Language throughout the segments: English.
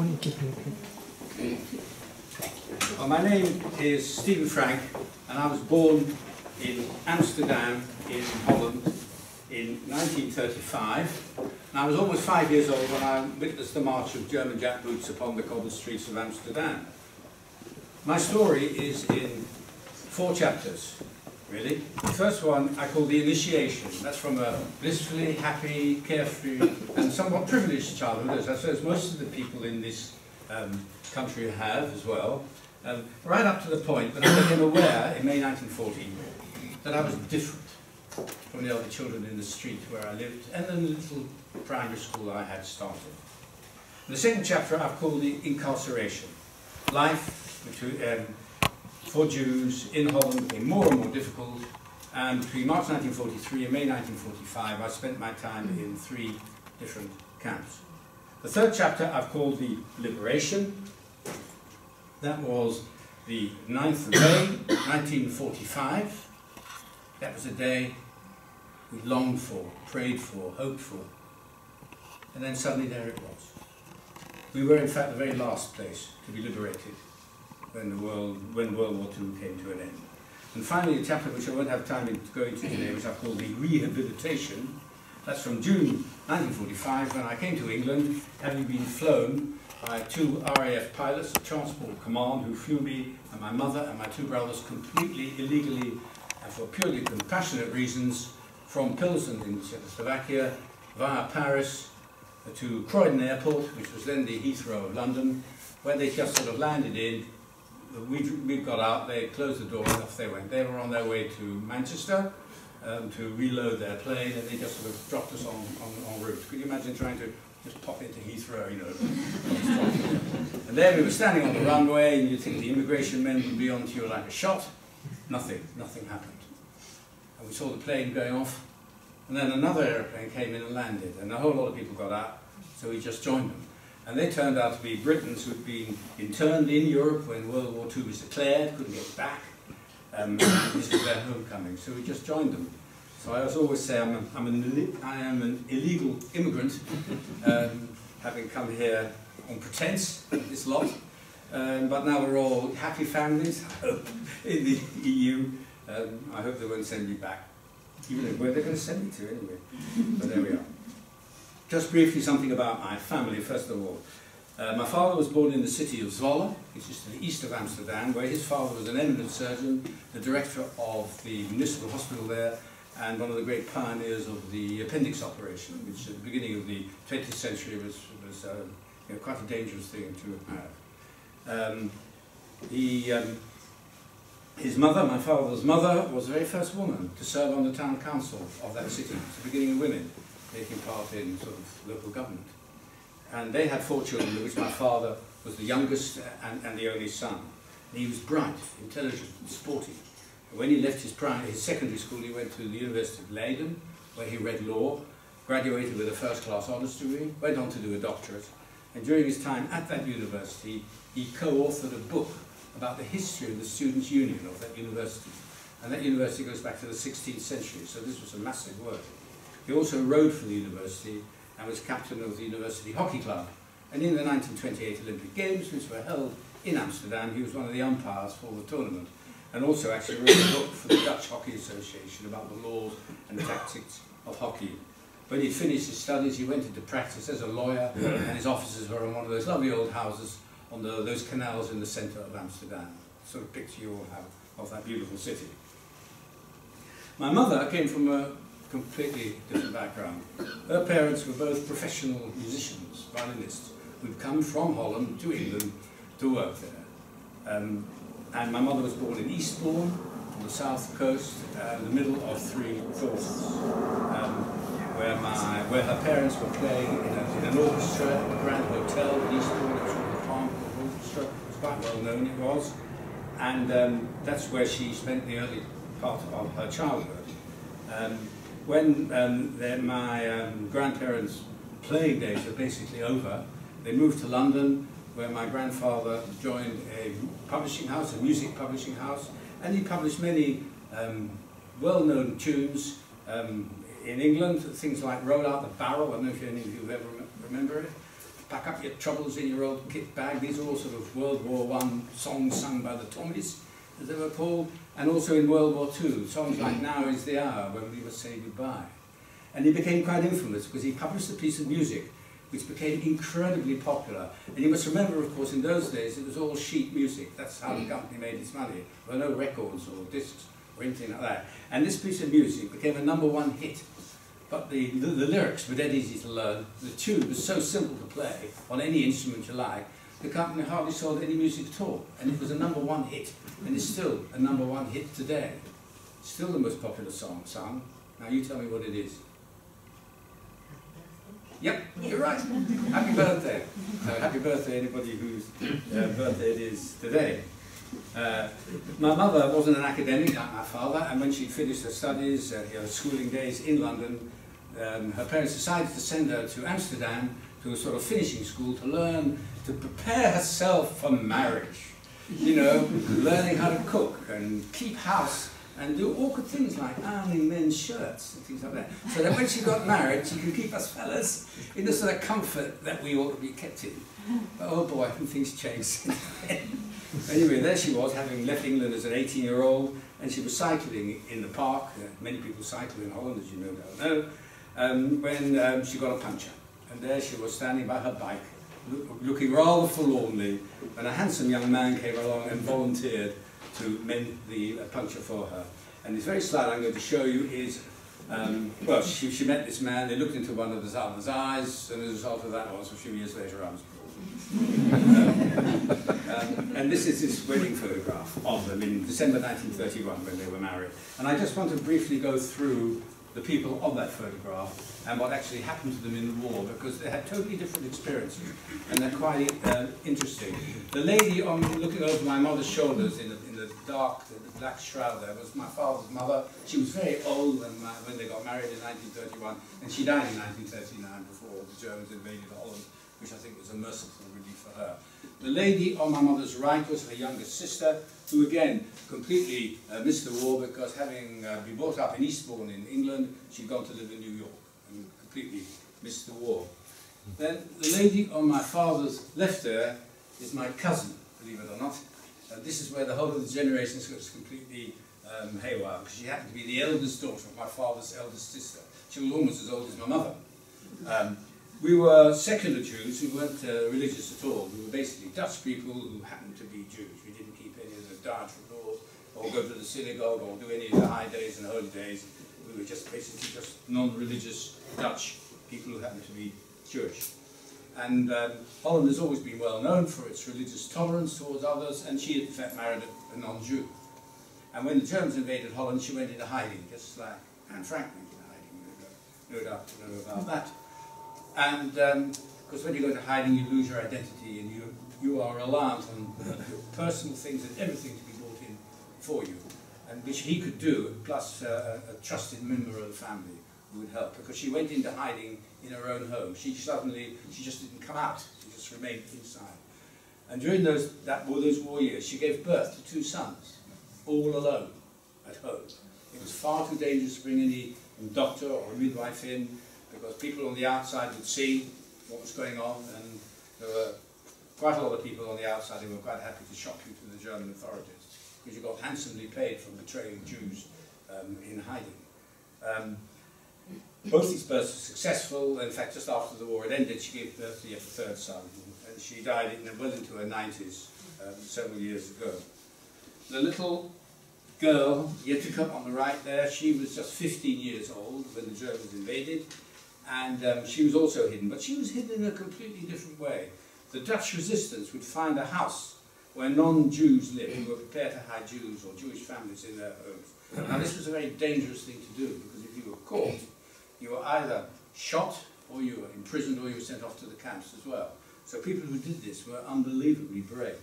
20 Well, my name is Steven Frank, and I was born in Amsterdam, in Holland, in 1935. And I was almost five years old when I witnessed the march of German jackboots upon the cobbled streets of Amsterdam. My story is in four chapters, really. The first one I call The Initiation. That's from a blissfully happy, carefree, and somewhat privileged childhood, as I suppose most of the people in this um, country have as well. Um, right up to the point that I became aware in May 1940 that I was different from the other children in the street where I lived and the little primary school I had started. The second chapter I've called the incarceration. Life between, um, for Jews in Holland became more and more difficult and between March 1943 and May 1945 I spent my time in three different camps. The third chapter I've called the liberation. That was the 9th of May 1945. That was a day we longed for, prayed for, hoped for. And then suddenly there it was. We were in fact the very last place to be liberated when, the world, when World War II came to an end. And finally, a chapter which I won't have time to go into today, which I call the rehabilitation. That's from June 1945, when I came to England, having been flown by two RAF pilots of Transport Command who flew me and my mother and my two brothers completely illegally and for purely compassionate reasons from Pilsen in Czechoslovakia via Paris to Croydon Airport, which was then the Heathrow of London, where they just sort of landed in. We, we got out, they closed the door and off they went. They were on their way to Manchester um, to reload their plane and they just sort of dropped us on, on, on route. Could you imagine trying to just pop into Heathrow, you know? and there we were standing on the runway and you'd think the immigration men would be onto you like a shot. Nothing, nothing happened and we saw the plane going off, and then another aeroplane came in and landed, and a whole lot of people got out, so we just joined them. And they turned out to be Britons who'd been interned in Europe when World War II was declared, couldn't get back. Um, this was their homecoming, so we just joined them. So I always say I'm, a, I'm an, I am an illegal immigrant, um, having come here on pretense, this lot. Um, but now we're all happy families, I hope, in the EU, um, I hope they won't send me back, even if where they're going to send me to anyway. But there we are. Just briefly something about my family, first of all. Uh, my father was born in the city of Zwolle, which is to the east of Amsterdam, where his father was an eminent surgeon, the director of the municipal hospital there, and one of the great pioneers of the appendix operation, which at the beginning of the 20th century was, was uh, you know, quite a dangerous thing to have. Um, he um, his mother, my father's mother, was the very first woman to serve on the town council of that city. It's the beginning of women taking part in sort of local government. And they had four children, of which my father was the youngest and, and the only son. And he was bright, intelligent, and sporty. And when he left his, primary, his secondary school, he went to the University of Leiden, where he read law, graduated with a first-class honours degree, went on to do a doctorate, and during his time at that university, he co-authored a book about the history of the Students' Union of that university. And that university goes back to the 16th century, so this was a massive work. He also rowed for the university and was captain of the University Hockey Club. And in the 1928 Olympic Games, which were held in Amsterdam, he was one of the umpires for the tournament. And also actually wrote a book for the Dutch Hockey Association about the laws and tactics of hockey. When he'd finished his studies, he went into practice as a lawyer, and his offices were in one of those lovely old houses on the, those canals in the centre of Amsterdam. Sort of picture you all have of that beautiful city. My mother came from a completely different background. Her parents were both professional musicians, violinists, who'd come from Holland to England to work there. Um, and my mother was born in Eastbourne, on the south coast, uh, in the middle of three thorns, um, where, my, where her parents were playing in, a, in an orchestra at the Grand Hotel in Eastbourne, it quite well known it was, and um, that's where she spent the early part of her childhood. Um, when um, my um, grandparents' playing days were basically over, they moved to London, where my grandfather joined a publishing house, a music publishing house, and he published many um, well-known tunes um, in England, things like Roll Out the Barrel, I don't know if any of you ever remember it, Pack Up Your Troubles in Your Old Kit Bag. These are all sort of World War One songs sung by the Tommies, as they were called, and also in World War Two, songs like mm. Now is the Hour, When We Must Say Goodbye. And he became quite infamous because he published a piece of music which became incredibly popular. And you must remember, of course, in those days it was all sheet music. That's how the mm. company made its money. There were no records or discs or anything like that. And this piece of music became a number one hit. But the, the, the lyrics were dead easy to learn. The tune was so simple to play on any instrument you like. The company hardly sold any music at all. And it was a number one hit. And it's still a number one hit today. Still the most popular song sung. Now you tell me what it is. Yep, you're right. happy birthday. So happy birthday anybody whose uh, birthday it is today. Uh, my mother wasn't an academic like my father, and when she finished her studies, uh, her schooling days in London, um, her parents decided to send her to Amsterdam to a sort of finishing school to learn to prepare herself for marriage. You know, learning how to cook and keep house and do awkward things like ironing men's shirts and things like that. So that when she got married, she could keep us fellas in the sort of comfort that we ought to be kept in. But oh boy, things changed Anyway, there she was, having left England as an 18-year-old, and she was cycling in the park. Uh, many people cycle in Holland, as you no doubt know, um, when um, she got a puncture. And there she was standing by her bike, looking rather forlornly, and a handsome young man came along and volunteered to mend the uh, puncture for her. And this very slide I'm going to show you is, um, well, she, she met this man, they looked into one of the other's eyes, and as a result of that was a few years later I was um, um, and this is his wedding photograph of them in December 1931 when they were married. And I just want to briefly go through the people on that photograph and what actually happened to them in the war because they had totally different experiences and they're quite uh, interesting. The lady on looking over my mother's shoulders in the, in the dark, the, black shroud there was my father's mother. She was very old when, my, when they got married in 1931 and she died in 1939 before the Germans invaded Holland, which I think was a merciful relief for her. The lady on my mother's right was her younger sister, who again completely uh, missed the war because having uh, been brought up in Eastbourne in England, she'd gone to live in New York and completely missed the war. Then the lady on my father's left there is my cousin, believe it or not. Uh, this is where the whole of the generations goes completely um, haywire because she happened to be the eldest daughter of my father's eldest sister. She was almost as old as my mother. Um, we were secular Jews who weren't uh, religious at all. We were basically Dutch people who happened to be Jews. We didn't keep any of the dietary laws or go to the synagogue or do any of the high days and holy days. We were just basically just non-religious Dutch people who happened to be Jewish. And um, Holland has always been well known for its religious tolerance towards others, and she in fact married a, a non-Jew. And when the Germans invaded Holland, she went into hiding, just like Anne Frank went into hiding. No doubt to know about that. And because um, when you go to hiding, you lose your identity and you, you are reliant on personal things and everything to be brought in for you. And which he could do, plus uh, a, trusted member of the family who would help. Because she went into hiding in her own home. She suddenly, she just didn't come out. She just remained inside. And during those, that, those war years, she gave birth to two sons, all alone, at home. It was far too dangerous to bring any doctor or midwife in because people on the outside would see what was going on and there were quite a lot of people on the outside who were quite happy to shock you to the German authorities because you got handsomely paid for betraying Jews um, in hiding. Um, both these births were successful. In fact, just after the war had ended, she gave birth to yet a third son. And she died in, well into her 90s um, several years ago. The little girl, Jetteke, on the right there, she was just 15 years old when the Germans invaded and um, she was also hidden, but she was hidden in a completely different way. The Dutch resistance would find a house where non-Jews lived who were prepared to hide Jews or Jewish families in their homes. Now this was a very dangerous thing to do because if you were caught, you were either shot or you were imprisoned or you were sent off to the camps as well. So people who did this were unbelievably brave.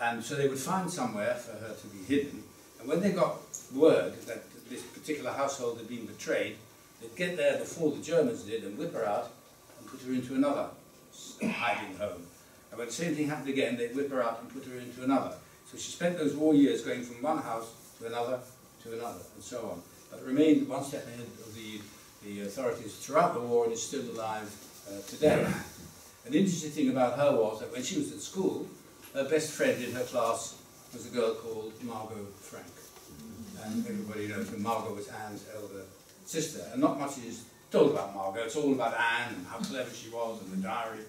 And so they would find somewhere for her to be hidden. And when they got word that this particular household had been betrayed, They'd get there before the Germans did and whip her out and put her into another hiding home. And when the same thing happened again, they'd whip her out and put her into another. So she spent those war years going from one house to another to another and so on. But remained one step ahead of the, the authorities throughout the war and is still alive uh, today. An interesting thing about her was that when she was at school, her best friend in her class was a girl called Margot Frank. And everybody knows that Margot was Anne's elder sister. And not much is told about Margot. It's all about Anne and how clever she was and the diary.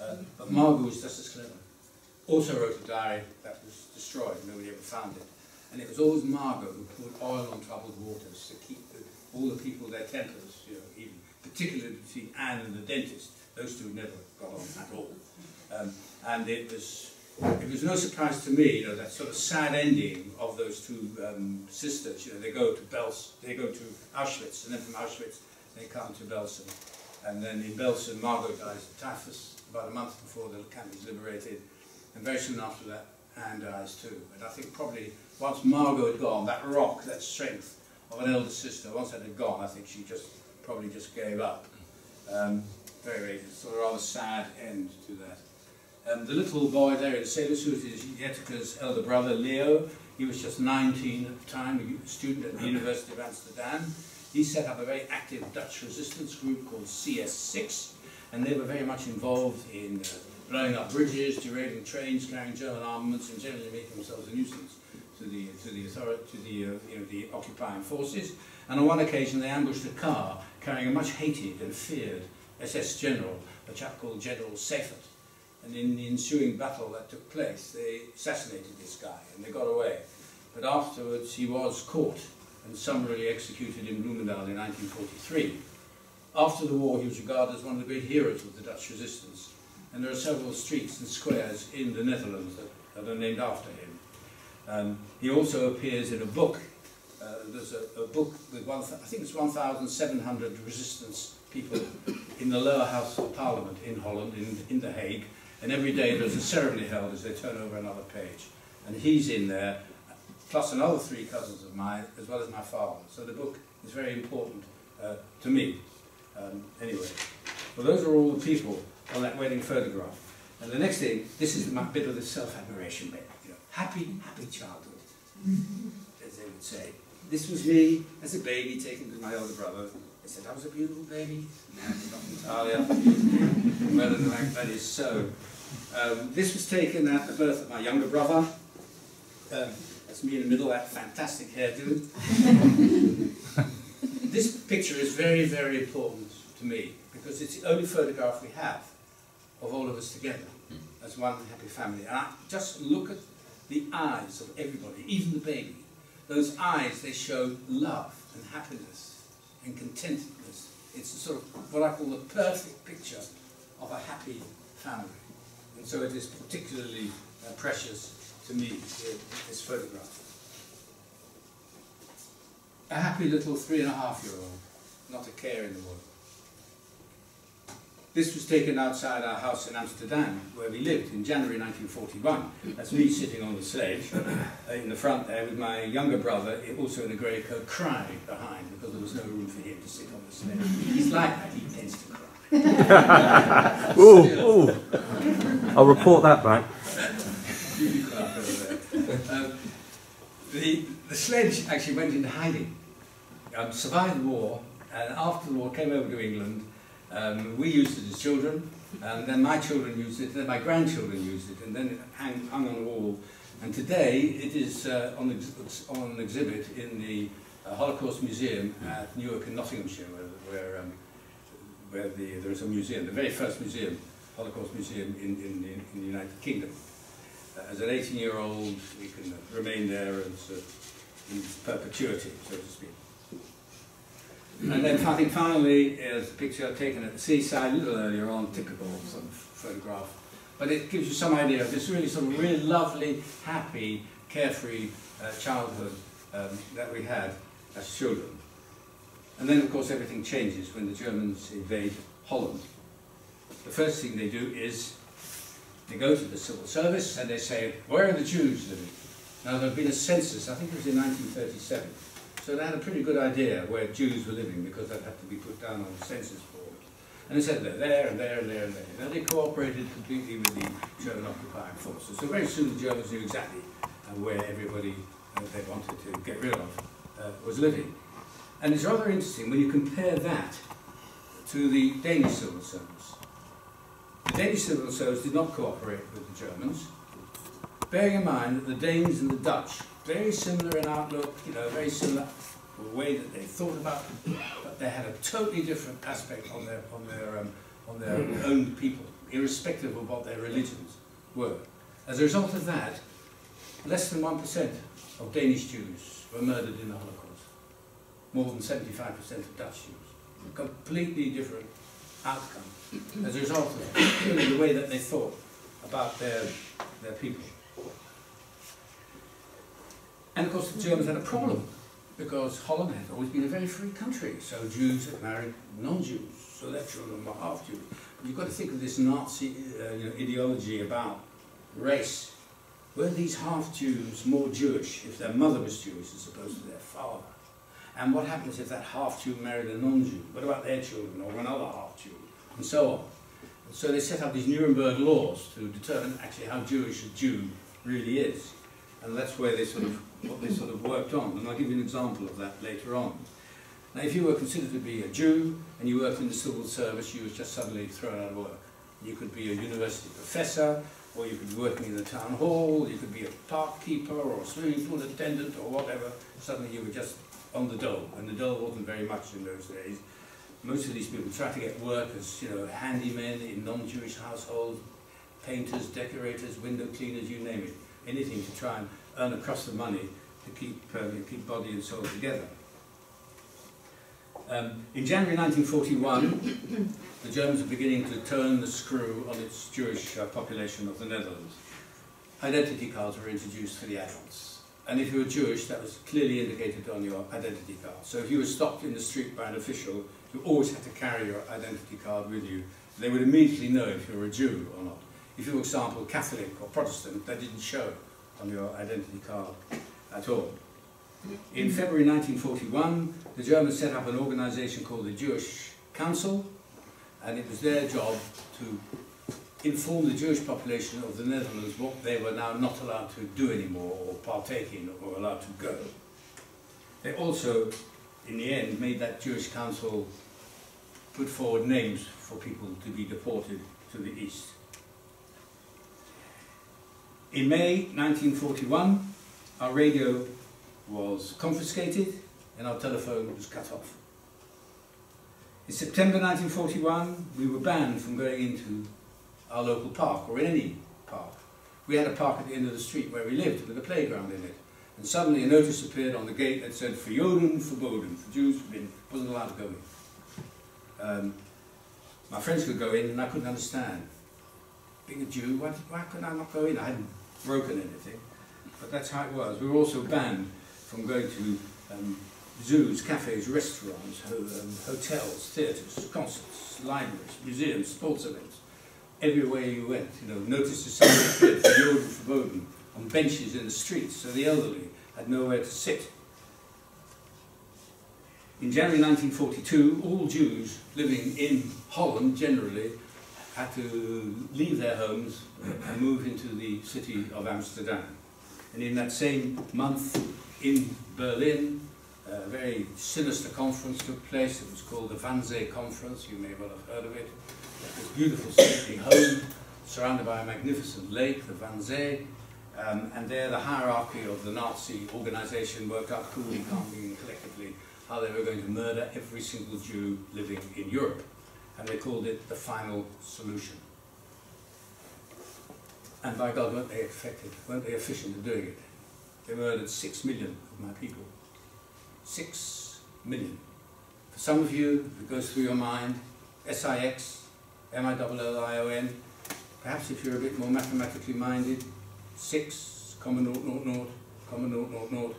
Uh, but Margot was just as clever. Also wrote a diary that was destroyed. Nobody ever found it. And it was always Margot who poured oil on troubled waters to keep the, all the people their tempers, you know, even particularly between Anne and the dentist. Those two never got on at all. Um, and it was it was no surprise to me, you know, that sort of sad ending of those two um, sisters. You know, they go to Bels, they go to Auschwitz, and then from Auschwitz they come to Belsen. And then in Belsen, Margot dies of typhus about a month before the camp is liberated. And very soon after that, Anne dies too. And I think probably once Margot had gone, that rock, that strength of an elder sister, once that had gone, I think she just probably just gave up. Um, very, very sort of rather sad end to that. Um, the little boy there in the sailor suit is Jetteke's elder brother, Leo. He was just 19 at the time, a student at the University of Amsterdam. He set up a very active Dutch resistance group called CS6, and they were very much involved in uh, blowing up bridges, derailing trains, carrying German armaments, and generally making themselves a nuisance to the to the authority to the uh, you know the occupying forces. And on one occasion, they ambushed a car carrying a much hated and feared SS general, a chap called General Seyffardt. And in the ensuing battle that took place, they assassinated this guy and they got away. But afterwards, he was caught and summarily executed in Bloemendaal in 1943. After the war, he was regarded as one of the great heroes of the Dutch resistance. And there are several streets and squares in the Netherlands that, that are named after him. Um, he also appears in a book. Uh, there's a, a, book with one, I think it's 1,700 resistance people in the lower house of parliament in Holland, in, in The Hague, and every day there's a ceremony held as they turn over another page. And he's in there, plus another three cousins of mine, as well as my father. So the book is very important uh, to me. Um, anyway, well, those are all the people on that wedding photograph. And the next thing, this is my bit of the self-admiration bit. You know, happy, happy childhood, as they would say. This was me as a baby taken to my older brother. They said I was a beautiful baby. Now not entirely whether that is so. Um, this was taken at the birth of my younger brother. Um, that's me in the middle, that fantastic hairdo. this picture is very, very important to me because it's the only photograph we have of all of us together as one happy family. And I just look at the eyes of everybody, even the baby. Those eyes, they show love and happiness and contentedness. It's a sort of what I call the perfect picture of a happy family. And so it is particularly uh, precious to me, this photograph. A happy little three and a half year old, not a care in the world. This was taken outside our house in Amsterdam, where we lived, in January 1941. That's me sitting on the sledge uh, in the front there with my younger brother, also in a grey coat, crying behind because there was no room for him to sit on the sledge. He's like that, he tends to cry. ooh, ooh. I'll report that back. um, the, the sledge actually went into hiding, um, survived the war, and after the war came over to England. Um, we used it as children, and then my children used it, then my grandchildren used it, and then it hang, hung on the wall. And today it is uh, on, ex on exhibit in the uh, Holocaust Museum at Newark in Nottinghamshire, where, where um, where the, there is a museum, the very first museum, Holocaust Museum in, in, the, in the United Kingdom. Uh, as an 18-year-old, you can remain there as, uh, in perpetuity, so to speak. And then I think finally is a picture I've taken at the seaside a little earlier on, typical sort of photograph. But it gives you some idea of this really sort of really lovely, happy, carefree uh, childhood um, that we had as children. And then, of course, everything changes when the Germans invade Holland. The first thing they do is they go to the civil service and they say, where are the Jews living? Now, there had been a census, I think it was in 1937, so they had a pretty good idea where Jews were living because that had to be put down on the census form. And they said they're there and there and there and there. Now, they cooperated completely with the German occupying forces. So very soon the Germans knew exactly uh, where everybody uh, they wanted to get rid of uh, was living. And it's rather interesting when you compare that to the Danish civil service. The Danish civil service did not cooperate with the Germans, bearing in mind that the Danes and the Dutch, very similar in outlook, you know, very similar the way that they thought about it, but they had a totally different aspect on their, on their, um, on their own people, irrespective of what their religions were. As a result of that, less than 1% of Danish Jews were murdered in the Holocaust. More than 75% of Dutch Jews. A completely different outcome as a result of the way that they thought about their, their people. And of course the Germans had a problem because Holland had always been a very free country, so Jews had married non-Jews, so their children were half Jews. But you've got to think of this Nazi uh, you know, ideology about race. Were these half Jews more Jewish if their mother was Jewish as opposed to their father? And what happens if that half Jew married a non-Jew? What about their children or another half Jew? And so on. And so they set up these Nuremberg laws to determine actually how Jewish a Jew really is. And that's where they sort of, what they sort of worked on. And I'll give you an example of that later on. Now, if you were considered to be a Jew and you worked in the civil service, you were just suddenly thrown out of work. You could be a university professor, or you could be working in the town hall, you could be a park keeper or a swimming pool attendant or whatever. Suddenly you were just on the dole, and the dole wasn't very much in those days. Most of these people tried to get work as you know, handymen in non-Jewish households, painters, decorators, window cleaners, you name it. Anything to try and earn a crust of money to keep, uh, keep body and soul together. Um, in January 1941, the Germans were beginning to turn the screw on its Jewish uh, population of the Netherlands. Identity cards were introduced for the adults. And if you were Jewish, that was clearly indicated on your identity card. So if you were stopped in the street by an official, you always had to carry your identity card with you. They would immediately know if you were a Jew or not. If you were, for example, Catholic or Protestant, that didn't show on your identity card at all. In February 1941, the Germans set up an organization called the Jewish Council, and it was their job to inform the Jewish population of the Netherlands what they were now not allowed to do anymore or partake in or allowed to go. They also, in the end, made that Jewish council put forward names for people to be deported to the east. In May 1941, our radio was confiscated and our telephone was cut off. In September 1941, we were banned from going into our local park or in any park. We had a park at the end of the street where we lived with a playground in it. And suddenly a notice appeared on the gate that said, for Joden verboden, for Jews wasn't allowed to go in. Um, my friends could go in and I couldn't understand. Being a Jew, why, why could I not go in? I hadn't broken anything. But that's how it was. We were also banned from going to um, zoos, cafes, restaurants, ho um, hotels, theatres, concerts, libraries, museums, sports events. Everywhere you went, you know, notices suddenly appeared for Joden verboden on benches in the streets, so the elderly had nowhere to sit. In January 1942, all Jews living in Holland generally had to leave their homes and move into the city of Amsterdam. And in that same month in Berlin, a very sinister conference took place. It was called the Wannsee Conference. You may well have heard of it. Was beautiful stately home surrounded by a magnificent lake, the Wannsee. Um, and there the hierarchy of the Nazi organization worked out coolly, calmly and collectively how they were going to murder every single Jew living in Europe. And they called it the final solution. And by God, weren't they effective? Weren't they efficient in doing it? They murdered six million of my people. Six million. For some of you, it goes through your mind, S-I-X, perhaps if you're a bit more mathematically minded, six, comma naught, naught, naught, comma naught, naught, naught.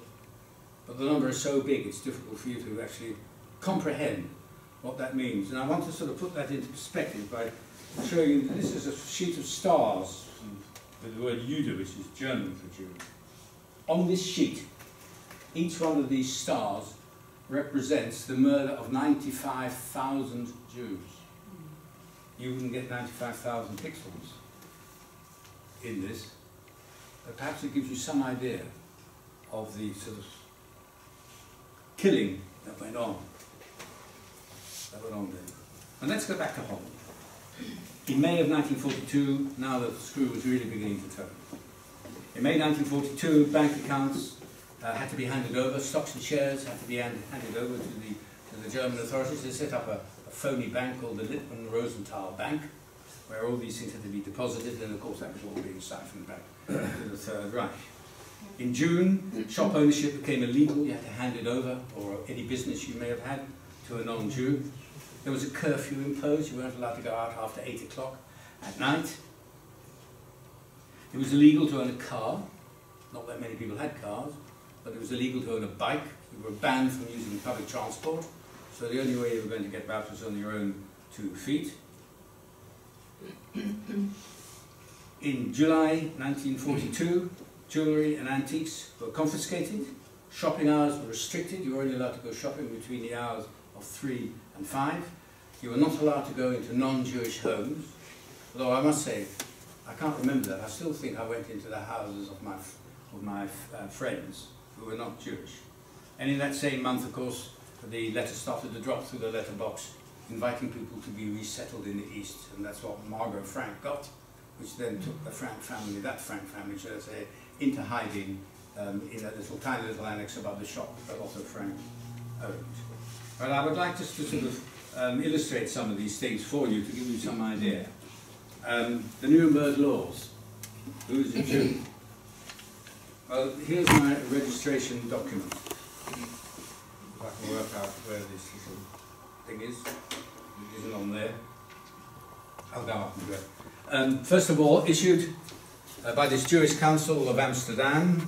But the number is so big, it's difficult for you to actually comprehend what that means. And I want to sort of put that into perspective by showing you that this is a sheet of stars with the word Jude, which is German for Jew. On this sheet, each one of these stars represents the murder of 95,000 Jews. You wouldn't get 95,000 pixels in this, but perhaps it gives you some idea of the sort of killing that went on. And let's go back to Holland. In May of 1942, now the screw was really beginning to turn. In May 1942, bank accounts uh, had to be handed over, stocks and shares had to be hand, handed over to the, to the German authorities. They set up a, a phony bank called the Lippmann Rosenthal Bank, where all these things had to be deposited, and of course that was all being siphoned back to the Third Reich. In June, shop ownership became illegal. You had to hand it over, or any business you may have had, to a non-Jew. There was a curfew imposed. You weren't allowed to go out after 8 o'clock at night. It was illegal to own a car. Not that many people had cars, but it was illegal to own a bike. You were banned from using public transport. So the only way you were going to get about was on your own two feet. In July 1942, jewellery and antiques were confiscated. Shopping hours were restricted. You were only allowed to go shopping between the hours of 3 and 5. You were not allowed to go into non-Jewish homes. Although I must say, I can't remember that. I still think I went into the houses of my, of my uh, friends who were not Jewish. And in that same month, of course, the letter started to drop through the letterbox, inviting people to be resettled in the East. And that's what Margot Frank got, which then took the Frank family, that Frank family, should I say, into hiding um, in a little tiny little annex above the shop that Otto Frank owned. But I would like just to sort of um, illustrate some of these things for you to give you some idea. Um, the Nuremberg laws. Who's a Jew? Well, here's my registration document. If I can work out where this little thing is. It isn't on there. I'll go up and do it. Um, first of all, issued uh, by this Jewish Council of Amsterdam.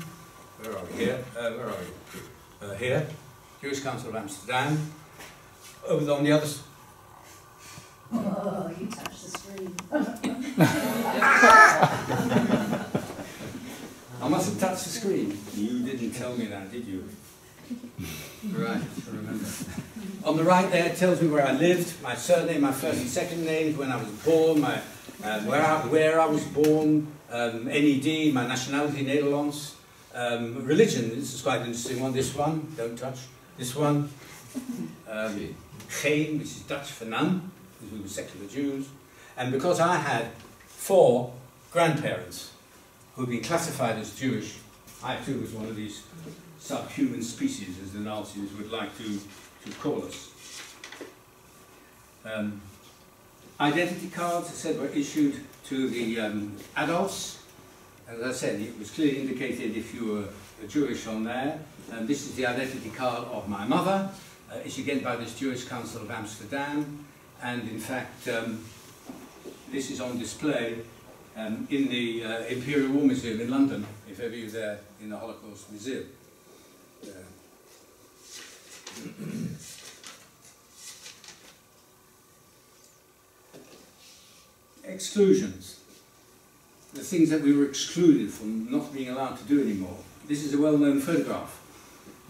Where are we here? Uh, where are we? Uh, here. Jewish Council of Amsterdam. Over on the other side. Oh, you touched the screen. I must have touched the screen. You didn't tell me that, did you? Right, I remember. On the right there, it tells me where I lived, my surname, my first and second name, when I was born, my, uh, where, I, where I was born, um, NED, my nationality, Netherlands. Um, religion, this is quite an interesting one, this one, don't touch. This one, um, Geen, which is Dutch for none, because we were secular Jews. And because I had four grandparents who had been classified as Jewish, I too was one of these subhuman species, as the Nazis would like to, to call us. Um, identity cards, I said, were issued to the um, adults. As I said, it was clearly indicated if you were a Jewish on there. And this is the identity card of my mother, uh, again by this Jewish Council of Amsterdam. And in fact, um, this is on display um, in the uh, Imperial War Museum in London, if ever you're there in the Holocaust Museum. Yeah. Exclusions. The things that we were excluded from not being allowed to do anymore. This is a well-known photograph.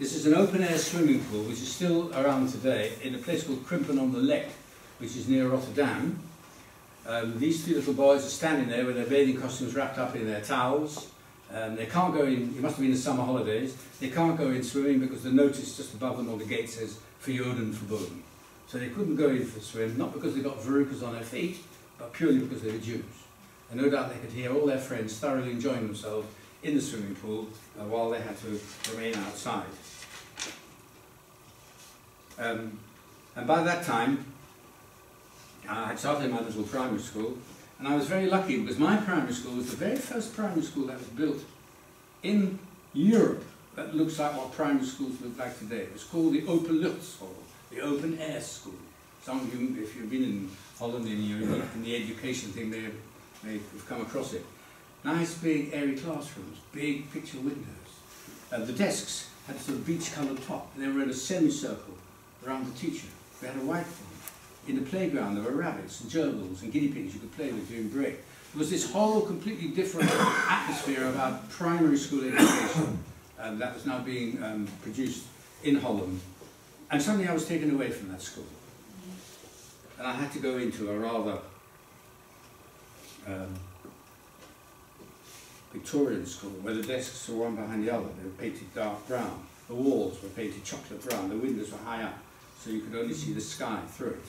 This is an open-air swimming pool which is still around today in a place called Krimpen on the Lek, which is near Rotterdam. Um, these two little boys are standing there with their bathing costumes wrapped up in their towels. Um, they can't go in, it must have been the summer holidays, they can't go in swimming because the notice just above them on the gate says Verjoden verboden. So they couldn't go in for a swim, not because they got verrucas on their feet, but purely because they were Jews. And no doubt they could hear all their friends thoroughly enjoying themselves in the swimming pool uh, while they had to remain outside. Um, and by that time, I had started my little primary school, and I was very lucky because my primary school was the very first primary school that was built in Europe that looks like what primary schools look like today. It was called the Openluchtschool, the open air school. Some of you, if you've been in Holland in, your, in the education thing, have, may have come across it. Nice big airy classrooms, big picture windows. Uh, the desks had sort of beech-coloured top, and they were in a semicircle around the teacher. We had a whiteboard. In the playground there were rabbits and gerbils and guinea pigs you could play with during break. There was this whole completely different atmosphere about primary school education um, that was now being um, produced in Holland. And suddenly I was taken away from that school. And I had to go into a rather um, Victorian school where the desks were one behind the other. They were painted dark brown. The walls were painted chocolate brown. The windows were high up so you could only see the sky through it.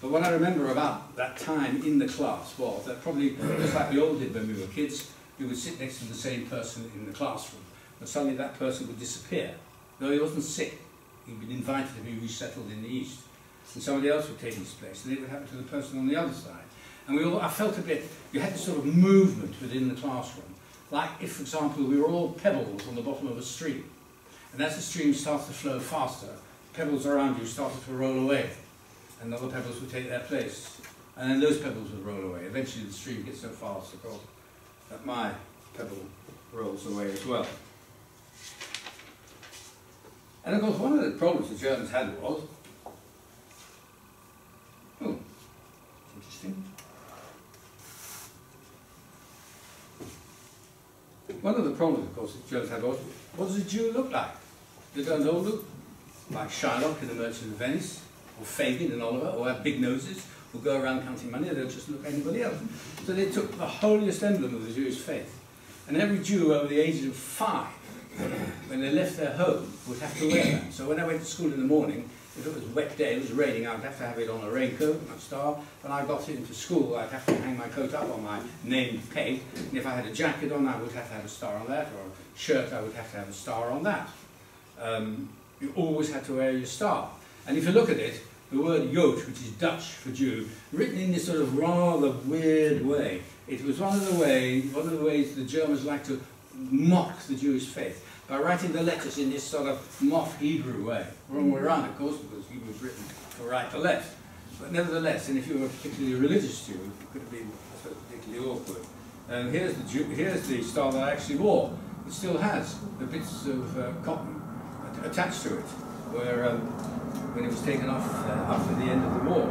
But what I remember about that time in the class was that probably, just like we all did when we were kids, you would sit next to the same person in the classroom, but suddenly that person would disappear. Though he wasn't sick, he'd been invited to be resettled in the East. And somebody else would take his place, and it would happen to the person on the other side. And we all, I felt a bit, you had this sort of movement within the classroom. Like if, for example, we were all pebbles on the bottom of a stream. And as the stream starts to flow faster, pebbles around you started to roll away. And other pebbles would take their place. And then those pebbles would roll away. Eventually the stream gets so fast, of course, that my pebble rolls away as well. And of course, one of the problems the Germans had was, oh, interesting. One of the problems, of course, the Germans had was, what does a Jew look like? They don't all look like Shylock in The Merchant of Venice, or Fagin and Oliver, or have big noses, or go around counting money, they'll just look anybody else. So they took the holiest emblem of the Jewish faith. And every Jew over the age of five, when they left their home, would have to wear that. So when I went to school in the morning, if it was a wet day, it was raining, I'd have to have it on a raincoat, my star. When I got into school, I'd have to hang my coat up on my named peg. And if I had a jacket on, I would have to have a star on that, or a shirt, I would have to have a star on that. Um, you always had to wear your star. And if you look at it, the word Jood, which is Dutch for Jew, written in this sort of rather weird way. It was one of the ways, one of the ways the Germans liked to mock the Jewish faith by writing the letters in this sort of mock Hebrew way. Wrong way around, of course, because Hebrew was written to right to left. But nevertheless, and if you were a particularly religious Jew, it could have been particularly awkward. And here's the, Jew, here's the star that I actually wore. It still has the bits of uh, cotton attached to it, where um, when it was taken off uh, after the end of the war.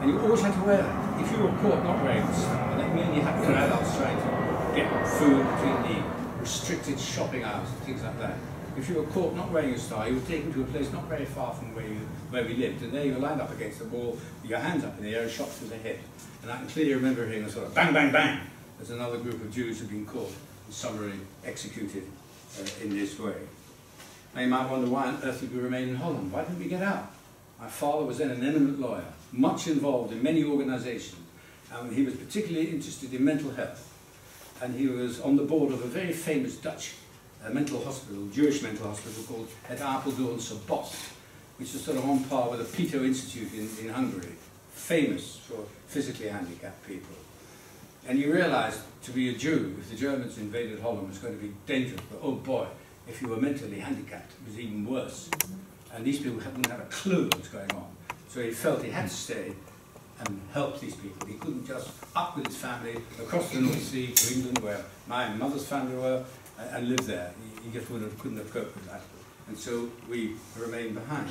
And you always had to wear that. If you were caught not wearing the star, that meant you had to adults trying to get food between the restricted shopping hours and things like that. If you were caught not wearing a star, you were taken to a place not very far from where, you, where we lived, and there you were lined up against the wall with your hands up in the air and shot through the head. And I can clearly remember hearing a sort of bang, bang, bang, as another group of Jews had been caught and summarily executed uh, in this way. Now you might wonder why on earth did we remain in Holland? Why didn't we get out? My father was then an eminent lawyer, much involved in many organisations, and he was particularly interested in mental health. And he was on the board of a very famous Dutch uh, mental hospital, Jewish mental hospital called Het Apeldoornse Bos, which is sort of on par with the Peto Institute in, in Hungary, famous for physically handicapped people. And he realised to be a Jew, if the Germans invaded Holland, was going to be dangerous. But oh boy, if you were mentally handicapped, it was even worse. And these people hadn't had a clue what was going on. So he felt he had to stay and help these people. He couldn't just up with his family across the North Sea to England, where my mother's family were, and live there. He, he just have, couldn't have coped with that. And so we remained behind.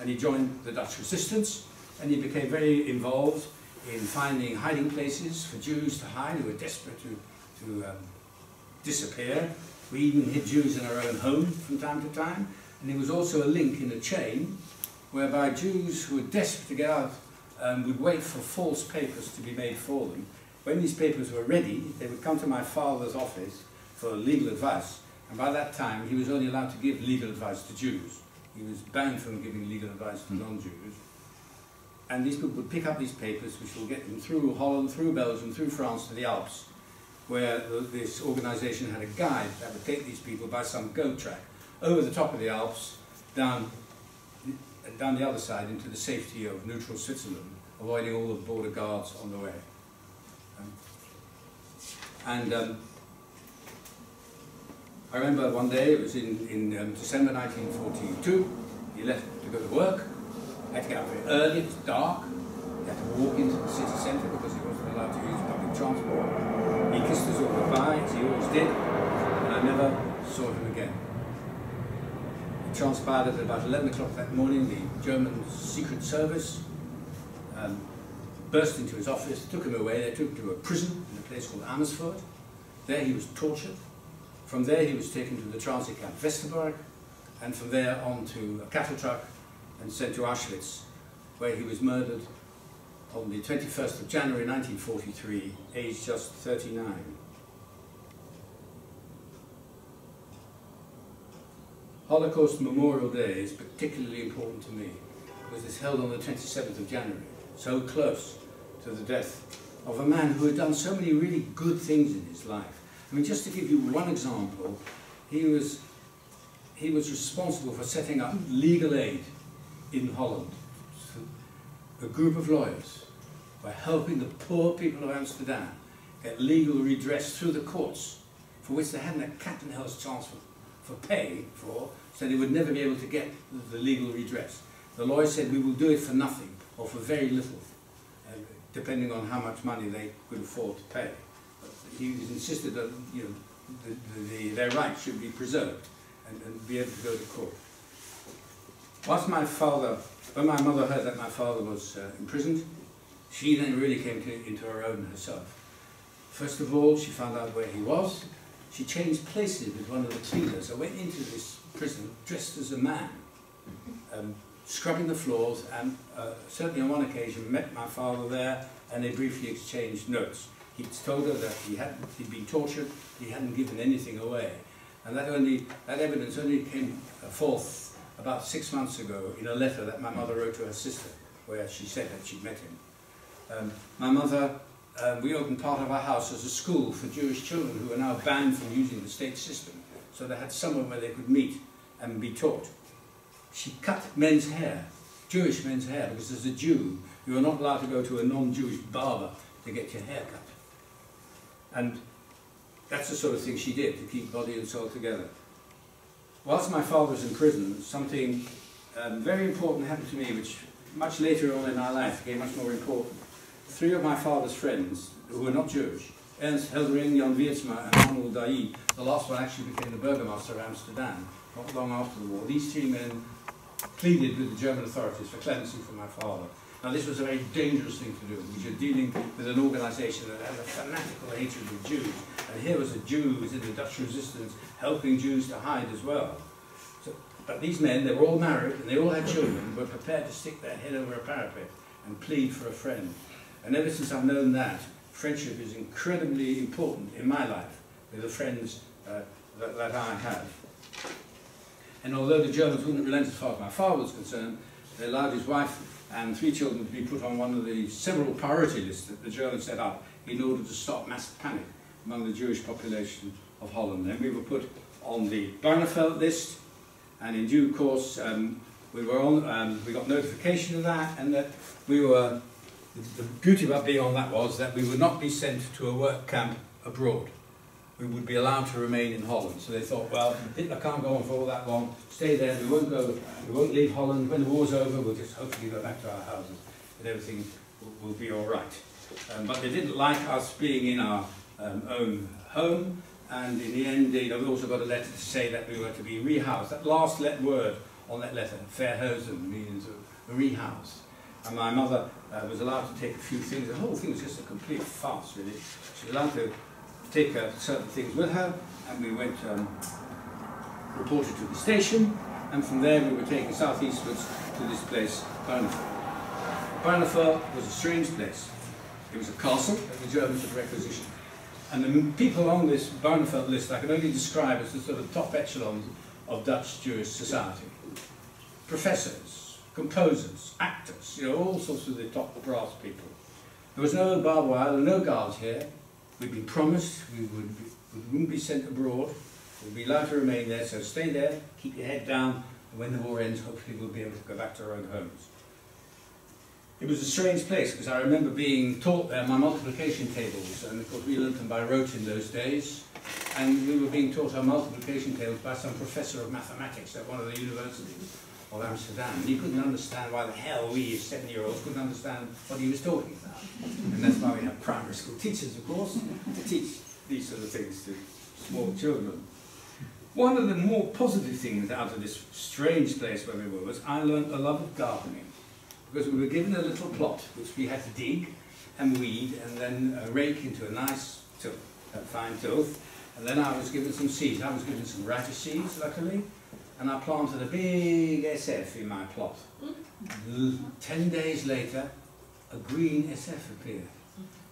And he joined the Dutch resistance, and he became very involved in finding hiding places for Jews to hide who were desperate to, to um, disappear. We even hid Jews in our own home from time to time. And he was also a link in a chain whereby Jews who were desperate to get out um, would wait for false papers to be made for them. When these papers were ready, they would come to my father's office for legal advice. And by that time, he was only allowed to give legal advice to Jews. He was banned from giving legal advice to non-Jews. And these people would pick up these papers, which will get them through Holland, through Belgium, through France to the Alps, where this organisation had a guide that would take these people by some goat track over the top of the Alps, down, down the other side into the safety of neutral Switzerland, avoiding all the border guards on the way. Um, and um, I remember one day, it was in, in um, December 1942, he left to go to work, had to get up very early, it was dark, he had to walk into the city centre because he wasn't allowed to use public transport. As he always did, and I never saw him again. It transpired at about 11 o'clock that morning, the German Secret Service um, burst into his office, took him away, they took him to a prison in a place called Amersfoort. There he was tortured. From there he was taken to the transit camp Westerbork, and from there on to a cattle truck and sent to Auschwitz, where he was murdered on the 21st of January 1943, aged just 39. Holocaust Memorial Day is particularly important to me because it's held on the 27th of January, so close to the death of a man who had done so many really good things in his life. I mean, just to give you one example, he was, he was responsible for setting up legal aid in Holland. A group of lawyers were helping the poor people of Amsterdam get legal redress through the courts, for which they hadn't a cat and hell's chance for, for pay for, they would never be able to get the legal redress. The lawyer said, we will do it for nothing, or for very little, uh, depending on how much money they could afford to pay. But he insisted that you know, the, the, their rights should be preserved and, and be able to go to court. Once my father, when my mother heard that my father was uh, imprisoned, she then really came to, into her own herself. First of all, she found out where he was. She changed places with one of the cleaners. I went into this prison dressed as a man, um, scrubbing the floors, and uh, certainly on one occasion met my father there, and they briefly exchanged notes. He told her that he hadn't, he'd been tortured, he hadn't given anything away, and that only that evidence only came forth about six months ago in a letter that my mother wrote to her sister, where she said that she'd met him. Um, my mother, um, we opened part of our house as a school for Jewish children who are now banned from using the state system, so they had somewhere where they could meet and be taught. She cut men's hair, Jewish men's hair, because as a Jew, you are not allowed to go to a non-Jewish barber to get your hair cut. And that's the sort of thing she did to keep body and soul together. Whilst my father was in prison, something um, very important happened to me, which much later on in our life became much more important. Three of my father's friends, who were not Jewish, Ernst Heldering, Jan Wiertsma and Arnold d'Ailly, the last one actually became the Burgomaster of Amsterdam, not long after the war. These three men pleaded with the German authorities for clemency for my father. Now this was a very dangerous thing to do because you're dealing with an organisation that had a fanatical hatred of Jews. And here was a Jew who was in the Dutch resistance helping Jews to hide as well. So, but these men, they were all married and they all had children, were prepared to stick their head over a parapet and plead for a friend. And ever since I've known that, friendship is incredibly important in my life with the friends uh, that, that I have. And although the Germans wouldn't relent as far as my father was concerned, they allowed his wife and three children to be put on one of the several priority lists that the Germans set up in order to stop mass panic among the Jewish population of Holland. Then we were put on the Barneveld list, and in due course um, we were on. Um, we got notification of that, and that we were. The beauty about being on that was that we would not be sent to a work camp abroad. We would be allowed to remain in Holland. So they thought, well, Hitler can't go on for all that long. Stay there. We won't go. We won't leave Holland. When the war's over, we'll just hopefully go back to our houses, and everything will, will be all right. Um, but they didn't like us being in our um, own home, and in the end, they also got a letter to say that we were to be rehoused. That last let word on that letter, Verhuizen, means rehoused. And my mother uh, was allowed to take a few things. The whole thing was just a complete farce, really. She was allowed to take uh, certain things with her, and we went, um, reported to the station, and from there we were taken southeastwards to this place, Barneveld. Barneveld was a strange place. It was a castle that the Germans had requisitioned. And the people on this Barneveld list I can only describe as the sort of top echelons of Dutch Jewish society. Professors, composers, actors, you know, all sorts of the top brass people. There was no barbed wire, there were no guards here. We'd been promised we, would we wouldn't be sent abroad. We'd be allowed to remain there, so stay there, keep your head down, and when the war ends, hopefully we'll be able to go back to our own homes. It was a strange place because I remember being taught there my multiplication tables, and of course we learned them by rote in those days. And we were being taught our multiplication tables by some professor of mathematics at one of the universities of Amsterdam. And he couldn't understand why the hell we seven-year-olds couldn't understand what he was talking. And that's why we have primary school teachers, of course, to teach these sort of things to small children. One of the more positive things out of this strange place where we were was I learned a love of gardening because we were given a little plot which we had to dig and weed and then uh, rake into a nice a fine tilth. And then I was given some seeds. I was given some radish seeds, luckily, and I planted a big SF in my plot. Ten days later, a green SF appeared.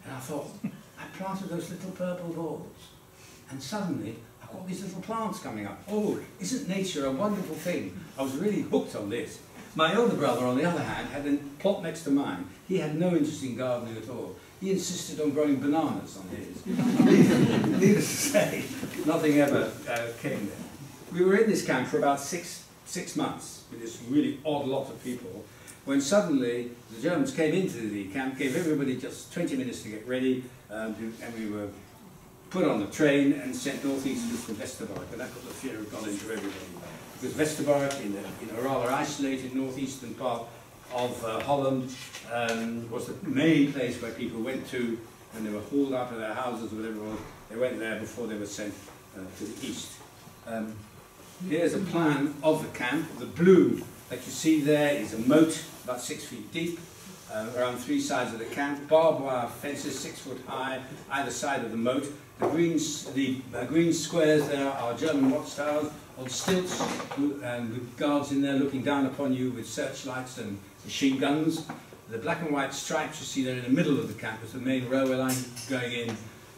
And I thought, I planted those little purple balls. And suddenly, I've got these little plants coming up. Oh, isn't nature a wonderful thing? I was really hooked on this. My older brother, on the other hand, had a plot next to mine. He had no interest in gardening at all. He insisted on growing bananas on his. Needless to say, nothing ever uh, came there. We were in this camp for about six, six months with this really odd lot of people when suddenly the Germans came into the camp, gave everybody just 20 minutes to get ready, um, and we were put on the train and sent northeastwards to Westerbork, and that put the fear of God into everybody. Because Westerbork, in a, in a rather isolated northeastern part of uh, Holland, um, was the main place where people went to when they were hauled out of their houses or whatever. They went there before they were sent uh, to the east. Um, here's a plan of the camp. The blue that you see there is a moat about six feet deep uh, around three sides of the camp. Barbed wire fences six foot high either side of the moat. The green, the uh, green squares there are German watchtowers on stilts who, um, with guards in there looking down upon you with searchlights and machine guns. The black and white stripes you see there in the middle of the camp is the main railway line going in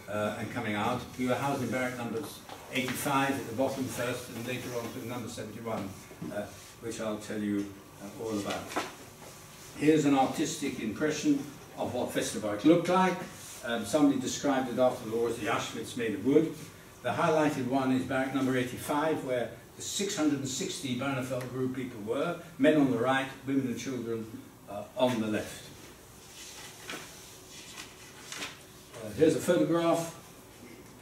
uh, and coming out. We were housed in barrack numbers 85 at the bottom first and later on to number 71, uh, which I'll tell you uh, all about. Here's an artistic impression of what Westerbork looked like. Um, somebody described it after the war as the Auschwitz made of wood. The highlighted one is barrack number 85, where the 660 Barneveld group people were, men on the right, women and children uh, on the left. Uh, here's a photograph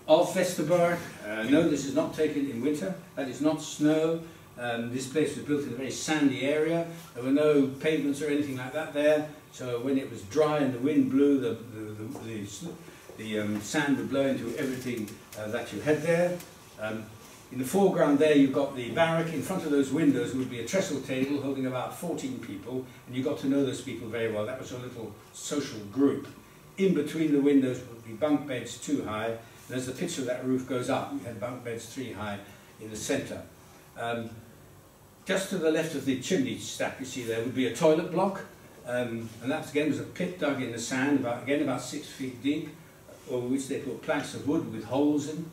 of Westerbork. Uh, no, this is not taken in winter. That is not snow. Um, this place was built in a very sandy area. There were no pavements or anything like that there. So when it was dry and the wind blew, the, the, the, the, the um, sand would blow into everything uh, that you had there. Um, in the foreground there you've got the barrack. In front of those windows would be a trestle table holding about 14 people. And you got to know those people very well. That was a little social group. In between the windows would be bunk beds two high. And as the pitch of that roof goes up, you had bunk beds three high in the centre. Um, just to the left of the chimney stack you see there would be a toilet block. Um, and that again was a pit dug in the sand, about again about six feet deep, over which they put planks of wood with holes in.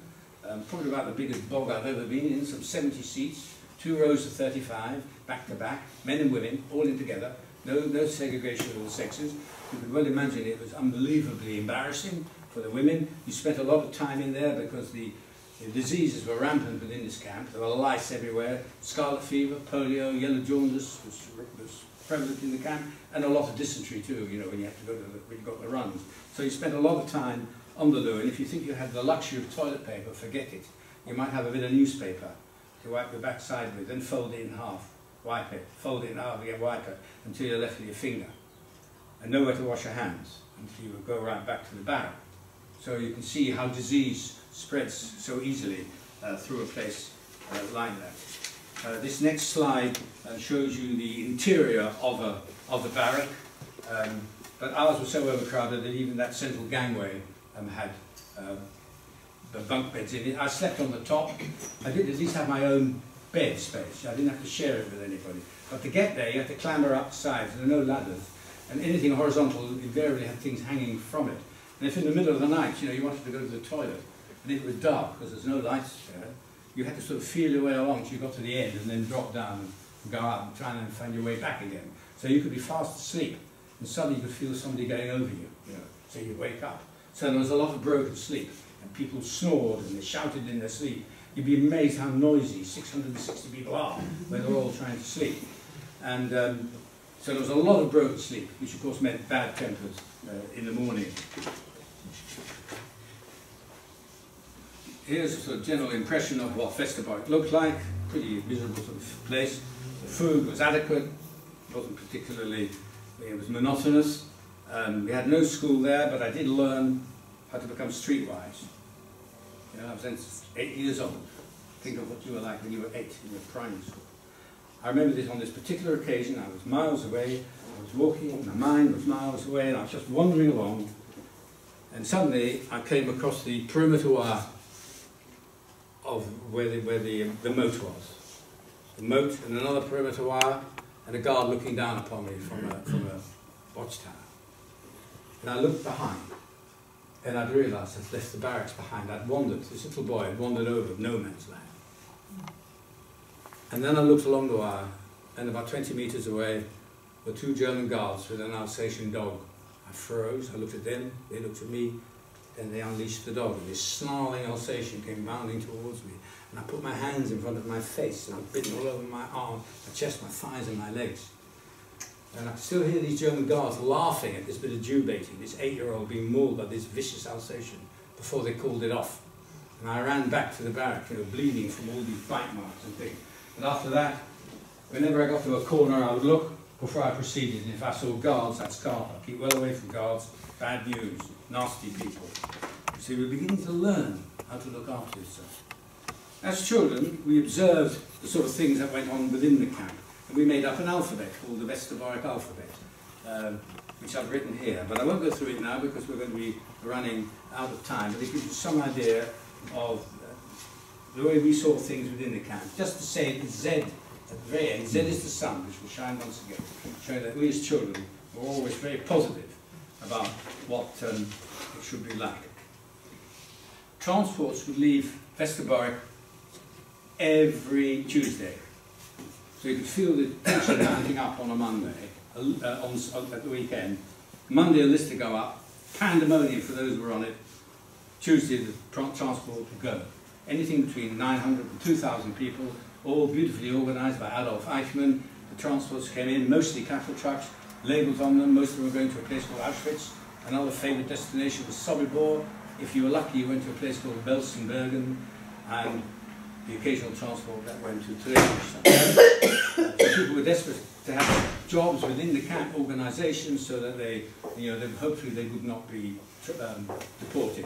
Um, probably about the biggest bog I've ever been in, some 70 seats, two rows of 35, back to back, men and women, all in together, no, no segregation of the sexes. You can well imagine it was unbelievably embarrassing for the women. You spent a lot of time in there because the the diseases were rampant within this camp. There were lice everywhere. Scarlet fever, polio, yellow jaundice was, was prevalent in the camp, and a lot of dysentery too, you know, when you have to go to the, when you got the runs. So you spent a lot of time on the loo, and if you think you had the luxury of toilet paper, forget it. You might have a bit of newspaper to wipe your backside with, then fold it in half, wipe it, fold it in half again, wipe it, until you're left with your finger. And nowhere to wash your hands until you go right back to the barrack. So you can see how disease spreads so easily uh, through a place uh, like that. Uh, this next slide shows you the interior of, a, of the barrack, um, but ours was so overcrowded that even that central gangway um, had um, the bunk beds in it. I slept on the top. I did at least have my own bed space. I didn't have to share it with anybody. But to get there, you had to clamber up sides. There were no ladders. And anything horizontal invariably had things hanging from it. And if in the middle of the night, you know, you wanted to go to the toilet, and it was dark because there's no lights there, you had to sort of feel your way along till you got to the end and then drop down and go out and try and find your way back again. So you could be fast asleep and suddenly you could feel somebody going over you, you know, so you'd wake up. So there was a lot of broken sleep and people snored and they shouted in their sleep. You'd be amazed how noisy 660 people are when they're all trying to sleep. And um, so there was a lot of broken sleep, which of course meant bad tempers uh, in the morning. Here's a general impression of what Westerbork looked like. Pretty miserable sort of place. The food was adequate, It wasn't particularly, it was monotonous. Um, we had no school there, but I did learn how to become streetwise. You know, I was then eight years old. Think of what you were like when you were eight in your primary school. I remember this on this particular occasion, I was miles away, I was walking, my mind was miles away, and I was just wandering along, and suddenly I came across the perimeter wire of where the, where the, the moat was. The moat and another perimeter wire, and a guard looking down upon me from a, from a watchtower. And I looked behind, and I'd realised I'd left the barracks behind. I'd wandered, this little boy had wandered over no man's land. And then I looked along the wire, and about 20 metres away were two German guards with an Alsatian dog. I froze, I looked at them, they looked at me, then they unleashed the dog, and this snarling Alsatian came bounding towards me. And I put my hands in front of my face, and I bit all over my arm, my chest, my thighs, and my legs. And I still hear these German guards laughing at this bit of Jew baiting, this eight-year-old being mauled by this vicious Alsatian before they called it off. And I ran back to the barrack, you know, bleeding from all these bite marks and things. And after that, whenever I got to a corner, I would look before I proceeded, and if I saw guards, I'd scarf. I'd keep well away from guards, bad news, nasty people. So we're beginning to learn how to look after yourself. As children, we observed the sort of things that went on within the camp, and we made up an alphabet called the Westerbork alphabet, um, which I've written here. But I won't go through it now because we're going to be running out of time, but it gives you some idea of uh, the way we saw things within the camp. Just to say Z at the very end, Z is the sun, which will shine once again, showing that we as children were always very positive about what um, it should be like. Transports would leave Westerbork every Tuesday. So you could feel the tension mounting up on a Monday, uh, on, on, at the weekend. Monday a list to go up, pandemonium for those who were on it. Tuesday the tra transport would go. Anything between 900 and 2,000 people, all beautifully organised by Adolf Eichmann. The transports came in, mostly cattle trucks, labels on them. Most of them were going to a place called Auschwitz. Another favourite destination was Sobibor. If you were lucky, you went to a place called Belsenbergen, and the occasional transport that went to Theresienstadt. people were desperate to have jobs within the camp organisation so that they, you know, they, hopefully they would not be um, deported.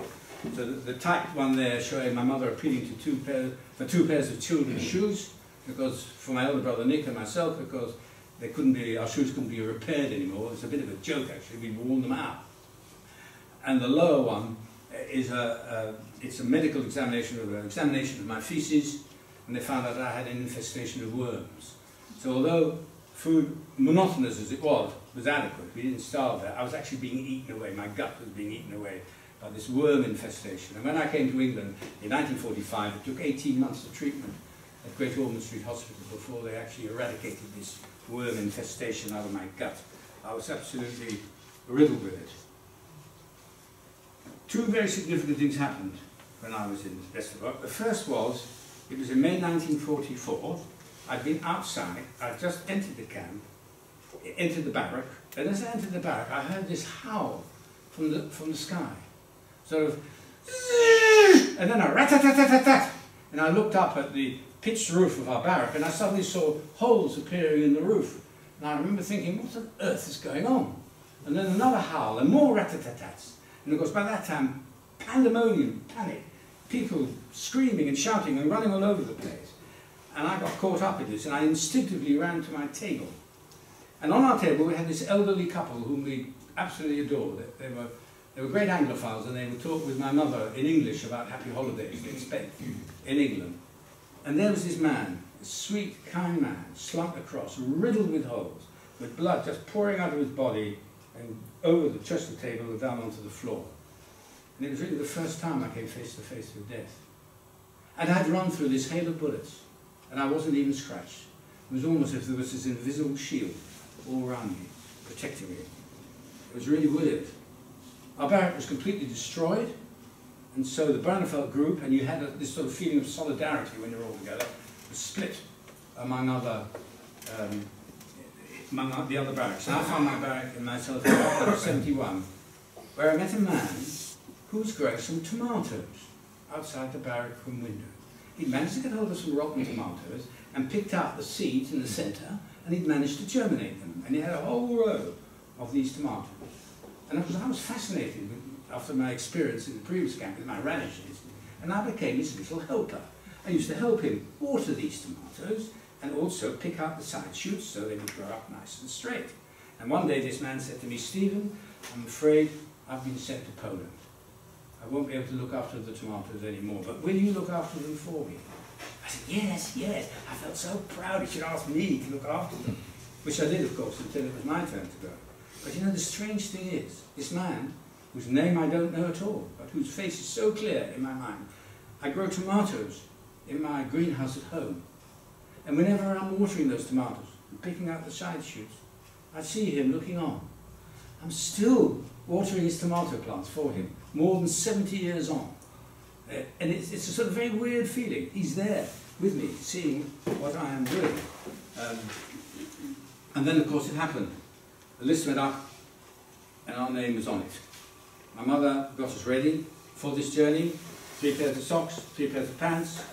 So the, the typed one there showing my mother appealing to two pairs, for two pairs of children's shoes, because for my elder brother Nick and myself, because they couldn't be, our shoes couldn't be repaired anymore. It's a bit of a joke actually, we'd worn them out. And the lower one is a, a, it's a medical examination of an examination of my feces, and they found out I had an infestation of worms. So although food, monotonous as it was, was adequate, we didn't starve there, I was actually being eaten away, my gut was being eaten away by this worm infestation. And when I came to England in 1945, it took 18 months of treatment at Great Ormond Street Hospital before they actually eradicated this worm infestation out of my gut. I was absolutely riddled with it. Two very significant things happened when I was in Westerbork. The first was, it was in May 1944, I'd been outside, I'd just entered the camp, entered the barrack, and as I entered the barrack, I heard this howl from the, from the sky. Sort of, and then a rat-tat-tat-tat-tat, and I looked up at the pitched roof of our barrack, and I suddenly saw holes appearing in the roof. And I remember thinking, what on earth is going on? And then another howl, and more rat-tat-tats. And of course, by that time, pandemonium, panic, people screaming and shouting and running all over the place. And I got caught up in this, and I instinctively ran to my table. And on our table, we had this elderly couple whom we absolutely adored. They, they were, they were great Anglophiles, and they would talk with my mother in English about happy holidays they'd spent in England. And there was this man, a sweet, kind man, slunk across, riddled with holes, with blood just pouring out of his body and over the chest of table and down onto the floor. And it was really the first time I came face to face with death. And I'd run through this hail of bullets, and I wasn't even scratched. It was almost as if there was this invisible shield all around me, protecting me. It was really weird. Our barrack was completely destroyed, and so the Barneveld group, and you had a, this sort of feeling of solidarity when you're all together, was split among other um, among the other barracks. And I found my barrack in myself in 71, where I met a man who was growing some tomatoes outside the barrack room window. He'd managed to get hold of some rotten tomatoes and picked out the seeds in the centre, and he'd managed to germinate them. And he had a whole row of these tomatoes. And I was, I was fascinated with, after my experience in the previous camp with my radishes, and I became his little helper. I used to help him water these tomatoes and also pick out the side shoots so they would grow up nice and straight. And one day this man said to me, Stephen, I'm afraid I've been sent to Poland. I won't be able to look after the tomatoes anymore, but will you look after them for me? I said, yes, yes. I felt so proud he should ask me to look after them, which I did, of course, until it was my turn to go. But you know, the strange thing is, this man, whose name I don't know at all, but whose face is so clear in my mind, I grow tomatoes in my greenhouse at home. And whenever I'm watering those tomatoes, and picking out the side shoots. I see him looking on. I'm still watering his tomato plants for him, more than 70 years on. Uh, and it's, it's a sort of very weird feeling. He's there with me, seeing what I am doing. Um, and then, of course, it happened. The list went up, and our name was on it. My mother got us ready for this journey. Three pairs of socks, three pairs of pants,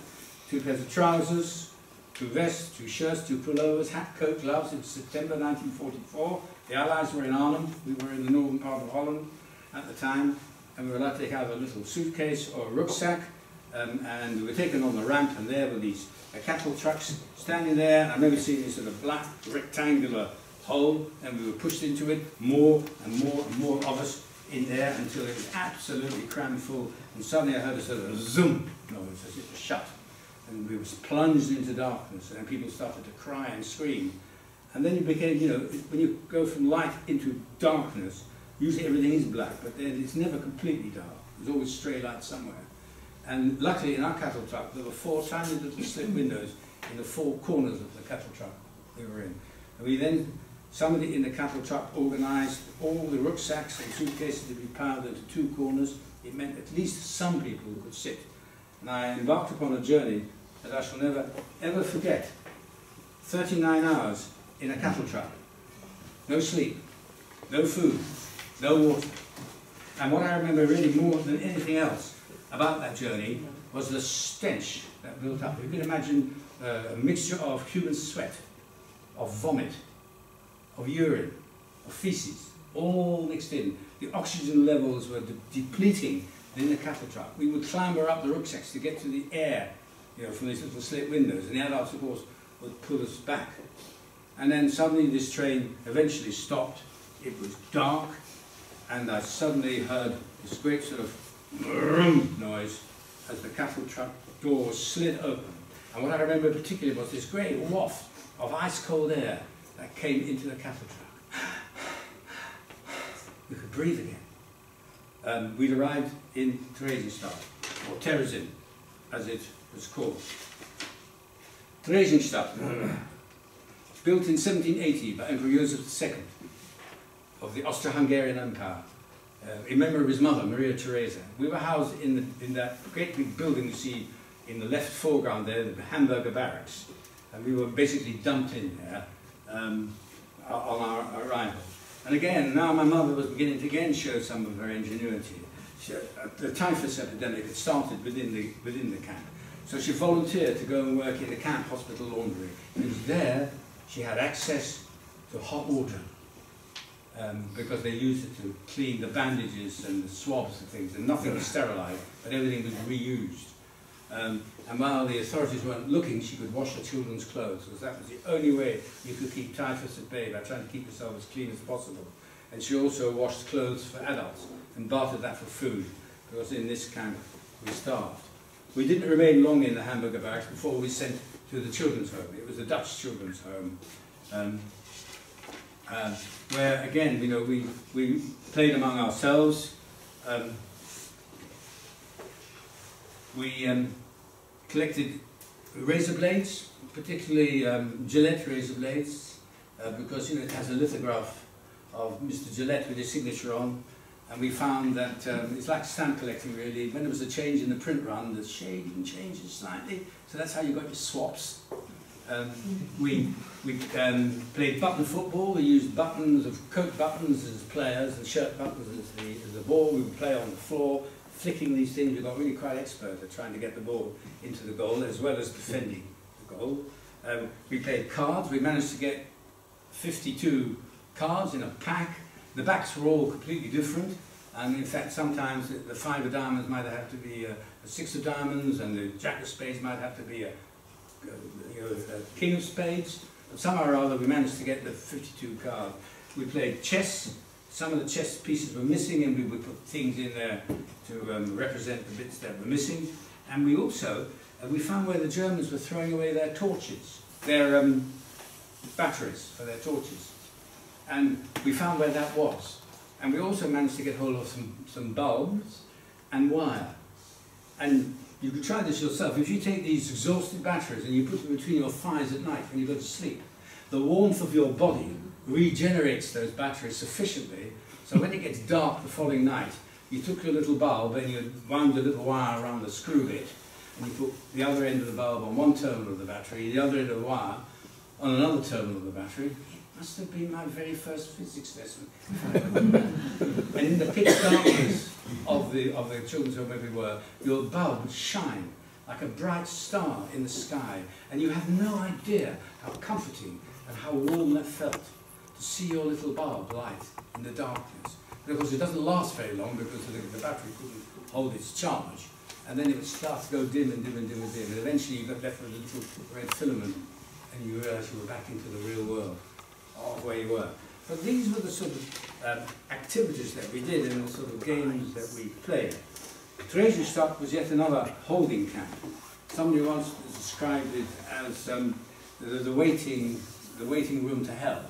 two pairs of trousers, two vests, two shirts, two pullovers, hat, coat, gloves. It was September 1944. The Allies were in Arnhem. We were in the northern part of Holland at the time. And we were allowed to have a little suitcase or a rucksack. Um, and we were taken on the ramp, and there were these uh, cattle trucks standing there. And I remember seeing this sort of black rectangular hole, and we were pushed into it, more and more and more of us in there until it was absolutely crammed full. And suddenly I heard a sort of zoom noise as it was shut. And we was plunged into darkness, and people started to cry and scream. And then you became, you know, when you go from light into darkness, usually everything is black, but then it's never completely dark. There's always stray light somewhere. And luckily in our cattle truck, there were four tiny little slit windows in the four corners of the cattle truck we were in. And we then Somebody in the cattle truck organised all the rucksacks and suitcases to be piled into two corners. It meant at least some people could sit. And I embarked upon a journey that I shall never, ever forget. 39 hours in a cattle truck. No sleep, no food, no water. And what I remember really more than anything else about that journey was the stench that built up. You can imagine uh, a mixture of human sweat, of vomit, of urine, of feces, all mixed in. The oxygen levels were de depleting in the cattle truck. We would clamber up the rucksacks to get to the air, you know, from these little slit windows, and the adults, of course, would pull us back. And then suddenly this train eventually stopped. It was dark, and I suddenly heard this great sort of noise as the cattle truck doors slid open. And what I remember particularly was this great waft of ice cold air that came into the truck. We could breathe again. Um, we'd arrived in Theresienstadt, or Terezin, as it was called. Theresienstadt, built in 1780 by Emperor Joseph II of the Austro-Hungarian Empire, uh, in memory of his mother, Maria Theresa. We were housed in, the, in that great big building you see in the left foreground there, the Hamburger Barracks. And we were basically dumped in there um, on our arrival. And again, now my mother was beginning to again show some of her ingenuity. She, uh, the typhus epidemic had started within the, within the camp. So she volunteered to go and work in the camp hospital laundry. And there she had access to hot water um, because they used it to clean the bandages and the swabs and things, and nothing was sterilized, but everything was reused. Um, and while the authorities weren't looking, she could wash her children's clothes, because that was the only way you could keep typhus at bay, by trying to keep yourself as clean as possible. And she also washed clothes for adults, and bartered that for food, because in this camp we starved. We didn't remain long in the hamburger barracks before we sent to the children's home. It was a Dutch children's home, um, uh, where again, you know, we, we played among ourselves. Um, we um, collected razor blades, particularly um, Gillette razor blades, uh, because you know it has a lithograph of Mr. Gillette with his signature on, and we found that um, it's like stamp collecting really. When there was a change in the print run, the shading changes slightly, so that's how you got your swaps. Um, we we um, played button football. We used buttons of coat buttons as players and shirt buttons as the, as the ball. We would play on the floor flicking these things, we got really quite expert at trying to get the ball into the goal as well as defending the goal. Um, we played cards. We managed to get 52 cards in a pack. The backs were all completely different. And in fact, sometimes the, five of diamonds might have to be a, a, six of diamonds, and the jack of spades might have to be a, a, you know, a king of spades. Somehow or other, we managed to get the 52 cards. We played chess, some of the chess pieces were missing and we would put things in there to um, represent the bits that were missing. And we also, uh, we found where the Germans were throwing away their torches, their um, batteries for their torches. And we found where that was. And we also managed to get hold of some, some bulbs and wire. And you could try this yourself. If you take these exhausted batteries and you put them between your thighs at night when you go to sleep, the warmth of your body regenerates those batteries sufficiently so when it gets dark the following night, you took your little bulb and you wound a little wire around the screw bit and you put the other end of the bulb on one terminal of the battery, the other end of the wire on another terminal of the battery. It must have been my very first physics lesson. and in the pitch darkness of the, of the children's home where we were, your bulb would shine like a bright star in the sky, and you have no idea how comforting and how warm that felt to see your little bulb light in the darkness. And of course, it doesn't last very long because the, battery couldn't hold its charge, and then it would start to go dim and dim and dim and dim, and eventually you got left with a little red filament, and you realised you were back into the real world of where you were. But these were the sort of um, activities that we did and the sort of games that we played. Theresienstadt was yet another holding camp. Somebody once described it as um, the, the, waiting, the waiting room to hell.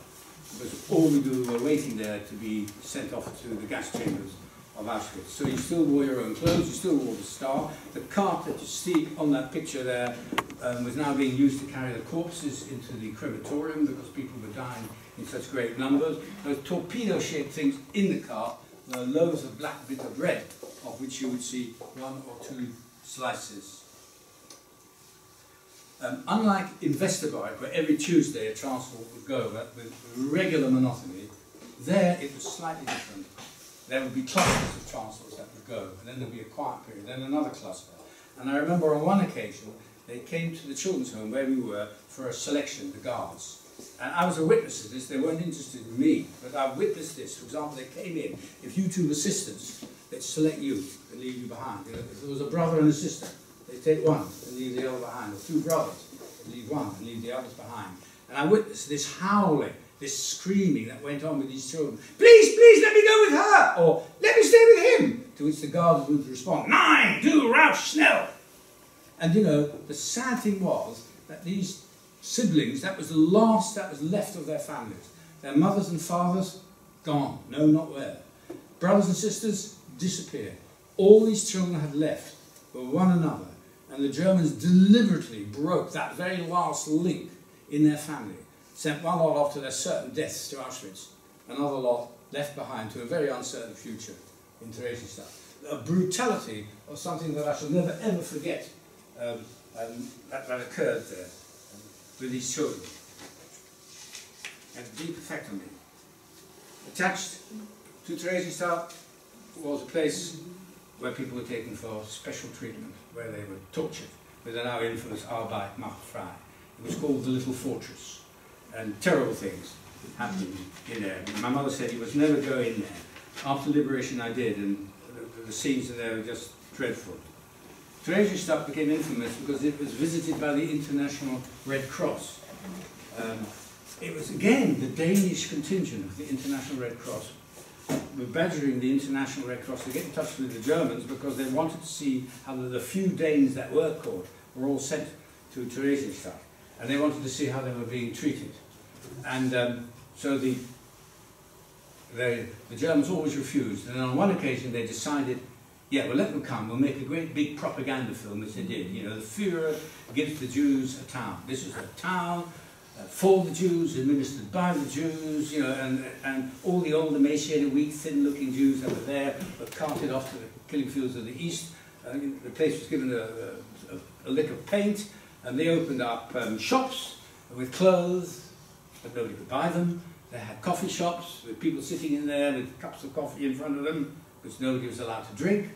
Because all we do, were waiting there to be sent off to the gas chambers of Auschwitz. So you still wore your own clothes, you still wore the star. The cart that you see on that picture there um, was now being used to carry the corpses into the crematorium because people were dying in such great numbers. Those torpedo-shaped things in the cart were loaves of black bitter bread, of which you would see one or two slices. Um, unlike in where every Tuesday a transport would go with regular monotony, there it was slightly different. There would be clusters of transports that would go, and then there'd be a quiet period, then another cluster. And I remember on one occasion, they came to the children's home where we were for a selection, the guards. And I was a witness to this, they weren't interested in me, but I witnessed this. For example, they came in, if you two were sisters, they'd select you and leave you behind. If there was a brother and a sister, they take one and leave the other behind, or two brothers, leave one and leave the others behind. And I witnessed this howling, this screaming that went on with these children. Please, please, let me go with her, or let me stay with him. To which the guards would respond, Nine, do, Rausch, Snell. And you know, the sad thing was that these siblings, that was the last that was left of their families. Their mothers and fathers, gone, no, not where. Brothers and sisters, disappeared. All these children had left for one another and the Germans deliberately broke that very last link in their family, sent one lot off to their certain deaths to Auschwitz, another lot left behind to a very uncertain future in Theresienstadt. A brutality of something that I shall never ever forget um, um, that, that, occurred there um, with these children. Had a deep effect on me. Attached to Theresienstadt was a place where people were taken for special treatment, where they were tortured with the now infamous Arbeit macht frei. It was called the Little Fortress, and terrible things happened in there. My mother said he was never go in there. After liberation I did, and the, the scenes in there were just dreadful. Theresienstadt became infamous because it was visited by the International Red Cross. Um, it was again the Danish contingent of the International Red Cross were badgering the International Red Cross to get in touch with the Germans because they wanted to see how the, few Danes that were caught were all sent to Theresienstadt. And they wanted to see how they were being treated. And um, so the, the Germans always refused. And on one occasion they decided, yeah, well let them come, we'll make a great big propaganda film, which they did. You know, the Führer gives the Jews a town. This was a town for the Jews, administered by the Jews, you know, and, and all the old emaciated, weak, thin-looking Jews that were there were carted off to the killing fields of the east. Uh, the place was given a, a, a, lick of paint, and they opened up um, shops with clothes, but nobody could buy them. They had coffee shops with people sitting in there with cups of coffee in front of them, which nobody was allowed to drink.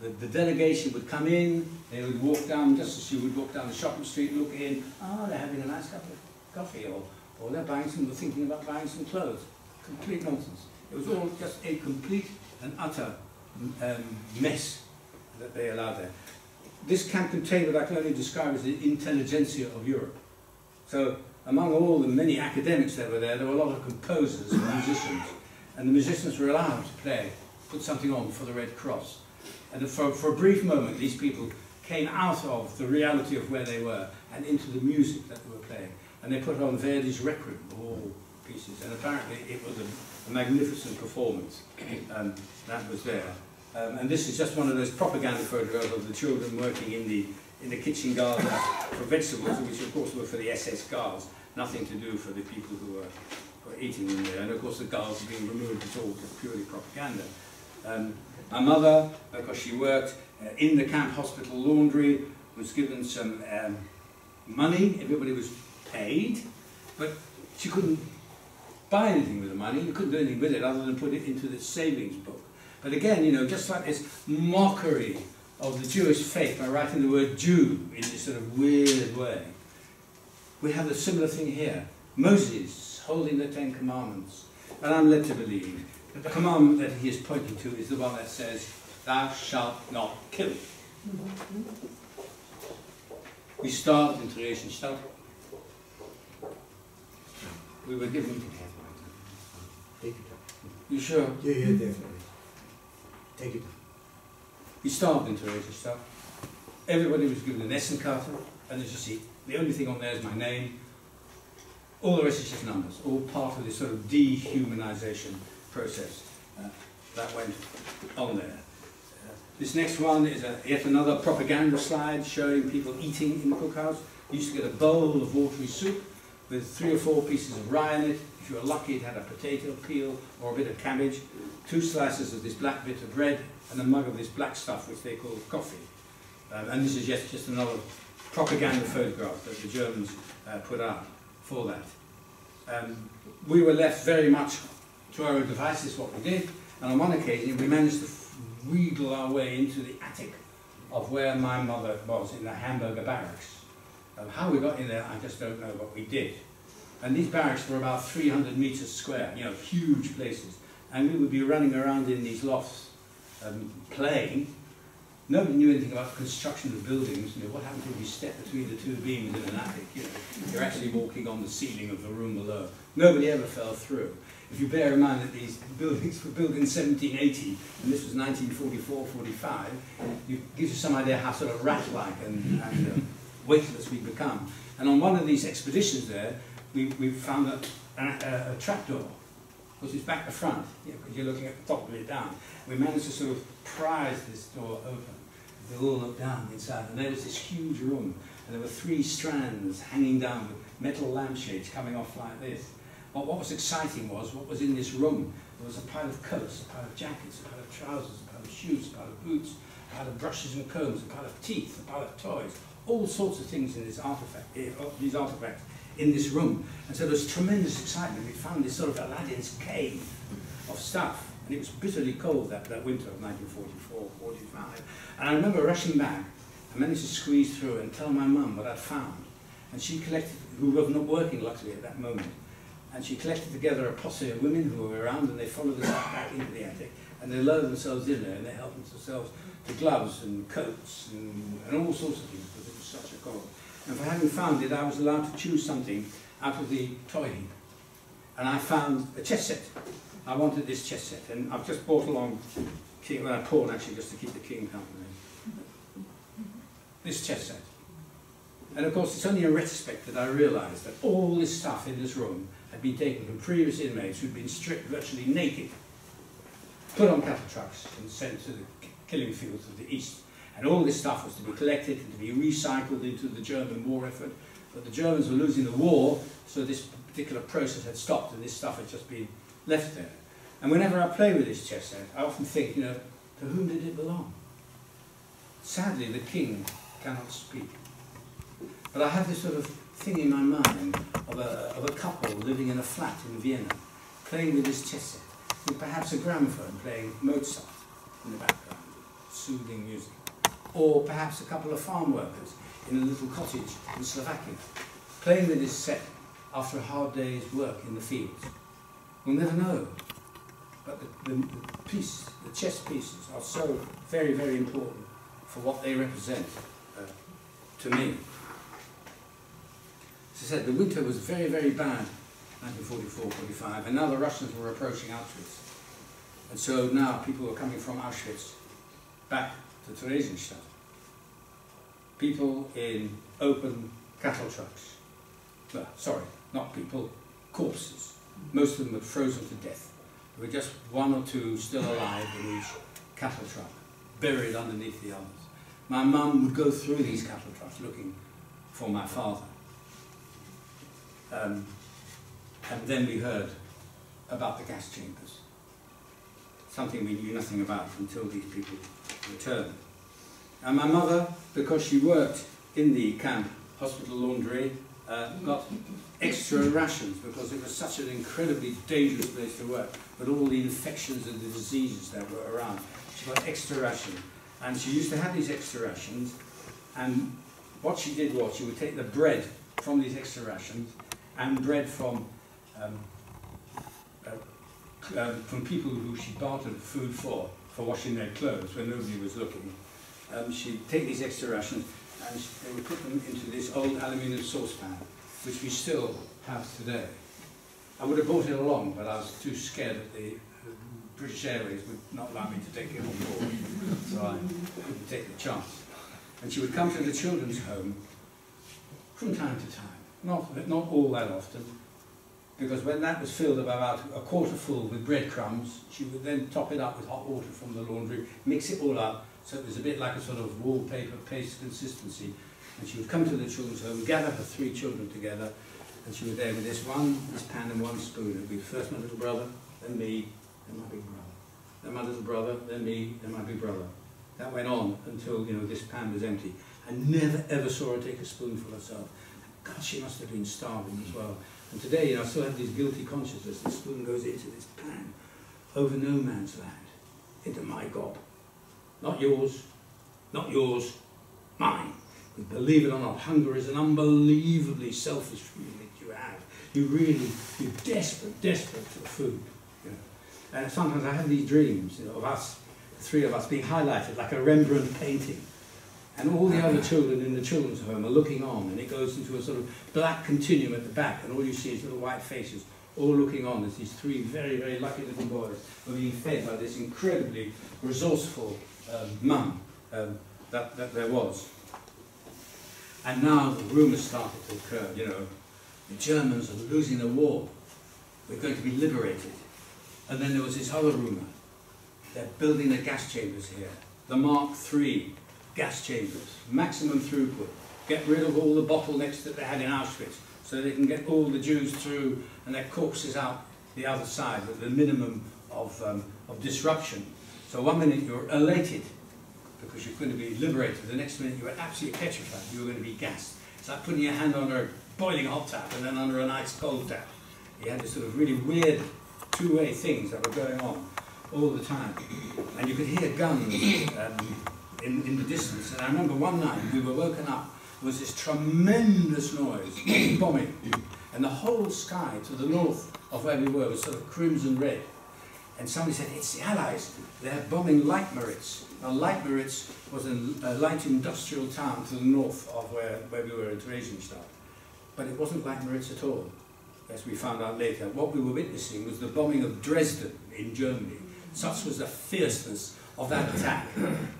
The, the, delegation would come in, they would walk down, just as you would walk down the shopping street, look in, oh, they're having a nice cup of coffee or, or they're buying some, they're thinking about buying some clothes. Complete nonsense. It was all just a complete and utter um, mess that they allowed there. This camp contained what I can only describe as the intelligentsia of Europe. So among all the many academics that were there, there were a lot of composers and musicians. And the musicians were allowed to play, put something on for the Red Cross. And for, for a brief moment, these people came out of the reality of where they were and into the music that they were playing and they put on Verdi's Requiem of all pieces, and apparently it was a, a magnificent performance um, that was there. Um, and this is just one of those propaganda photographs of the children working in the in the kitchen garden for vegetables, which of course were for the SS guards. nothing to do for the people who were, were eating them there. And of course the guards being removed, it's all purely propaganda. Um, my mother, because she worked uh, in the camp hospital laundry, was given some um, money, everybody was paid, but she couldn't buy anything with the money, you couldn't do anything with it other than put it into the savings book. But again, you know, just like this mockery of the Jewish faith by writing the word Jew in this sort of weird way, we have a similar thing here. Moses holding the Ten Commandments. And I'm led to believe that the commandment that he is pointing to is the one that says, Thou shalt not kill. Mm-hmm. We starved in Theresienstadt. We were given. Take it You sure? up. Yeah, yeah, definitely. Take it up. We starved in Theresienstadt. Everybody was given an Essenkarte, and as you see, the only thing on there is my name. All the rest is just numbers, all part of this sort of dehumanization process uh, that went on there. Uh, this next one is a, yet another propaganda slide showing people eating in the cookhouse. You used to get a bowl of watery soup with three or four pieces of rye in it. If you were lucky, it had a potato peel or a bit of cabbage, two slices of this black bit of bread, and a mug of this black stuff which they call coffee. Um, and this is just, just another propaganda photograph that the Germans uh, put out for that. Um, we were left very much to our own devices what we did, and on one occasion we managed to wheedle our way into the attic of where my mother was in the Hamburger barracks. Um, how we got in there, I just don't know, but we did. And these barracks were about 300 metres square, you know, huge places. And we would be running around in these lofts, um, playing. Nobody knew anything about the construction of buildings. You know, what happens if you step between the two beams in an attic? You know, you're actually walking on the ceiling of the room below. Nobody ever fell through. If you bear in mind that these buildings were built in 1780, and this was 1944, 45, it gives you some idea how sort of rat-like and, and weightless we become. And on one of these expeditions there, we, we found a, a, a trapdoor, because it's back to front, because you're looking at the top of it down. We managed to sort of prise this door open. They all looked down inside, and there was this huge room, and there were three strands hanging down with metal lampshades coming off like this. But what was exciting was what was in this room. There was a pile of coats, a pile of jackets, a pile of trousers, a pile of shoes, a pile of boots, a pile of brushes and combs, a pile of teeth, a pile of toys, all sorts of things in this artifact, eh, these artifacts in this room. And so there was tremendous excitement. We found this sort of Aladdin's cave of stuff. And it was bitterly cold that, that winter of 1944, 45. And I remember rushing back. I managed to squeeze through and tell my mum what I'd found. And she collected, who was not working luckily at that moment, and she collected together a posse of women who were around and they followed us back into the attic. And they lowered themselves in there and they helped themselves to gloves and coats and, and all sorts of things such a cold. And for having found it, I was allowed to choose something out of the toy heap. And I found a chess set. I wanted this chess set, and I've just brought along King, well, I pawned actually just to keep the king company. This chess set. And of course, it's only in retrospect that I realised that all this stuff in this room had been taken from previous inmates who'd been stripped virtually naked, put on cattle trucks and sent to the killing fields of the east. And all this stuff was to be collected and to be recycled into the German war effort. But the Germans were losing the war, so this particular process had stopped and this stuff had just been left there. And whenever I play with this chess set, I often think, you know, to whom did it belong? Sadly, the king cannot speak. But I have this sort of thing in my mind of a, of a couple living in a flat in Vienna, playing with this chess set, with perhaps a gramophone playing Mozart in the background, soothing music. Or perhaps a couple of farm workers in a little cottage in Slovakia, playing with this set after a hard day's work in the fields. We'll never know. But the, the, the piece, the chess pieces are so very, very important for what they represent uh, to me. As I said, the winter was very, very bad, 1944-45, and now the Russians were approaching Auschwitz. And so now people were coming from Auschwitz back to Theresienstadt. People in open cattle trucks. Well, sorry, not people, corpses. Most of them had frozen to death. There were just one or two still alive in each cattle truck, buried underneath the others. My mum would go through these cattle trucks looking for my father. Um, and then we heard about the gas chambers, something we knew nothing about until these people returned. And my mother, because she worked in the camp hospital laundry, uh, got extra rations because it was such an incredibly dangerous place to work with all the infections and the diseases that were around. She got extra rations. And she used to have these extra rations and what she did was she would take the bread from these extra rations and bread from um, uh, um, from people who she bartered food for, for washing their clothes when nobody was looking. Um, she'd take these extra rations and they would put them into this old aluminium saucepan, which we still have today. I would have brought it along, but I was too scared that the British Airways would not allow me to take it on board, so I couldn't take the chance. And she would come to the children's home from time to time, not, not all that often, because when that was filled about a quarter full with breadcrumbs, she would then top it up with hot water from the laundry, mix it all up, so it was a bit like a sort of wallpaper paste consistency. And she would come to the children's home, gather her three children together, and she was there with this one, this pan and one spoon. It would be first my little brother, then me, then my big brother. Then my little brother, then me, then my big brother. That went on until, you know, this pan was empty. I never ever saw her take a spoonful herself. God, she must have been starving as well. And today, you know, I still have this guilty consciousness. The spoon goes into this pan over no man's land, into my gob. Not yours, not yours, mine. But believe it or not, hunger is an unbelievably selfish feeling that you have. You really, you're desperate, desperate for food. You know. And sometimes I have these dreams you know, of us, the three of us, being highlighted like a Rembrandt painting. And all the other children in the children's home are looking on, and it goes into a sort of black continuum at the back, and all you see is little white faces, all looking on as these three very, very lucky little boys are being fed by this incredibly resourceful um, mum um, that, that there was. And now the rumours started to occur, you know, the Germans are losing the war, we're going to be liberated. And then there was this other rumour, they're building the gas chambers here, the Mark III gas chambers, maximum throughput, get rid of all the bottlenecks that they had in Auschwitz, so they can get all the Jews through and their corpses out the other side with the minimum of, um, of disruption. So one minute you're elated because you're going to be liberated, the next minute you were absolutely petrified, you were going to be gassed. It's like putting your hand under a boiling hot tap and then under an ice cold tap. You had this sort of really weird two-way things that were going on all the time. And you could hear guns um, in, in the distance. And I remember one night we were woken up, there was this tremendous noise, bombing. And the whole sky to the north of where we were was sort of crimson red. And somebody said, it's the Allies, they're bombing Leitmeritz. Now Leitmeritz was a, light industrial town to the north of where, where we were in Theresienstadt. But it wasn't Leitmeritz at all, as we found out later. What we were witnessing was the bombing of Dresden in Germany. Such was the fierceness of that attack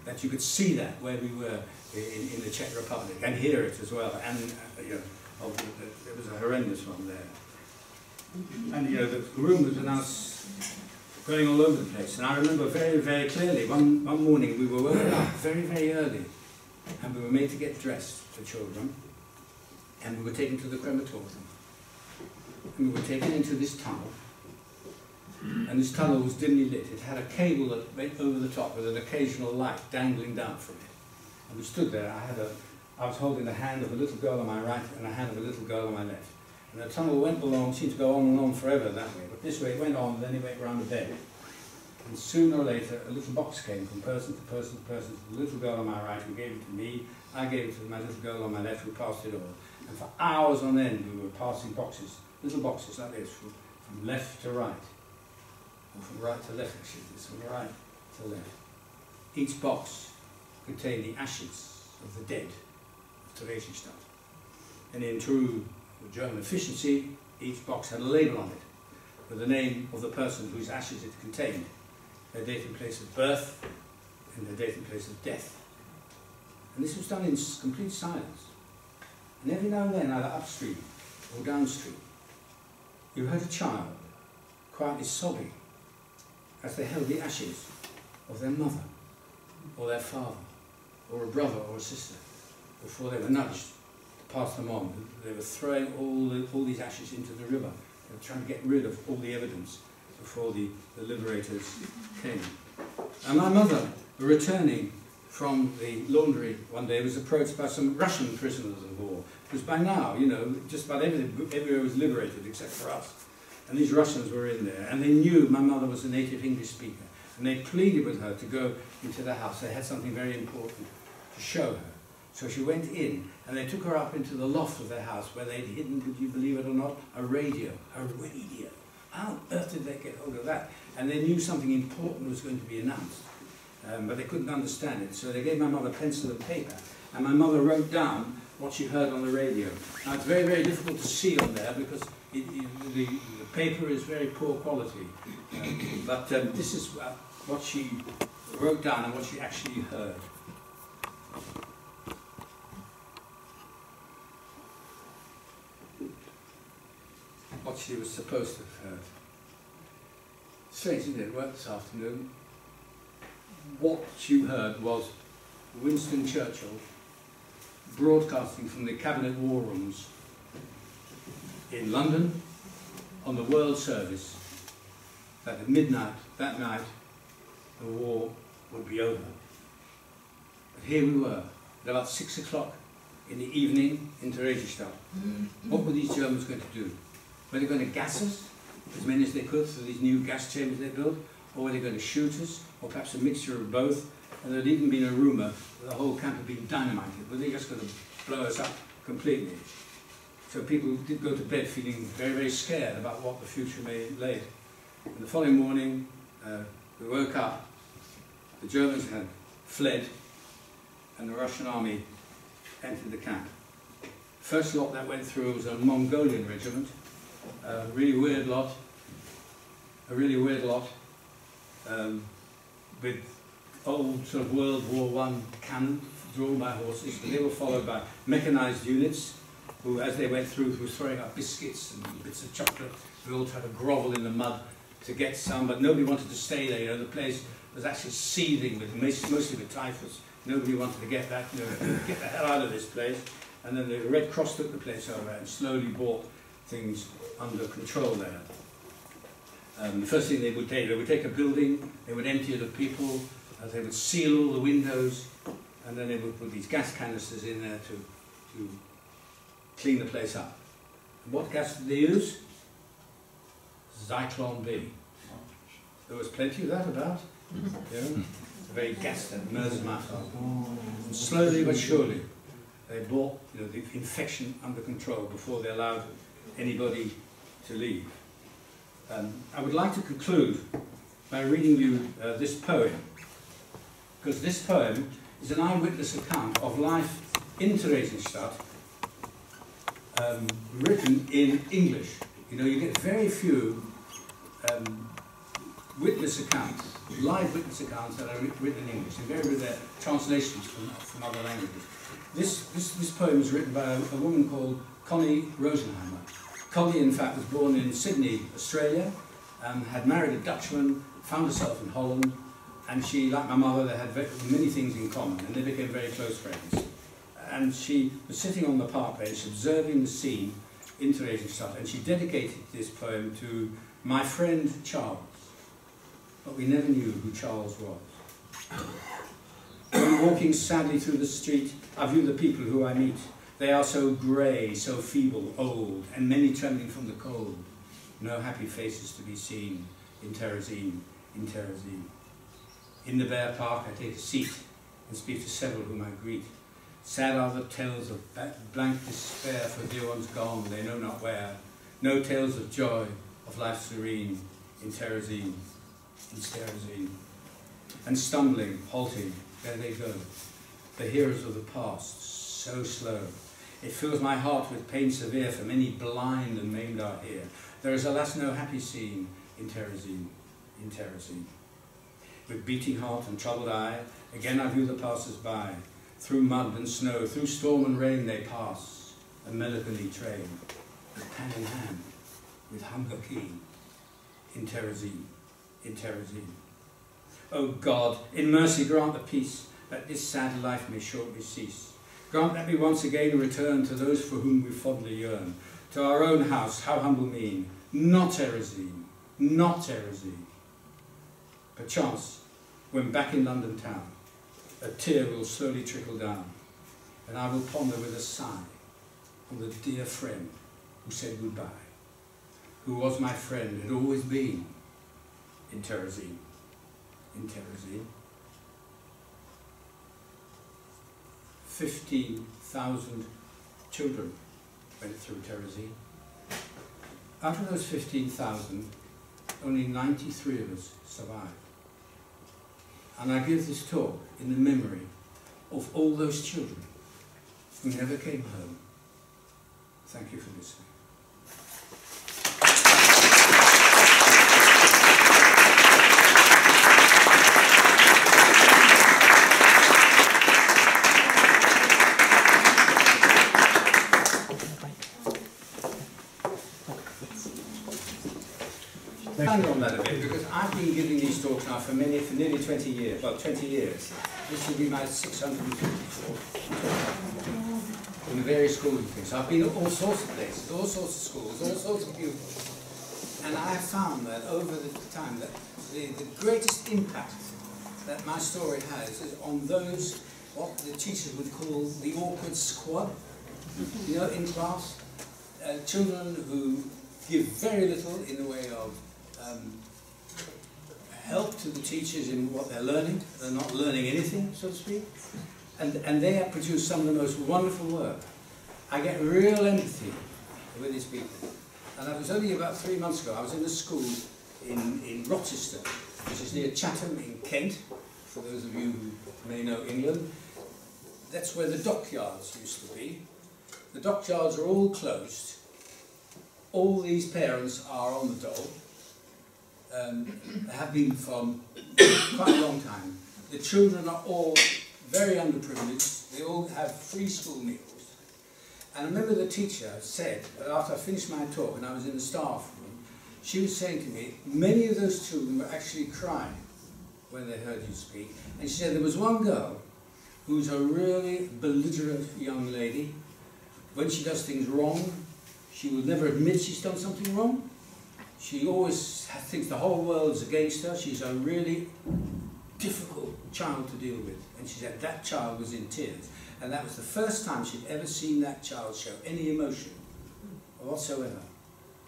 that you could see that where we were in, in the Czech Republic and hear it as well. And uh, you know, of it was a horrendous one there. And you know, the rumours are now going all over the place. And I remember very, very clearly, one, one morning we were woken up very, very early and we were made to get dressed, the children, and we were taken to the crematorium. And we were taken into this tunnel, and this tunnel was dimly lit. It had a cable that went over the top with an occasional light dangling down from it. And we stood there. I had a, I was holding the hand of a little girl on my right and the hand of a little girl on my left. And the tunnel went along, seemed to go on and on forever that way. But this way it went on, and then it went round the bed. And sooner or later, a little box came from person to person to person to the little girl on my right who gave it to me. I gave it to my little girl on my left who passed it on. And for hours on end, we were passing boxes, little boxes like this, from left to right. From right to left, actually. It's from right to left. Each box contained the ashes of the dead of Theresienstadt. And in true German efficiency, each box had a label on it with the name of the person whose ashes it contained, their date and place of birth, and their date and place of death. And this was done in complete silence. And every now and then, either upstream or downstream, you heard a child quietly sobbing as they held the ashes of their mother, or their father, or a brother or a sister, before they were nudged to pass them on. They were throwing all, the, all these ashes into the river. They were trying to get rid of all the evidence before the, the liberators came. And my mother, returning from the laundry one day, was approached by some Russian prisoners of war. Because by now, you know, just about everything, everywhere was liberated except for us. And these Russians were in there, and they knew my mother was a native English speaker. And they pleaded with her to go into the house. They had something very important to show her. So she went in, and they took her up into the loft of their house where they'd hidden, would you believe it or not, a radio. A radio. How on earth did they get hold of that? And they knew something important was going to be announced. Um, but they couldn't understand it. So they gave my mother pencil and paper, and my mother wrote down what she heard on the radio. Now it's very, very difficult to see on there because it, the, the paper is very poor quality. Um, but um, this is what she wrote down and what she actually heard. What she was supposed to have heard. Strange, isn't it? Well, this afternoon, what you heard was Winston Churchill broadcasting from the Cabinet War Rooms in London on the World Service that at midnight that night the war would be over. But here we were, at about six o'clock in the evening in Theresienstadt. What were these Germans going to do? Were they going to gas us, as many as they could, through these new gas chambers they built? Or were they going to shoot us, or perhaps a mixture of both? And there'd even been a rumour that the whole camp had been dynamited. Were they just going to blow us up completely? So people did go to bed feeling very, very scared about what the future may lay. And the following morning, uh, we woke up, the Germans had fled, and the Russian army entered the camp. First lot that went through was a Mongolian regiment, a really weird lot, a really weird lot, um, with old sort of World War One cannon drawn by horses, they were followed by mechanized units who, as they went through, were throwing up biscuits and bits of chocolate. We all tried to grovel in the mud to get some, but nobody wanted to stay there. You know, the place was actually seething with mostly with typhus. Nobody wanted to get that, you know, get the hell out of this place. And then the Red Cross took the place over and slowly brought things under control there. Um, the first thing they would take, they would take a building, they would empty it of people, uh, they would seal all the windows, and then they would put these gas canisters in there to, to clean the place up. What gas did they use? Zyklon B. There was plenty of that about. Yeah? A very gas that Mersmacher. And slowly but surely, they brought you know, the infection under control before they allowed anybody to leave. Um, I would like to conclude by reading you uh, this poem, because this poem is an eyewitness account of life in Theresienstadt, um, written in English. You know, you get very few um, witness accounts, live witness accounts that are written in English. Invariably they're translations from, from other languages. This, this, this poem is written by a, a woman called Connie Rosenheimer. Connie, in fact, was born in Sydney, Australia, um, had married a Dutchman, found herself in Holland, and she, like my mother, they had very, many things in common, and they became very close friends. And she was sitting on the park bench observing the scene in stuff, and she dedicated this poem to my friend Charles. But we never knew who Charles was. When walking sadly through the street, I view the people who I meet. They are so grey, so feeble, old, and many trembling from the cold. No happy faces to be seen in Terezin, in Terezin. In the bare park I take a seat and speak to several whom I greet. Sad are the tales of blank despair for dear ones gone, they know not where. No tales of joy, of life serene, in Terezin, in Terezin. And stumbling, halting, there they go, the heroes of the past, so slow. It fills my heart with pain severe, for many blind and maimed are here. There is alas no happy scene in Terezin, in Terezin. With beating heart and troubled eye, again I view the passers-by. Through mud and snow, through storm and rain they pass, a melancholy train, hand in hand, with hunger keen, in Terezin, in Terezin. O God, in mercy grant the peace, that this sad life may shortly cease. Grant that we once again return to those for whom we fondly yearn. To our own house, how humble mean, not Terezin, not Terezin. Perchance, when back in London town, a tear will slowly trickle down, and I will ponder with a sigh on the dear friend who said goodbye, who was my friend, had always been in Terezin, in Terezin. 15,000 children went through Terezin. Out of those 15,000, only 93 of us survived. And I give this talk in the memory of all those children who never came home. Thank you for listening. Hang on that a bit, because I've been giving these talks now for many, for nearly 20 years, well, 20 years. This will be my 654 in the various schools and things. So I've been at all sorts of places, all sorts of schools, all sorts of pupils. And I have found that over the time that the, the greatest impact that my story has is on those, what the teachers would call the awkward squad, you know, in class. Uh, children who give very little in the way of um, help to the teachers in what they're learning. They're not learning anything, so to speak. And, and they have produced some of the most wonderful work. I get real empathy with these people. And it was only about three months ago, I was in a school in, in Rochester, which is near Chatham in Kent, for those of you who may know England. That's where the dockyards used to be. The dockyards are all closed. All these parents are on the dole. Um, have been for quite a long time. The children are all very underprivileged. They all have free school meals. And I remember the teacher said, after I finished my talk and I was in the staff room, she was saying to me, many of those children were actually crying when they heard you speak. And she said there was one girl who's a really belligerent young lady. When she does things wrong, she will never admit she's done something wrong. She always thinks the whole world's against her. She's a really difficult child to deal with. And she said that child was in tears. And that was the first time she'd ever seen that child show any emotion whatsoever.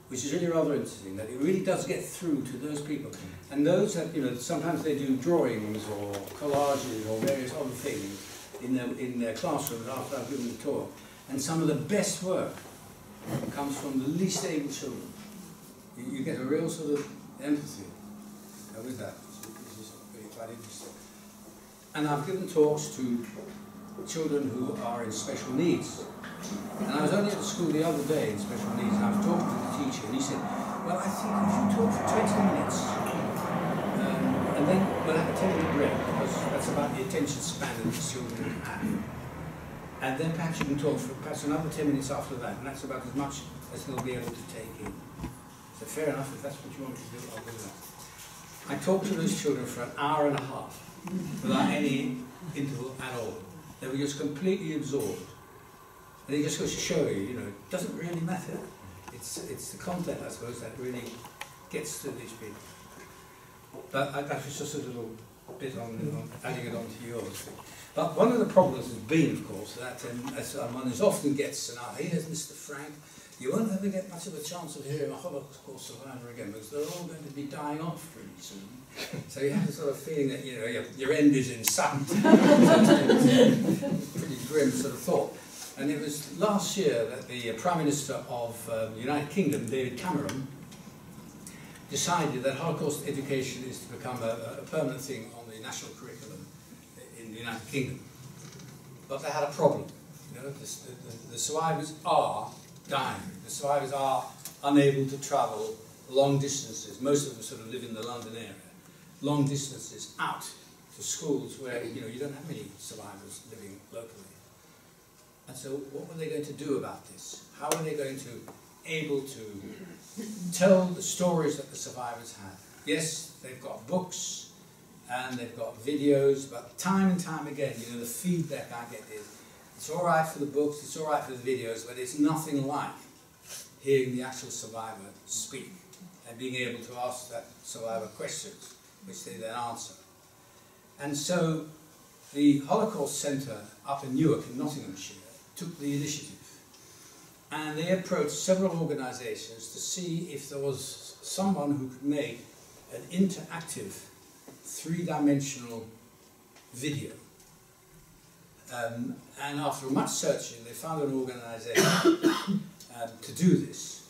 Which is really rather interesting, that it really does get through to those people. And those you know, sometimes they do drawings or collages or various other things in their, in their classrooms after I've given the talk. And some of the best work comes from the least able children. You, you get a real sort of empathy with that. Is quite interesting. And I've given talks to children who are in special needs. And I was only at the school the other day in special needs, and I was talking to the teacher, and he said, well, I think if you talk for 20 minutes, um, and then we'll have a 10 minute break, because that's about the attention span that the children have. And then perhaps you can talk for perhaps another 10 minutes after that, and that's about as much as they'll be able to take in. Fair enough, if that's what you want me to do, I'll do that. I talked to those children for an hour and a half, without any interval at all. They were just completely absorbed. And it just goes to show you, you know, it doesn't really matter. It's, it's the content, I suppose, that really gets to these people. But I, that was just a little bit on, on adding it on to yours. But one of the problems has been, of course, that um, as one as often gets, and now here's Mr. Frank, you won't ever get much of a chance of hearing a Holocaust survivor again because they're all going to be dying off pretty soon. So you have the sort of feeling that you know your, your end is in sight. pretty grim sort of thought. And it was last year that the Prime Minister of um, the United Kingdom, David Cameron, decided that Holocaust education is to become a, a permanent thing on the national curriculum in the United Kingdom. But they had a problem. You know, the, the, the survivors are dying. The survivors are unable to travel long distances. Most of them sort of live in the London area. Long distances out to schools where you know you don't have many survivors living locally. And so, what were they going to do about this? How were they going to able to tell the stories that the survivors had? Yes, they've got books and they've got videos, but time and time again, you know, the feedback I get is It's all right for the books, it's all right for the videos, but it's nothing like hearing the actual survivor speak and being able to ask that survivor questions, which they then answer. And so the Holocaust Centre up in Newark in Nottinghamshire took the initiative and they approached several organisations to see if there was someone who could make an interactive three-dimensional video. Um, and after much searching, they found an organisation um, to do this.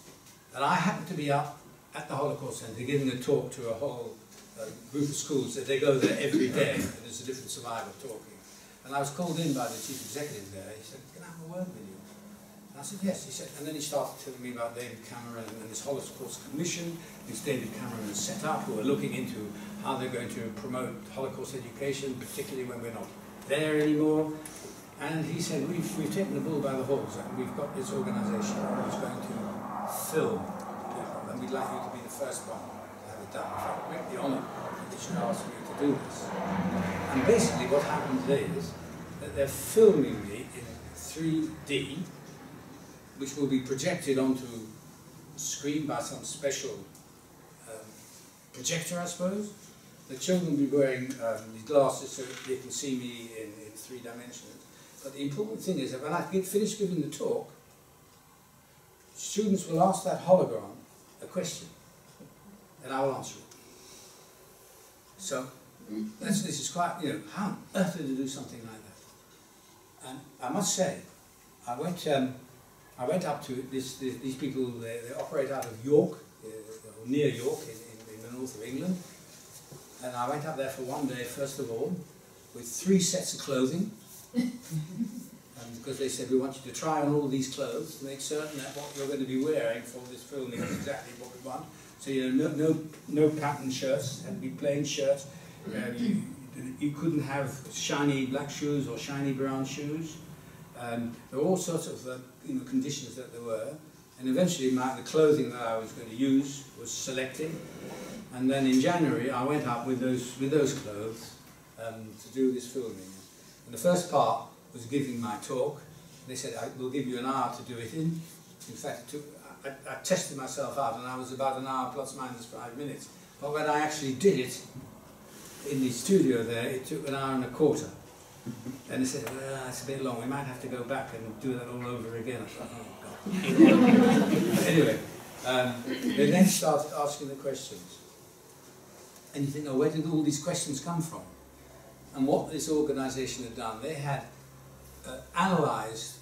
And I happened to be up at the Holocaust Centre giving a talk to a whole uh, group of schools that they go there every day and there's a different survivor talking. And I was called in by the chief executive there. He said, can I have a word with you? And I said, yes. He said, and then he started telling me about David Cameron and this Holocaust Commission, which David Cameron has set up, who are looking into how they're going to promote Holocaust education, particularly when we're not there anymore. And he said, we've, we've taken the bull by the horns and we've got this organisation that's going to film people and we'd like you to be the first one to have it done. In we're the honour that they should ask you to do this. And basically what happens is that they're filming me in 3D, which will be projected onto a screen by some special um, projector, I suppose. The children will be wearing um, these glasses so they can see me in, in three dimensions. But the important thing is that when I get finished giving the talk, students will ask that hologram a question, and I will answer it. So, that's, this is quite, you know, how on earth did they do something like that? And I must say, I went, um, I went up to this, this these people, they, they operate out of York, uh, or near York, in, in, in the north of England, and I went up there for one day, first of all, with three sets of clothing, and because they said we want you to try on all these clothes to make certain that what you're going to be wearing for this filming is exactly what we want. So you know, no no no pattern shirts, had to be plain shirts. Uh, you, you couldn't have shiny black shoes or shiny brown shoes. Um, there were all sorts of uh, you know conditions that there were, and eventually my, the clothing that I was going to use was selected. And then in January I went up with those with those clothes um, to do this filming. And the first part was giving my talk. They said, I will give you an hour to do it in. In fact, I, I tested myself out and I was about an hour plus minus five minutes. But when I actually did it in the studio there, it took an hour and a quarter. And they said, well, that's a bit long, we might have to go back and do that all over again. I thought, oh God. anyway, um, they then started asking the questions. And you think, oh, where did all these questions come from? And what this organisation had done, they had uh, analysed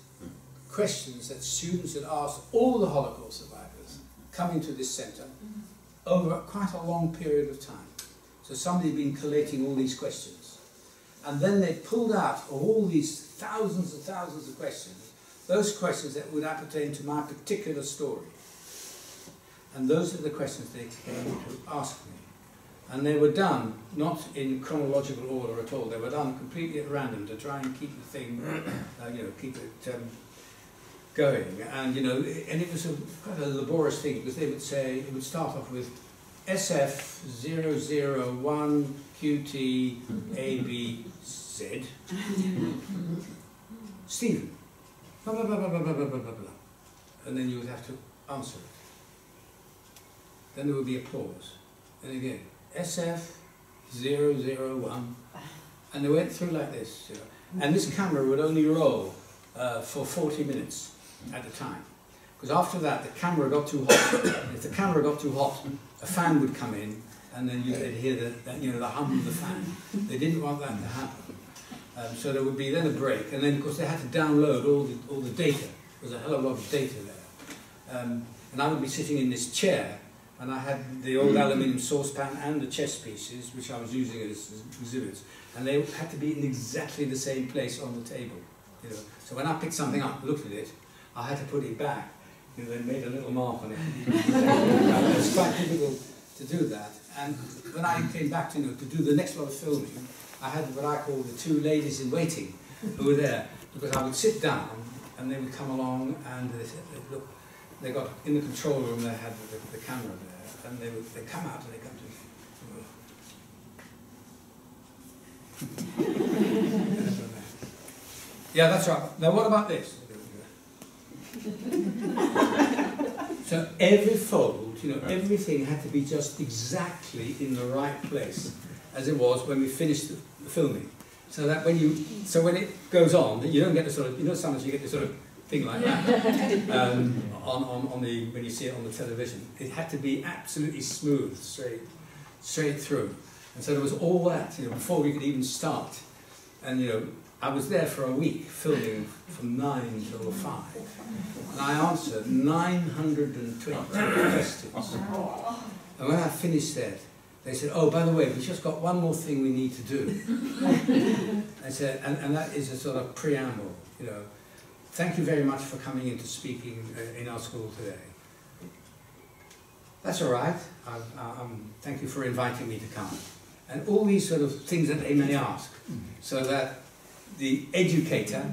questions that students had asked all the Holocaust survivors coming to this centre over quite a long period of time. So somebody had been collating all these questions. And then they pulled out of all these thousands and thousands of questions, those questions that would appertain to my particular story. And those are the questions they came to ask me. And they were done not in chronological order at all. They were done completely at random to try and keep the thing, uh, you know, keep it um, going. And you know, and it was a, quite a laborious thing because they would say it would start off with SF001 QT ABC Steven. Blah, blah, blah, blah, blah, blah, blah, blah, blah. And then you would have to answer it. Then there would be a pause. And again, SF001. And they went through like this. You know. And this camera would only roll uh, for 40 minutes at a time. Because after that, the camera got too hot. if the camera got too hot, a fan would come in, and then you'd hear the, you know, the hum of the fan. They didn't want that to happen. Um, so there would be then a break, and then of course they had to download all the, all the data. There was a hell of a lot of data there. Um, and I would be sitting in this chair, and I had the old aluminium saucepan and the chess pieces, which I was using as exhibits, and they had to be in exactly the same place on the table. You know. So when I picked something up, looked at it, I had to put it back. You know, they made a little mark on it. it was quite difficult to do that. And when I came back to, you know, to do the next lot of filming, I had what I call the two ladies in waiting who were there because I would sit down and they would come along and they said, look, they got in the control room, they had the, the camera there, and they would they come out and they come to me. Yeah, that's right. Now, what about this? so every fold, you know, everything had to be just exactly in the right place, as it was when we finished the, filming. So that when you, so when it goes on, you don't get the sort of, you know, sometimes you get the sort of thing like that um, on, on, on the when you see it on the television. It had to be absolutely smooth, straight, straight through. And so there was all that, you know, before we could even start. And you know, I was there for a week filming from nine till five, and I answered 920 questions. And when I finished that, they said, "Oh, by the way, we've just got one more thing we need to do." I said, and, and that is a sort of preamble, you know. Thank you very much for coming in to speaking uh, in our school today. That's all right. I, um, thank you for inviting me to come. And all these sort of things that they may ask, so that the educator,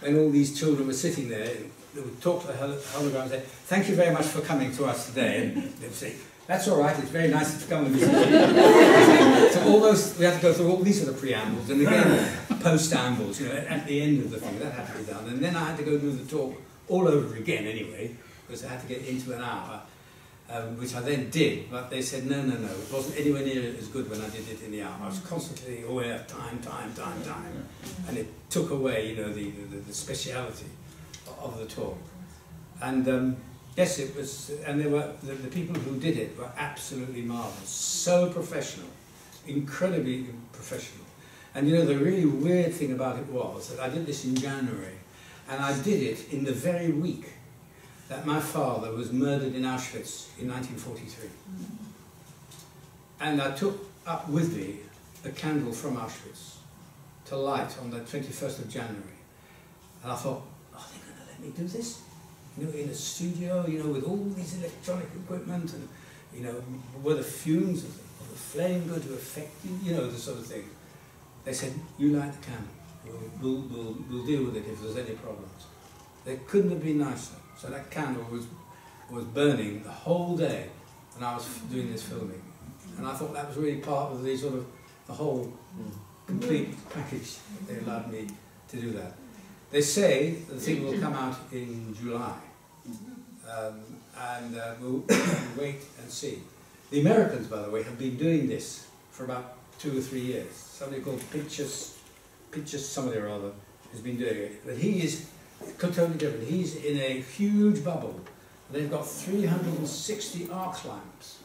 when all these children were sitting there, they would talk to the hol- hologram and say, thank you very much for coming to us today. And they'd say, that's all right, it's very nice to come and visit you. so all those, we have to go through all these sort of preambles, and again, post-ambles, you know, at the end of the thing, that had to be done. And then I had to go do the talk all over again anyway, because I had to get into an hour, um, which I then did, but they said, no, no, no, it wasn't anywhere near as good when I did it in the hour. I was constantly aware of time, time, time, time, and it took away, you know, the, the, the speciality of the talk. And um, yes, it was, and there were, the, the people who did it were absolutely marvellous, so professional, incredibly professional. And you know, the really weird thing about it was that I did this in January, and I did it in the very week that my father was murdered in Auschwitz in 1943. And I took up with me a candle from Auschwitz to light on the 21st of January. And I thought, are they going to let me do this? You know, in a studio, you know, with all these electronic equipment and, you know, were the fumes of the, of the flame going to affect you? You know, the sort of thing. They said, you light the candle. We'll, we'll, we'll, deal with it if there's any problems. They couldn't have been nicer. So that candle was, was burning the whole day when I was doing this filming. And I thought that was really part of the sort of, the whole complete package that they allowed me to do that. They say the thing will come out in July. Um, and uh, we'll wait and see. The Americans, by the way, have been doing this for about two or three years. Somebody called Pinchas, Pinchas somebody or other has been doing it. But he is totally different. He's in a huge bubble. They've got 360 arc lamps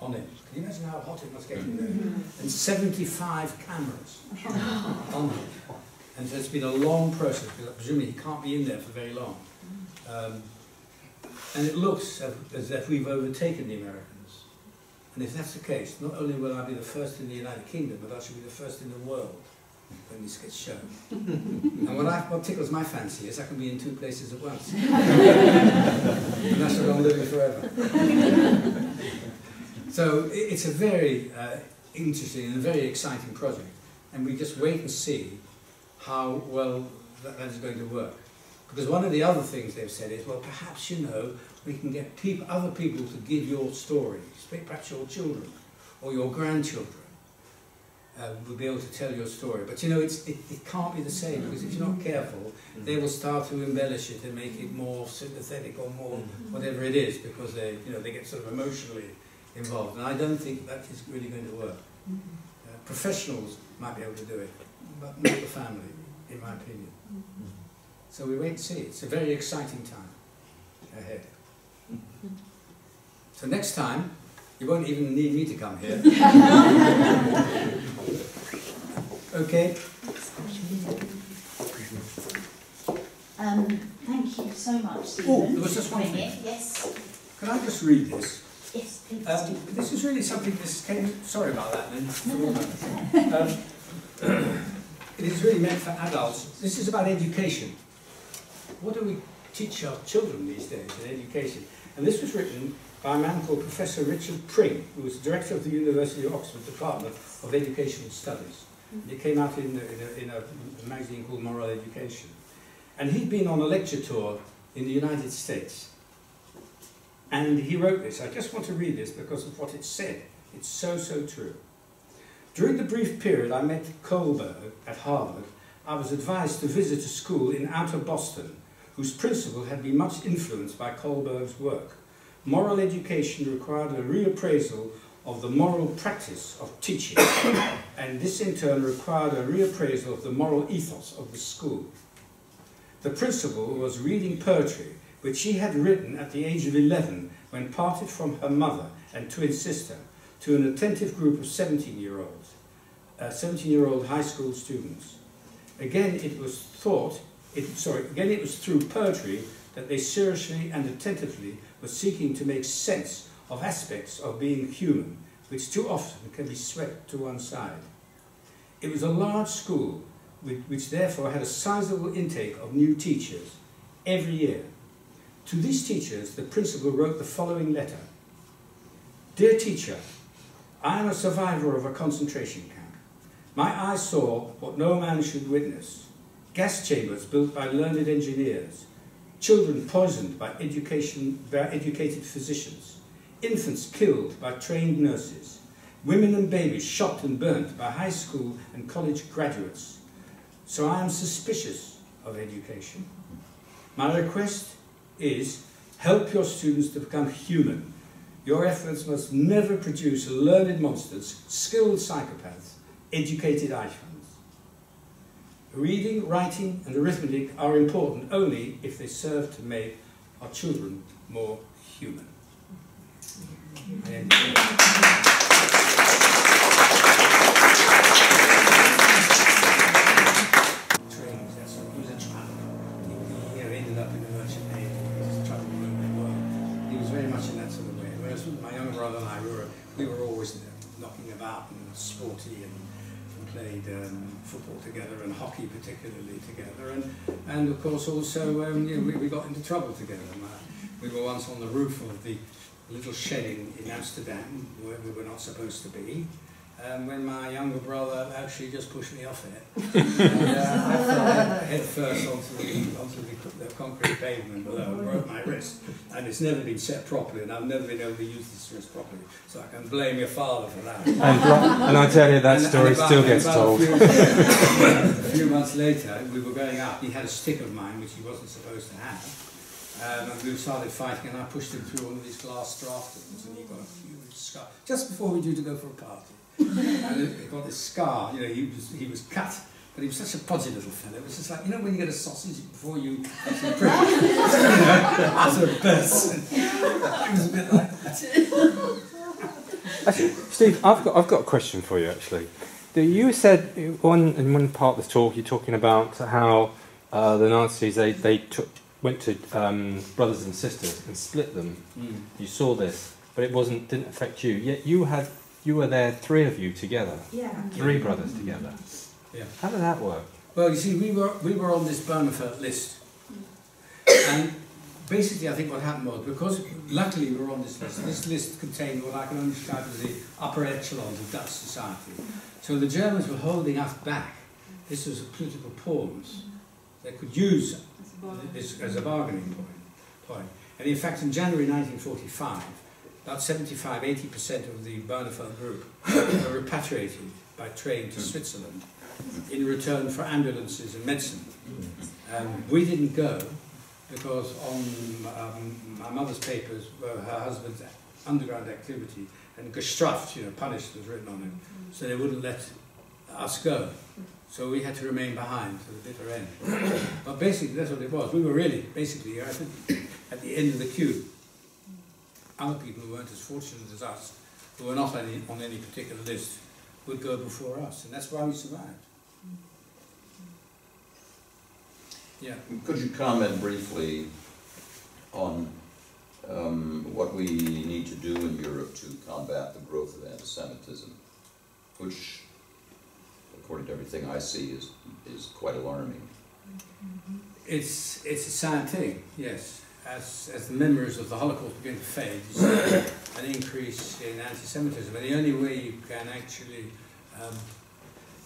on it. Can you imagine how hot it must get in there? And 75 cameras on it. And so it's been a long process, because presumably he can't be in there for very long. Um, and it looks as, as if we've overtaken the Americans. And if that's the case, not only will I be the first in the United Kingdom, but I shall be the first in the world when this gets shown. and what, I, what tickles my fancy is I can be in two places at once. and that's what I'm living forever. so it, it's a very uh, interesting and a very exciting project. And we just wait and see how well that, that is going to work. Because one of the other things they've said is, well, perhaps, you know, we can get people, other people to give your stories, perhaps your children or your grandchildren uh, will be able to tell your story. But you know, it, it can't be the same mm-hmm. because if you're not mm-hmm. careful, mm-hmm. they will start to embellish it and make it more sympathetic or more whatever it is because they, you know, they get sort of emotionally involved. And I don't think that is really going to work. Uh, professionals might be able to do it, but not the family, in my opinion. So we wait and see. It's a very exciting time ahead. So next time, you won't even need me to come here. okay? Um, thank you so much, Steven. Oh, there was just one thing. Yes, Can I just read this? yes, please. Um, this is really something, this came, sorry about that then. Um, it is really meant for adults. This is about education. What do we teach our children these days in education? And this was written by a man called Professor Richard Pring, who was director of the University of Oxford Department of Educational Studies. Mm-hmm. It came out in, a, in, a, in a magazine called Moral Education. And he'd been on a lecture tour in the United States. And he wrote this. I just want to read this because of what it said. It's so, so true. During the brief period I met Kohlberg at Harvard I was advised to visit a school in outer Boston whose principal had been much influenced by Kohlberg's work. Moral education required a reappraisal of the moral practice of teaching, and this in turn required a reappraisal of the moral ethos of the school. The principal was reading poetry, which she had written at the age of 11 when parted from her mother and twin sister to an attentive group of 17-year-olds, uh, 17-year-old high school students. Again, it was thought, it, sorry, again it was through poetry that they seriously and attentively were seeking to make sense of aspects of being human, which too often can be swept to one side. It was a large school, which therefore had a sizable intake of new teachers every year. To these teachers, the principal wrote the following letter. Dear teacher, I am a survivor of a concentration camp. My eyes saw what no man should witness. Gas chambers built by learned engineers, children poisoned by, education, by educated physicians, infants killed by trained nurses, women and babies shot and burnt by high school and college graduates. So I am suspicious of education. My request is help your students to become human. Your efforts must never produce learned monsters, skilled psychopaths, educated icons. Reading, writing and arithmetic are important only if they serve to make our children more human. And. My younger brother and I, we were, we were always knocking about and sporty and played um, football together and hockey particularly together. And, and of course also um, you know, we, we got into trouble together. We were once on the roof of the little shed in, in Amsterdam where we were not supposed to be. Um, when my younger brother actually just pushed me off it. and, uh, I fell head first onto the, onto the, the concrete pavement below and broke my wrist. And it's never been set properly, and I've never been able to use this wrist properly. So I can blame your father for that. And, and I tell you, that And- story and about- still gets told. A few, a few months later, we were going up. He had a stick of mine, which he wasn't supposed to have. Um, and we started fighting, and I pushed him through one of these glass draftings, and he got a huge scar just before we due to go for a party. and he got this scar. You know, he was he was cut. But he was such a podgy little fellow. It was just like, you know when you get a sausage before you actually prick it? you know, sort of bursts. It was a bit like that. Actually, Steve, I've got I've got a question for you. Actually, you said in one in one part of the talk you're talking about how uh, the Nazis they they took went to um, brothers and sisters and split them. You saw this, but it wasn't didn't affect you. Yet you had you were there, three of you together, Yeah. three brothers together. Yeah. How did that work? Well, you see, we were we were on this Barneveld list, and basically, I think what happened was because luckily we were on this list. This list contained what I can only describe as the upper echelons of Dutch society. So the Germans were holding us back. This was a political pawns. They could use this as a bargaining point. point. And in fact, in January 1945, about 75 80% of the Barneveld group were repatriated by train to Switzerland in return for ambulances and medicine. Um, we didn't go because on um, my mother's papers were her husband's underground activity and gestraft, you know, punished was written on him. So they wouldn't let us go. So we had to remain behind to the bitter end. but basically, that's what it was. We were really, basically, I think, at the end of the queue. Other people who weren't as fortunate as us, who were not any, on any particular list, would go before us, and that's why we survived. Yeah. Could you comment briefly on um, what we need to do in Europe to combat the growth of anti-Semitism, which, according to everything I see, is, is quite alarming? It's, it's a sad thing, yes. As, as the memories of the Holocaust begin to fade, you see an increase in anti-Semitism. And the only way you can actually um,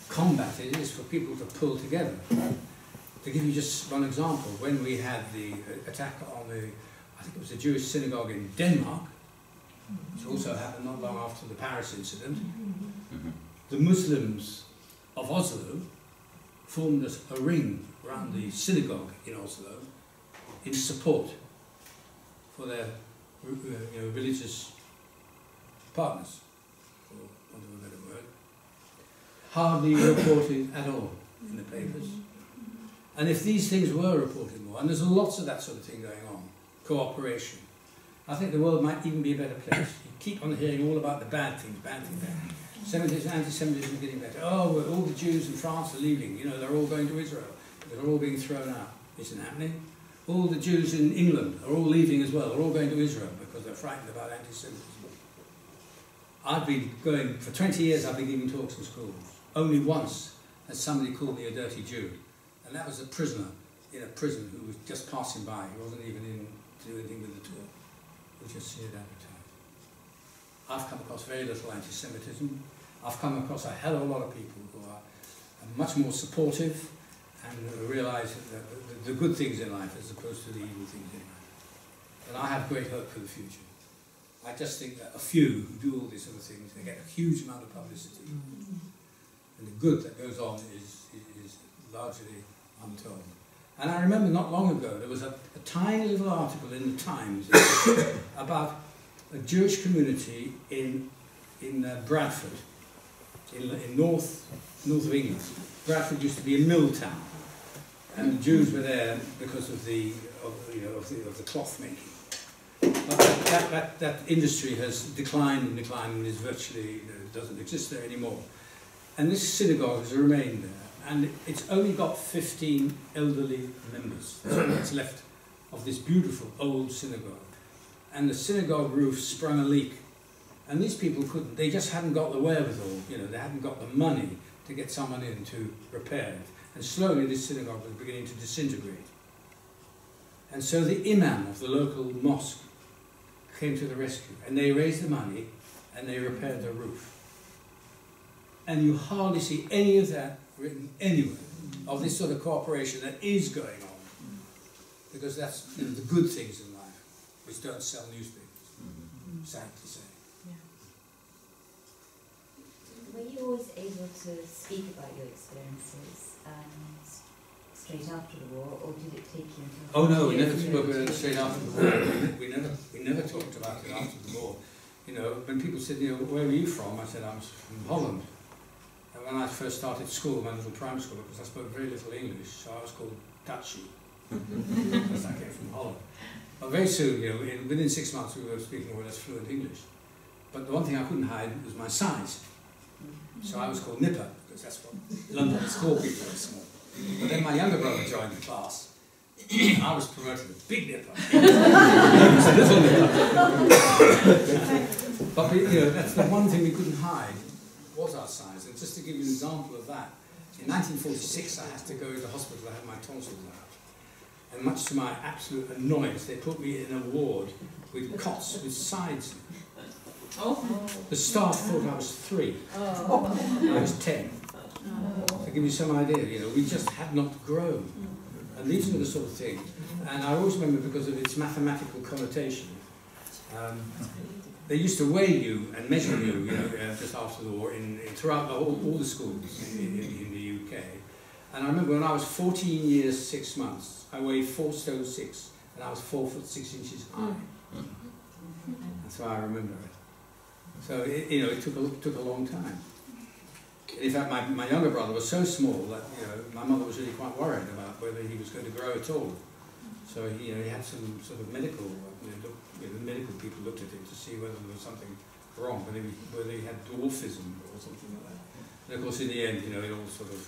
combat it is for people to pull together. To give you just one example, when we had the uh, attack on the, I think it was a Jewish synagogue in Denmark, which also happened not long after the Paris incident, Mhm. the Muslims of Oslo formed a ring around the synagogue in Oslo in support for their uh, you know, religious partners, for want of a better word. Hardly reported at all in the papers. And if these things were reported more, and there's lots of that sort of thing going on, cooperation, I think the world might even be a better place. You keep on hearing all about the bad things, bad things, bad things. Semitism, anti-Semitism is getting better. Oh, all the Jews in France are leaving. You know, they're all going to Israel. They're all being thrown out. Isn't happening. All the Jews in England are all leaving as well. They're all going to Israel because they're frightened about anti-Semitism. I've been going, for 20 years I've been giving talks in schools. Only once has somebody called me a dirty Jew. And that was a prisoner in a prison who was just passing by. He wasn't even in to do anything with the talk. We just see it advertised. I've come across very little anti-Semitism. I've come across a hell of a lot of people who are much more supportive and realise the, the, good things in life as opposed to the evil things in life. And I have great hope for the future. I just think that a few who do all these other things, they get a huge amount of publicity. And the good that goes on is, is largely untold. And I remember not long ago, there was a, a tiny little article in the Times about a Jewish community in, in uh, Bradford, in, in north, north of England. Bradford used to be a mill town, and the Jews were there because of the, of, you know, of the, of the cloth making. But that, that, that, that industry has declined and declined and is virtually, you know, doesn't exist there anymore. And this synagogue has remained there and it's only got 15 elderly members. That's left of this beautiful old synagogue. And the synagogue roof sprung a leak. And these people couldn't, they just hadn't got the wherewithal, you know, they hadn't got the money to get someone in to repair it. And slowly this synagogue was beginning to disintegrate. And so the imam of the local mosque came to the rescue and they raised the money and they repaired the roof. And you hardly see any of that written anywhere of this sort of cooperation that is going on. Because that's you know, the good things in life, which don't sell newspapers, mm-hmm. sad to say. Were you always able to speak about your experiences um, straight after the war, or did it take you until? Oh no, we never spoke about it straight after the war. We never, we never talked about it after the war. You know, when people said, you know, where were you from? I said, I'm from Holland. And when I first started school, my little primary school, because I spoke very little English, so I was called Dutchy, because I came from Holland. But very soon, you know, in, within six months, we were speaking more or less fluent English. But the one thing I couldn't hide was my size. So I was called Nipper, because that's what Londoners call people who are small. But then my younger brother joined the class, I was promoted to Big Nipper. a little nipper. but we, you know, that's the one thing we couldn't hide was our size. And just to give you an example of that, in 1946 I had to go to the hospital, I had my tonsils out. And much to my absolute annoyance, they put me in a ward with cots with sides. Oh. The staff thought I was three. Oh. I was ten. To give you some idea, you know, we just had not grown. And these were the sort of things. And I always remember because of its mathematical connotation. Um, they used to weigh you and measure you, you know, uh, just after the war in, in throughout the whole, all the schools in, in, in the UK. And I remember when I was 14 years, 6 months, I weighed 4 stone 6, and I was 4 foot 6 inches high. That's why I remember it. So, it, you know, it took a, took a long time. In fact, my, my younger brother was so small that, you know, my mother was really quite worried about whether he was going to grow at all. So, he, you know, he had some sort of medical, you know, look, you know, the medical people looked at him to see whether there was something wrong, whether he, whether he had dwarfism or something like that. And of course, in the end, you know, it all sort of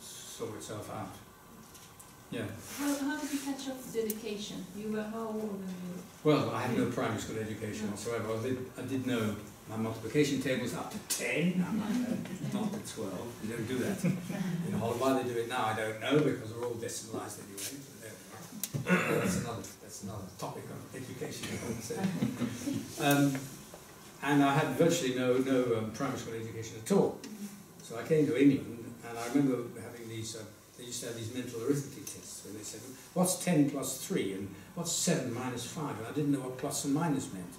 saw itself out. Yeah. How, how did you catch up with education? You were how old when you Well, I had no primary school education whatsoever. I did, I did know my multiplication tables up to 10, I'm like, uh, not to 12. You don't do that. In Holland, why they do it now, I don't know, because we're all decimalised anyway. But. That's another, that's another topic of education. Um, and I had virtually no, no um, primary school education at all. So I came to England, and I remember having these, uh, they used to have these mental arithmetic tests, where they said, what's 10 plus 3, and what's 7 minus 5? And I didn't know what plus and minus meant.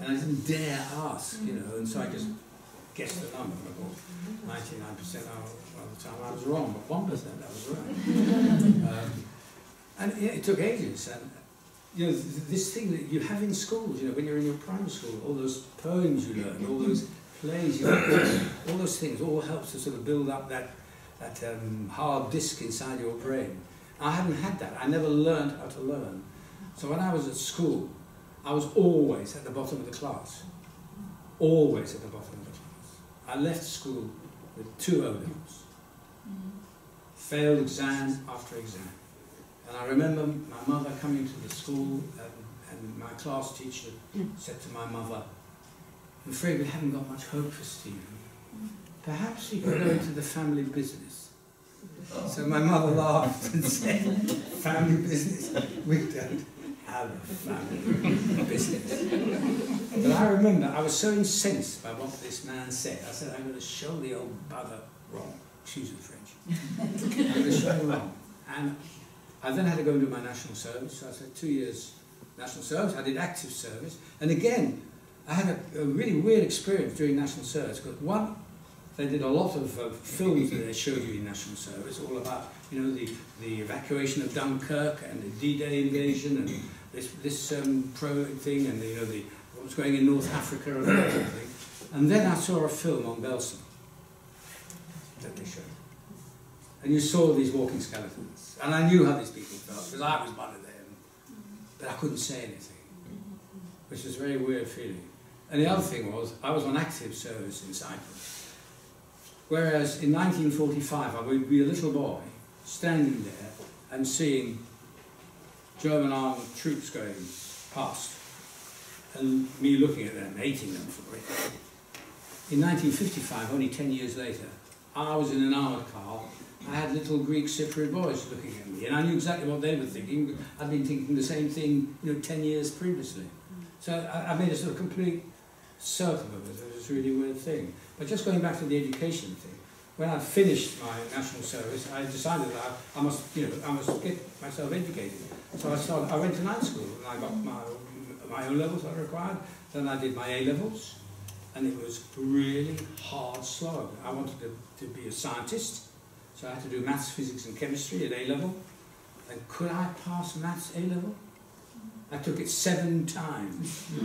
And I didn't dare ask, you know, and so I just guessed the number, 19 99% of the time I was wrong, but 1% I was right. um, and yeah, it took ages. And you know, this thing that you have in schools, you know, when you're in your primary school, all those poems you learn, all those plays you learn, all those things all helps to sort of build up that, that um, hard disk inside your brain. I haven't had that. I never learned how to learn. So when I was at school, I was always at the bottom of the class. Always at the bottom of the class. I left school with two O levels. Failed exam after exam. And I remember my mother coming to the school um, and my class teacher said to my mother, I'm afraid we haven't got much hope for Steven. Perhaps he could go into the family business. So my mother laughed and said, family business? We don't have a family business. But I remember I was so incensed by what this man said. I said, I'm going to show the old bugger wrong. Excuse the French. I'm going to show him wrong. And I then had to go do my national service. So I said two years national service. I did active service. And again, I had a, a really weird experience during national service. Because one, they did a lot of uh, films that they showed you in national service, all about you know the, the evacuation of Dunkirk and the D-Day invasion and this this um, pro thing and the, you know the what was going in North Africa and. And then I saw a film on Belsen that they showed, and you saw these walking skeletons, and I knew how these people felt because I was one of them, but I couldn't say anything, which was a very weird feeling. And the other thing was I was on active service in Cyprus. Whereas in 1945, I would be a little boy standing there and seeing German armed troops going past and me looking at them, hating them for it. In 1955, only 10 years later, I was in an armoured car. I had little Greek Cypriot boys looking at me, and I knew exactly what they were thinking. I'd been thinking the same thing, you know, 10 years previously. So I, I made a sort of complete circle of it. It was a really weird thing. But just going back to the education thing, when I finished my national service, I decided that I, I must, you know, I must get myself educated. So I started. I went to night school and I got my my O levels I required. Then I did my A levels, and it was really hard slog. I wanted to, to be a scientist, so I had to do maths, physics, and chemistry at A level. And could I pass maths A level? I took it seven times.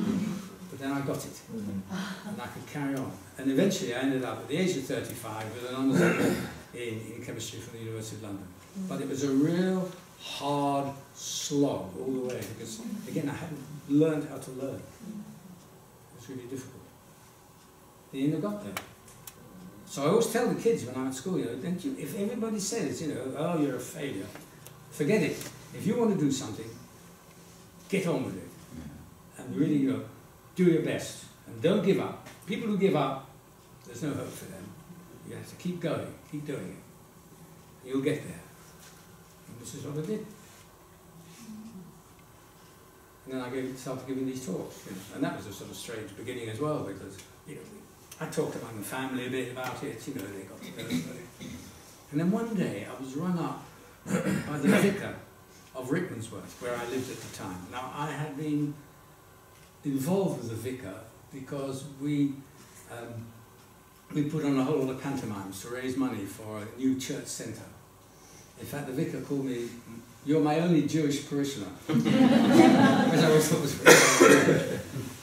But then I got it, mm-hmm. and I could carry on. And eventually I ended up at the age of 35 with an honours degree in, in chemistry from the University of London. But it was a real hard slog all the way because, again, I hadn't learned how to learn. It was really difficult. The end I got there. So I always tell the kids when I'm at school, you know, don't you, if everybody says, you know, oh, you're a failure, forget it. If you want to do something, get on with it. And really, you know, do your best and don't give up. People who give up, there's no hope for them. You have to keep going, keep doing it. You'll get there. Is what I did. And then I gave, started giving these talks, you know, and that was a sort of strange beginning as well because you know I talked among the family a bit about it, you know, they got to know. And then one day I was rung up by the vicar of Rickmansworth, where I lived at the time. Now I had been involved with the vicar because we um, we put on a whole lot of pantomimes to raise money for a new church centre. In fact, the vicar called me, "You're my only Jewish parishioner," which I always thought was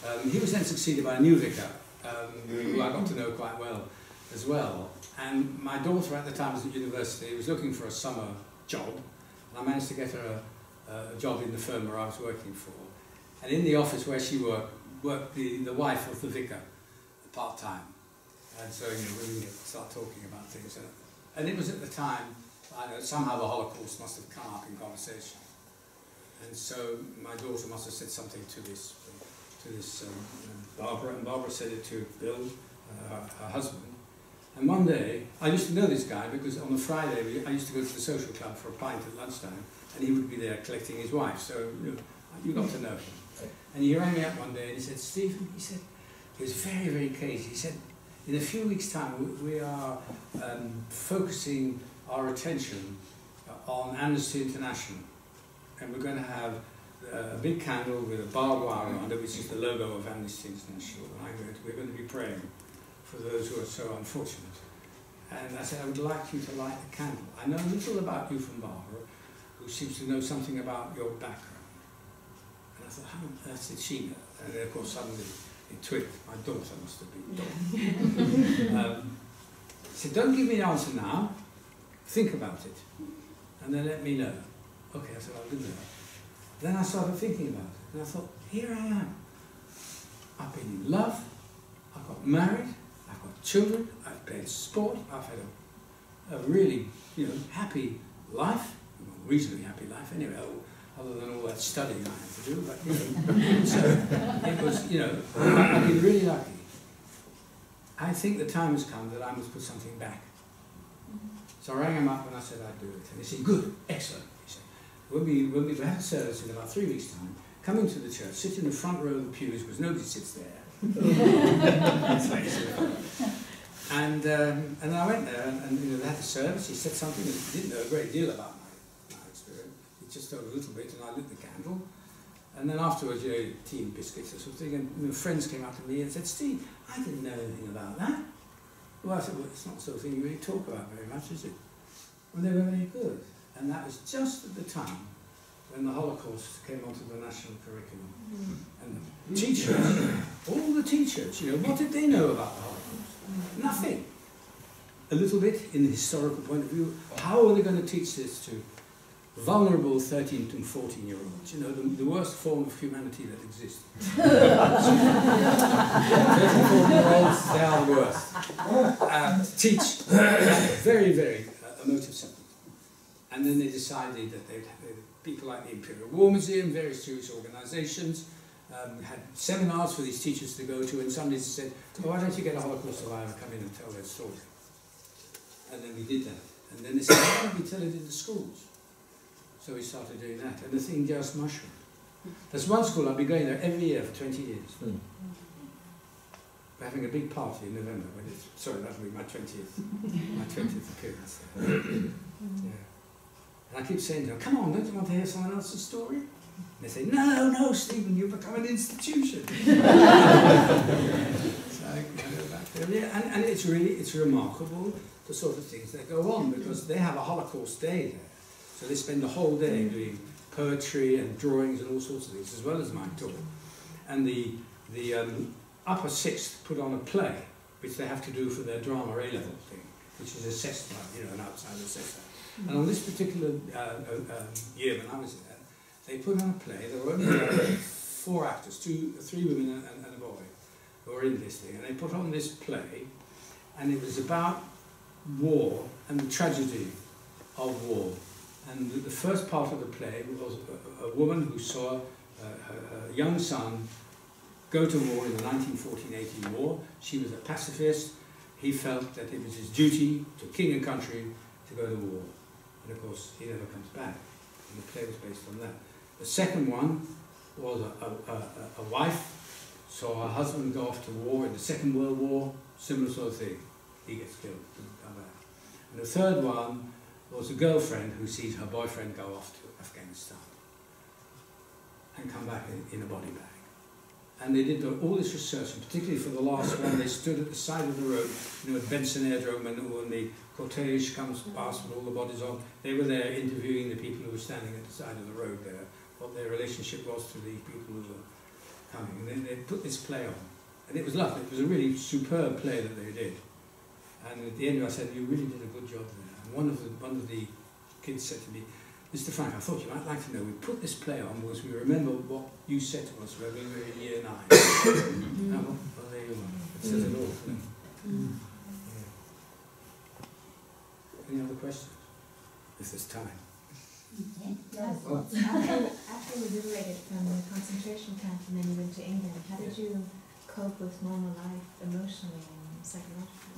um, He was then succeeded by a new vicar, um, who I got to know quite well as well. And my daughter at the time was at university, was looking for a summer job, and I managed to get her a, a job in the firm where I was working for. And in the office where she worked, worked the, the wife of the vicar, part time. And so, you know, we start talking about things. And it was at the time, I know, somehow the Holocaust must have come up in conversation. And so my daughter must have said something to this, to this um, Barbara, and Barbara said it to Bill, uh, her, husband. And one day, I used to know this guy because on a Friday we, I used to go to the social club for a pint at lunchtime, and he would be there collecting his wife. So you, know, you got to know him. And he rang me up one day and he said, Steven, he said, he was very, very crazy. He said, in a few weeks' time, we, we are um, focusing our attention on Amnesty International. And we're going to have uh, a big candle with a barbed wire around it, which is the logo of Amnesty International. And we're going to be praying for those who are so unfortunate. And I said, I would like you to light a candle. I know a little about you from Barbara, who seems to know something about your background. And I thought, how on earth did she know? And then, of course, suddenly it twigged. My daughter must have been. um, I said, don't give me an answer now. Think about it. And then let me know. Okay, I said, I'll do that. Then I started thinking about it. And I thought, here I am. I've been in love. I've got married. I've got children. I've played sport. I've had a, a really, you know, happy life. Well, reasonably happy life anyway, oh, other than all that studying I had to do. But, you know, so it was, you know, I've been really lucky. I think the time has come that I must put something back. So I rang him up and I said I'd do it. And he said, good, excellent. He said, when we, when we a service in about three weeks' time, come into the church, sit in the front row of the pews because nobody sits there. And, um, and I went there and, and you know, they had the service. He said something that he didn't know a great deal about my, my experience. He just told a little bit and I lit the candle. And then afterwards, you know, tea and biscuits or something, and you know, friends came up to me and said, Steve, I didn't know anything about that. Well, I said, well, it's not the sort of thing you really talk about very much, is it? Well, they were very good. And that was just at the time when the Holocaust came onto the national curriculum. Mm. And the teachers, all the teachers, you know, what did they know about the Holocaust? Nothing. A little bit in the historical point of view. How are they going to teach this to vulnerable 13 to 14 year olds? You know, the, the worst form of humanity that exists. 13, 14 year olds, they are the worst. Uh, teach very, very uh, emotive. And then they decided that they'd have people like the Imperial War Museum, various Jewish organizations, um, had seminars for these teachers to go to, and somebody said, oh, why don't you get a Holocaust survivor come in and tell their story? And then we did that. And then they said, why don't we tell it in the schools? So we started doing that, and the thing just mushroomed. There's one school, I'll be going there every year for 20 years. Hmm. We're having a big party in November, when it's, sorry, that'll be my 20th, my 20th appearance yeah. And I keep saying to them, come on, don't you want to hear someone else's story? And they say, no, no, Steven, you've become an institution. so I go back there. Yeah, and, and it's really, it's remarkable the sort of things that go on because they have a Holocaust day there. So they spend the whole day doing poetry and drawings and all sorts of things, as well as my talk. And the, the um, upper sixth put on a play, which they have to do for their drama A-level thing, which is assessed by, you know, an outside assessor. And on this particular uh, uh, um, year when I was there, they put on a play. There were only uh, four actors, two, three women and, and a boy, who were in this thing. And they put on this play, and it was about war and the tragedy of war. And the, the first part of the play was a, a woman who saw uh, her, her young son go to war in the 1914-18 war. She was a pacifist. He felt that it was his duty to king and country to go to war. And of course, he never comes back. And the play was based on that. The second one was a, a, a, a wife saw her husband go off to war in the Second World War, similar sort of thing. He gets killed, doesn't come back. And the third one was a girlfriend who sees her boyfriend go off to Afghanistan and come back in, in a body bag. And they did all this research, and particularly for the last one, they stood at the side of the road, you know, at Benson Airdrome, and when the cortege comes past with all the bodies on, they were there interviewing the people who were standing at the side of the road there, what their relationship was to the people who were coming. And then they put this play on. And it was lovely. It was a really superb play that they did. And at the end, I said, you really did a good job there. And one of the, one of the kids said to me, Mr. Frank, I thought you might like to know, we put this play on because we remember what you said to us when we were in year nine. oh, well, well, there you are. It says it all, doesn't? Yeah. Any other questions? If there's time. After, after you liberated from the concentration camp and then you went to England, how did you cope with normal life emotionally and psychologically?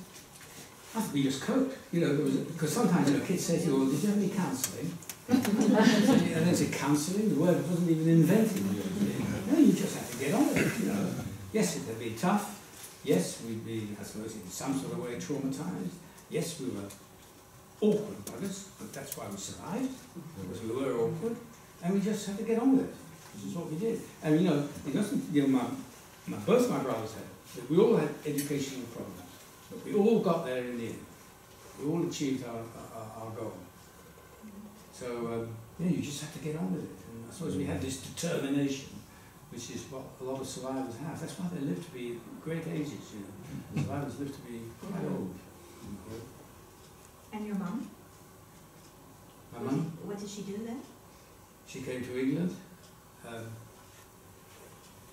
We just coped, you know, because sometimes, you know, kids say to you, oh, well, did you have any counselling? and then say counselling, the word wasn't even invented. No, you just have to get on with it, you know. Yes, it would be tough. Yes, we'd be, I suppose, in some sort of way traumatized. Yes, we were awkward buggers, but that's why we survived, because we were awkward. And we just had to get on with it, which is what we did. And, you know, it doesn't, you know, my, my, both my brothers had, we all had educational problems, but we all got there in the end. We all achieved our, our, our goal. So, um, yeah, you just have to get on with it. And I suppose we had this determination, which is what a lot of survivors have. That's why they live to be great ages, you know. Survivors live to be quite old. And your mum? My What mum, did- What did she do then? she came to England. Um,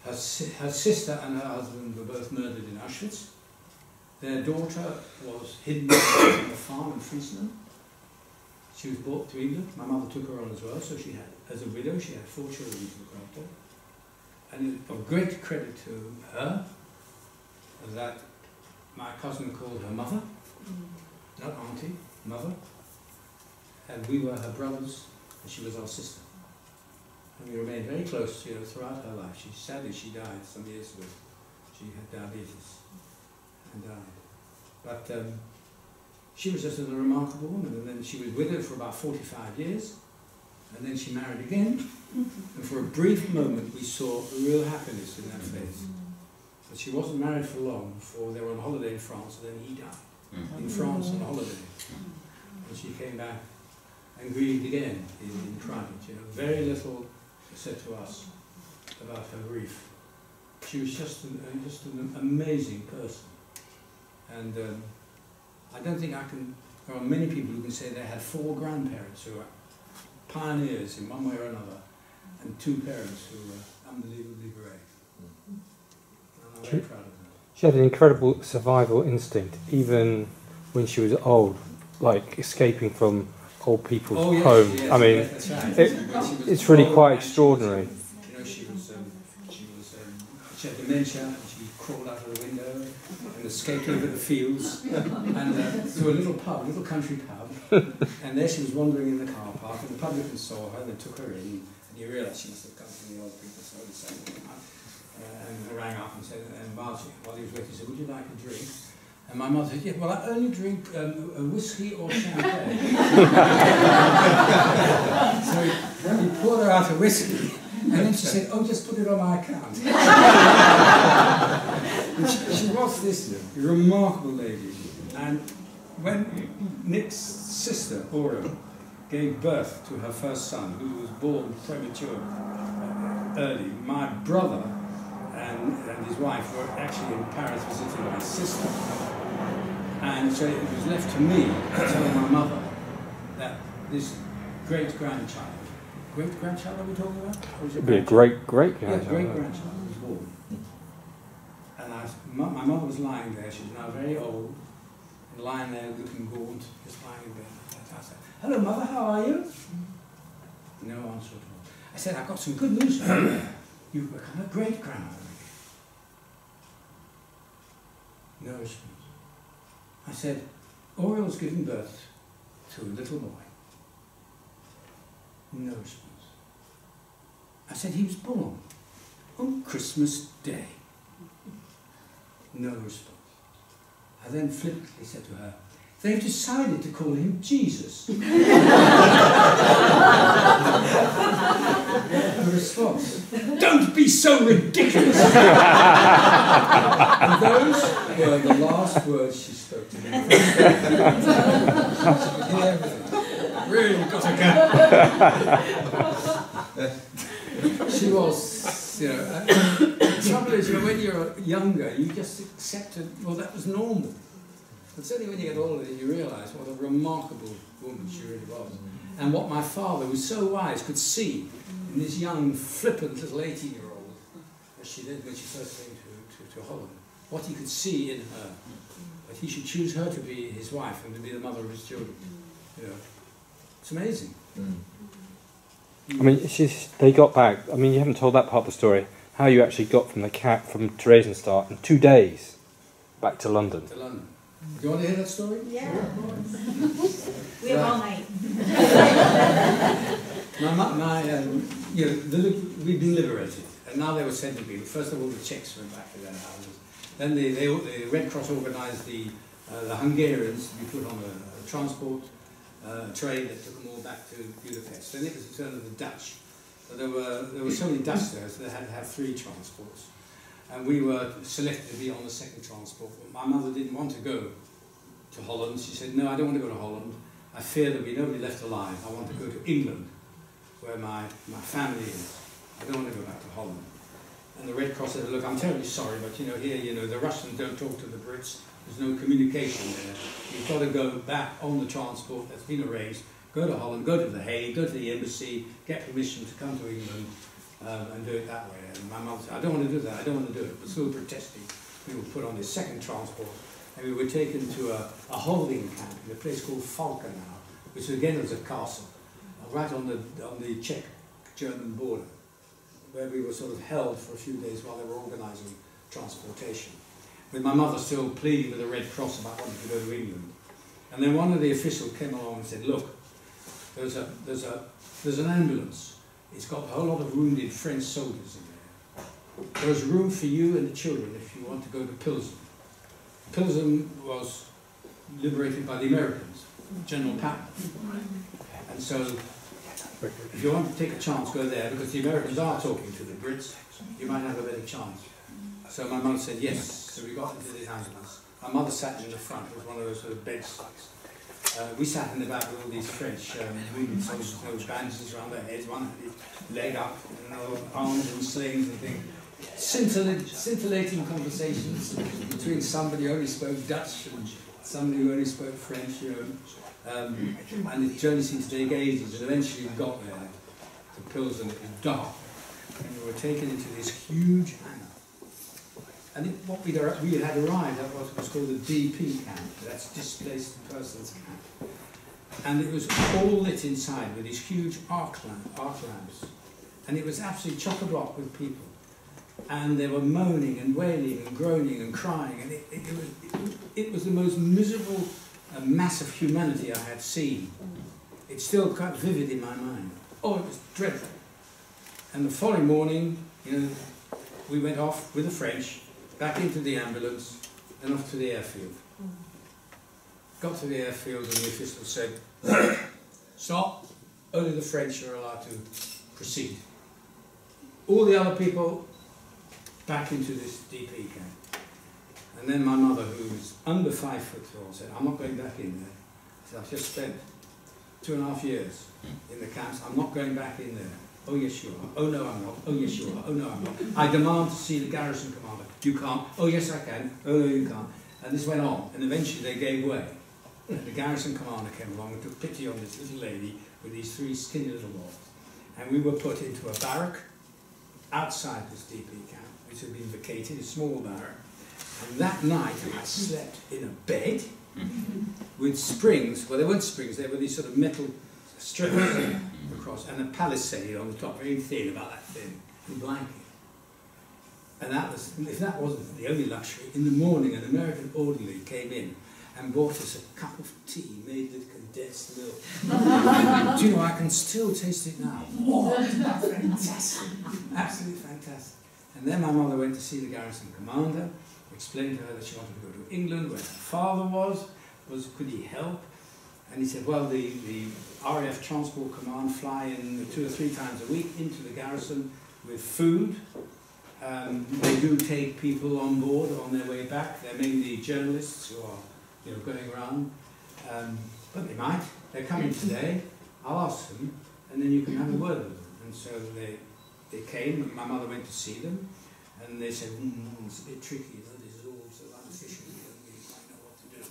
her, si- her sister and her husband were both murdered in Auschwitz. Their daughter was hidden on a farm in Friesland. She was brought to England. My mother took her on as well, so she had, as a widow, she had four children to look after. And of great credit to her that my cousin called her mother, not auntie, mother, and we were her brothers, and she was our sister. And we remained very close, you know, throughout her life. She sadly she died some years ago. She had diabetes and died. But um, she was just a remarkable woman, and then she was widowed for about 45 years, and then she married again. And for a brief moment, we saw real happiness in that face. But she wasn't married for long, for they were on holiday in France, and then he died Mm. in France on holiday. And she came back and grieved again in, in private. You know, very little said to us about her grief. She was just an, uh, just an amazing person. And um, I don't think I can, there are many people who can say they had four grandparents who were pioneers in one way or another, and two parents who were unbelievably brave. And I'm very proud of them. She had an incredible survival instinct, even when she was old, like escaping from old people's Oh, yes, homes. yes, I mean, right. it- she it's really quite she extraordinary. You know, she was, um, she was, um, she had dementia, and she crawled out of the window escaped over the fields and uh, to a little pub, a little country pub. And there she was wandering in the car park, and the publicans saw her, and they took her in, and you realised she must have come from the old people's home somewhere. Uh, and rang up and said, and while, she, while he was waiting, he said, would you like a drink? And my mother said, yeah, well, I only drink um, a whiskey or champagne. so he, he poured her out a whiskey, and then she said, oh, just put it on my account. And she, she was this remarkable lady. And when Nick's sister, Aura, gave birth to her first son, who was born premature, uh, early, my brother and, and his wife were actually in Paris visiting my sister. And so it was left to me to tell my mother that this great grandchild, great grandchild are we talking about? It it'd be a great, great Yeah, grandchild. great grandchild was born. And My, mother was lying there, she was now very old, and lying there looking gaunt, just lying in bed. I said, Hello, mother, how are you? No answer at all. I said, I've got some good news for you. You've become a great grandmother. No response. I said, Oriel's giving birth to a little boy. No response. I said, he was born on Christmas Day. No response. I then flippantly said to her, they've decided to call him Jesus. Her response, don't be so ridiculous. and those were the last words she spoke to me. she could hear everything. Really got a gap. she was, you know, the trouble is, you know, when you're younger, you just accepted, well, that was normal. But certainly when you get older, you realise what a remarkable woman she really was. And what my father, who was so wise, could see in this young, flippant little 18-year-old, as she did when she first came to, to, to Holland, what he could see in her. That he should choose her to be his wife and to be the mother of his children. You know, it's amazing. Mm. I mean, she's, they got back. I mean, you haven't told that part of the story. How you actually got from the cat from Theresienstadt in two days back to London. To London. Do you want to hear that story? Yeah. We have all night. My, my, my um, you know, the, we've been liberated, and now they were sent to be. First of all, the Czechs went back to their houses. Then the, they, the Red Cross organised the, uh, the Hungarians to be put on a, a transport uh, train that took them all back to Budapest. Then it was the turn of the Dutch. There were there were so many there, so they had to have three transports. And we were selected to be on the second transport. But my mother didn't want to go to Holland. She said, no, I don't want to go to Holland. I fear there'll be nobody left alive. I want to go to England, where my, my family is. I don't want to go back to Holland. And the Red Cross said, look, I'm terribly sorry, but you know, here, you know, the Russians don't talk to the Brits. There's no communication there. You've got to go back on the transport that's been arranged, go to Holland, go to The Hague, go to the embassy, get permission to come to England, um, and do it that way. And my mum said, I don't want to do that, I don't want to do it. But still protesting, we were put on this second transport, and we were taken to a, a holding camp in a place called Falkenau, which again was a castle, uh, right on the, on the Czech-German border, where we were sort of held for a few days while they were organising transportation. With my mother still pleading with the Red Cross about wanting to go to England. And then one of the officials came along and said, look, there's, a, there's, a, there's an ambulance. It's got a whole lot of wounded French soldiers in there. There's room for you and the children if you want to go to Pilsen. Pilsen was liberated by the Americans, General Patton. And so, if you want to take a chance, go there, because the Americans are talking to the Brits, you might have a better chance. So my mother said yes, so we got into the ambulance. My mother sat in the front, it was one of those sort of bed seats. Uh, we sat in the back with all these French um, wounded soldiers, those bandages around their heads, one leg up, and all arms and slings and things. Scintillating, scintillating conversations between somebody who only spoke Dutch and somebody who only spoke French, you know. Um, and the journey seemed to take ages, and eventually we got there to Pilsen, it was dark, and we were taken into this huge. And it, what we'd, we had arrived at what was called the DP camp, that's Displaced Persons Camp. And it was all lit inside with these huge arc, lamp, arc lamps. And it was absolutely chock-a-block with people. And they were moaning and wailing and groaning and crying. And it, it, it, was, it was the most miserable uh, mass of humanity I had seen. It's still quite vivid in my mind. Oh, it was dreadful. And the following morning, you know, we went off with the French, back into the ambulance, and off to the airfield. Got to the airfield, and the official said, Stop, only the French are allowed to proceed. All the other people back into this DP camp. And then my mother, who was under five foot tall, said, I'm not going back in there. I said, I've just spent two and a half years in the camps, I'm not going back in there. Oh yes you are. Oh no I'm not. Oh yes you are. Oh no I'm not. I demand to see the garrison commander. You can't. Oh yes I can. Oh no you can't. And this went on, and eventually they gave way. And the garrison commander came along and took pity on this little lady with these three skinny little boys. And we were put into a barrack outside this DP camp, which had been vacated, a small barrack. And that night I slept in a bed with springs. Well, they weren't springs; they were these sort of metal strips across, and a palisade on the top, very thin, about that thin, and blanket. And that was, if that wasn't the only luxury, in the morning an American orderly came in and brought us a cup of tea made with condensed milk. Do you know, I can still taste it now. Oh, fantastic. Absolutely fantastic. And then my mother went to see the garrison commander, explained to her that she wanted to go to England, where her father was, was could he help? And he said, well, the, the RAF Transport Command fly in two or three times a week into the garrison with food. Um, they do take people on board on their way back. They're mainly journalists who are you know, going around. Um, but they might. They're coming today. I'll ask them, and then you can have a word with them. And so they, they came, and my mother went to see them, and they said, mm, it's a bit tricky, this is all so unofficial, we don't really quite know what to do.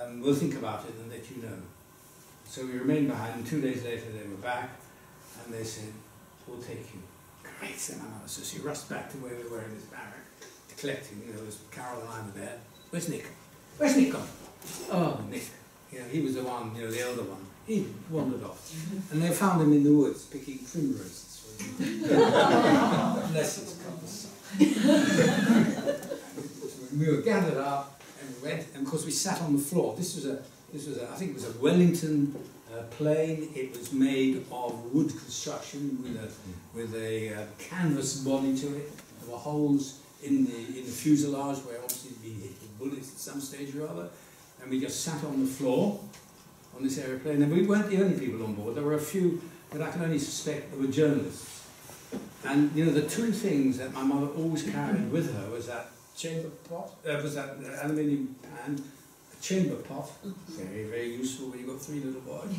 Um, we'll think about it and let you know. So we remained behind, and two days later they were back, and they said, we'll take you. Mother. So she rushed back to where we were in this barrack, collecting, you know, there was Carol and I were there. Where's Nick? Where's Nick gone? Oh, Nick. You know, he was the one, you know, the elder one. He wandered off. And they found him in the woods picking primroses. Bless his covers. we were gathered up and we went, and of course we sat on the floor. This was a, this was a, I think it was a Wellington plane. It was made of wood construction with a, with a uh, canvas body to it. There were holes in the, in the fuselage where obviously it'd been hit with bullets at some stage or other. And we just sat on the floor on this aeroplane. And we weren't the only people on board. There were a few that I can only suspect were journalists. And you know, the two things that my mother always carried with her was that chamber pot, uh, was that aluminium pan, chamber pot, very, very useful when you've got three little boys,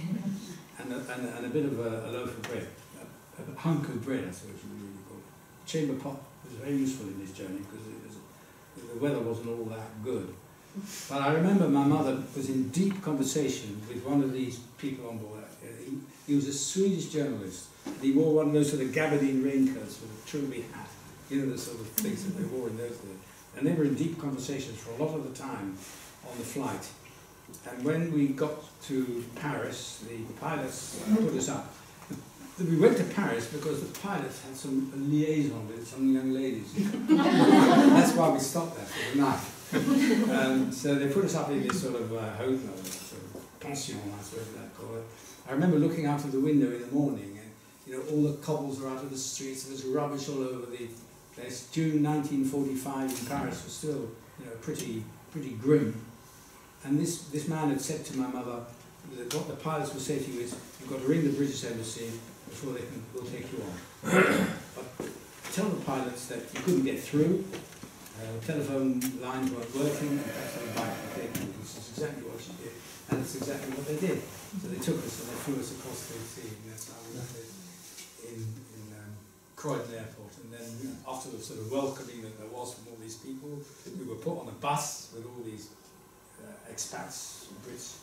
and a, and a, and a bit of a, a loaf of bread, a, a hunk of bread, I suppose you really call it. Chamber pot was very useful in this journey because it was, the weather wasn't all that good. But I remember my mother was in deep conversation with one of these people on board. Uh, He, he was a Swedish journalist. And he wore one of those sort of gabardine raincoats with a trilby hat, you know, the sort of things that they wore in those days. And they were in deep conversations for a lot of the time on the flight. And when we got to Paris, the pilots put us up. We went to Paris because the pilots had some liaison with some young ladies. That's why we stopped there for the night. Um, so they put us up in this sort of uh, hotel, sort of pension, I suppose that call it. I remember looking out of the window in the morning, and you know all the cobbles were out of the streets. There was rubbish all over the place. June 1945 in Paris was still, you know, pretty pretty grim. And this this man had said to my mother that what the pilots would say to you is, you've got to ring the British embassy before they can will take you on. but tell the pilots that you couldn't get through. Uh, telephone lines weren't working, and that's. This is exactly what she did, and it's exactly what they did. So they took us and they flew us across the sea, and that's how we landed in, in um, Croydon Airport. And then after the sort of welcoming that there was from all these people, we were put on a bus with all these expats, Brits,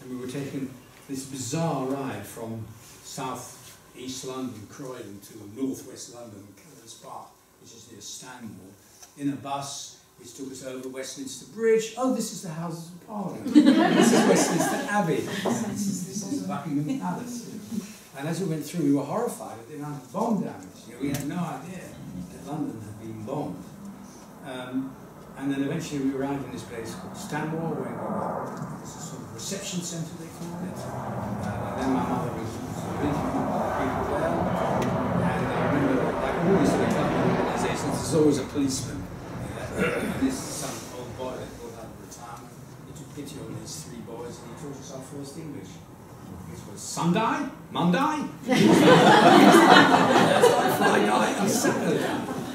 and we were taking this bizarre ride from south east London, Croydon, to northwest London, Canons Park, which is near Stanmore, in a bus which took us over Westminster Bridge. Oh, this is the Houses of Parliament. this is Westminster Abbey. This is, this is Buckingham Palace. And as we went through, we were horrified at the amount of bomb damage. You know, we had no idea that London had been bombed. Um, and then eventually we arrived in this place called Stanmore, where we it's a sort of reception centre, they call it. Uh, and then my mother was sort of people there. And I remember, like these sort of organisations, there's always a policeman. And this some old boy that got out of retirement, he took pity on these three boys and he taught us our first English. This was Sunday, Monday, Friday, and Saturday.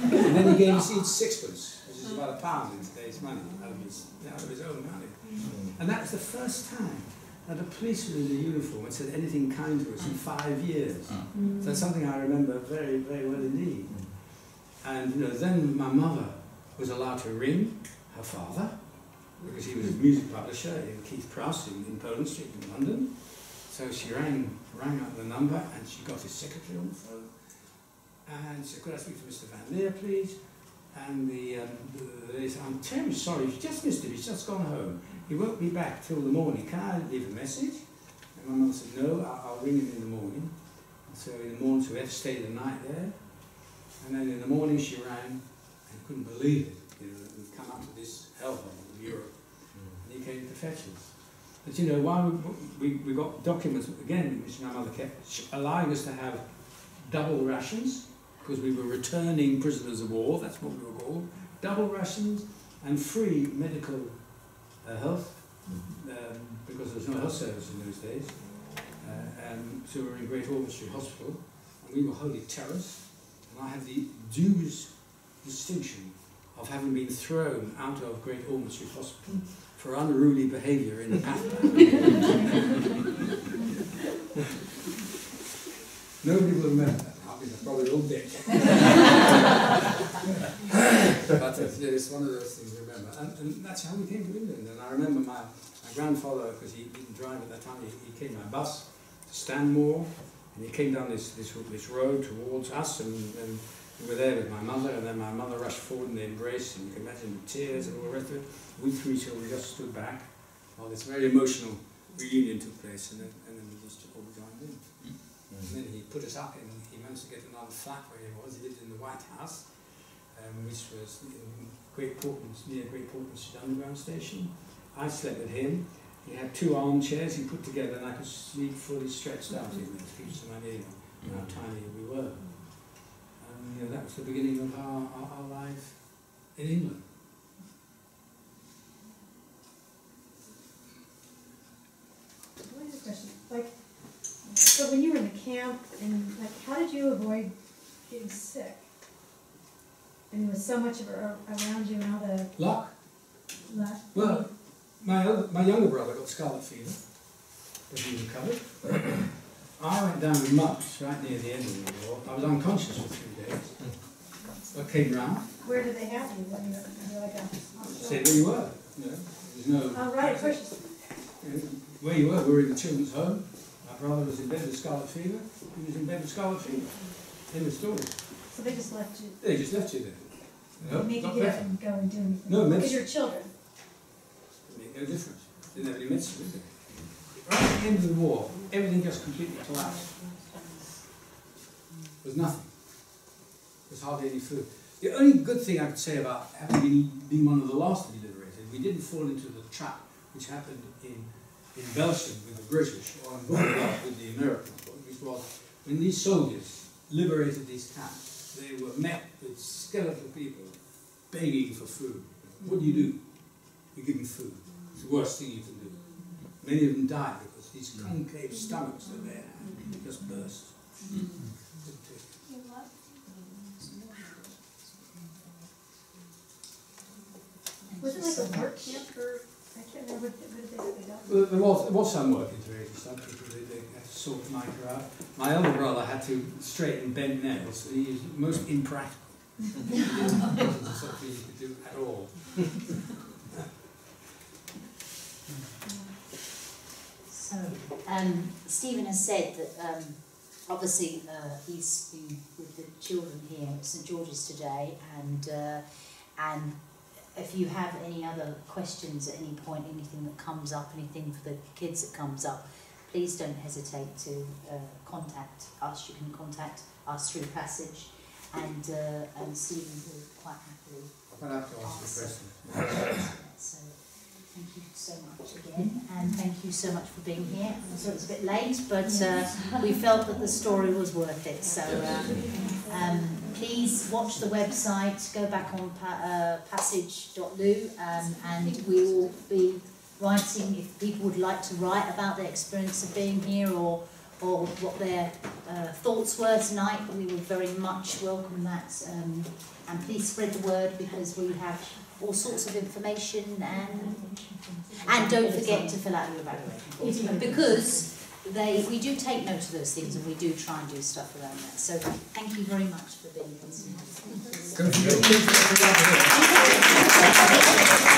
And then he gave us each sixpence, which is about a pound in today's money, out of his, out of his own money. Mm. And that was the first time that a policeman in a uniform had said anything kind to us in five years. Mm. Mm. So that's something I remember very, very well indeed. And you know, then my mother was allowed to ring her father, because he was a music publisher in Keith Prowse in, in Poland Street in London. So she rang, rang up the number and she got his secretary on the phone. And she said, could I speak to Mr. Van Leer, please? And the, um, the, I'm terribly sorry, he's just missed him, he's just gone home. He won't be back till the morning. Can I leave a message? And my mother said, no, I'll, I'll ring him in the morning. So in the morning, so we had to stay the night there. And then in the morning she rang and couldn't believe it. You know, we'd come up to this hellhole of Europe. And he came to fetch us. But you know, while we, we, we got documents, again, which my mother kept, allowing us to have double rations, because we were returning prisoners of war, that's what we were called, double rations and free medical uh, health, um, because there was no health service in those days. Uh, um, so we were in Great Ormond Street Hospital, and we were holy terrors, and I have the dubious distinction of having been thrown out of Great Ormond Street Hospital for unruly behaviour in the path. Nobody will remember now probably all dead. but uh, it's, it's one of those things to remember. And, and that's how we came to England. And I remember my, my grandfather, because he didn't drive at that time, he, he came by bus to Stanmore and he came down this, this, this road towards us and, and we were there with my mother and then my mother rushed forward in the embrace and you can imagine the tears and all the rest of it. We three children just stood back while this very emotional reunion took place and then, and then we just all joined in. Hmm. And then he put us up and he managed to get another flat where he was. He lived in the White House, um, which was in Great Portland, near Great Portland Street Underground Station. I slept with him. He had two armchairs he put together and I could sleep fully stretched out in it, gives some idea of how tiny we were. And you know, that was the beginning of our, our, our life in England. What is a question? Like, so when you were in the camp, and like, how did you avoid getting sick? And there was so much of it around you and all the Luck? left. Well, my, other, my younger brother got scarlet fever, but he recovered. I went down with mumps right near the end of the war. I was unconscious for three days. Hmm. I came round, Where did they have you? When you were, like a said where you were. You know, there's no. Oh, right, of course. you Where you were, we were in the children's home. Brother was in bed with scarlet fever. He was in bed with scarlet fever. In the story. So they just left you. They just left you there. You No, not get up and go and do anything. No, Because you're children. Make no difference. Didn't have any medicine, did they? Right at the end of the war, everything just completely collapsed. There was nothing. There was hardly any food. The only good thing I could say about having been, been one of the last to be liberated, we didn't fall into the trap which happened in, in Belgium with the British or in Bulgaria with the Americans, which was when these soldiers liberated these camps, they were met with skeletal people begging for food. What do you do? You give them food. It's the worst thing you can do. Many of them died because these concave stomachs that they had just burst. Couldn't. Was it like a work camp Well, there was, there was some work interracial stuff, people, they, they had to sort mica out. My elder brother had to straighten bent nails, he was most impractical. Something you could do at all. So, um, Steven has said that, um, obviously, uh, he's been with the children here at St George's today, and, uh, and if you have any other questions at any point, anything that comes up, anything for the kids that comes up, please don't hesitate to, uh, contact us, you can contact us through Passage, and, uh, and Steven will quite happily I'll have to ask a question. so thank you so much again, and thank you so much for being here. So it was a bit late, but uh, we felt that the story was worth it. So uh, um, please watch the website, go back on pa- uh, passage.lu, um, and we will be writing if people would like to write about their experience of being here or or what their uh, thoughts were tonight. We would very much welcome that. Um, and please spread the word because we have all sorts of information and and don't forget to fill out your evaluation because they we do take note of those things and we do try and do stuff around that. So thank you very much for being here.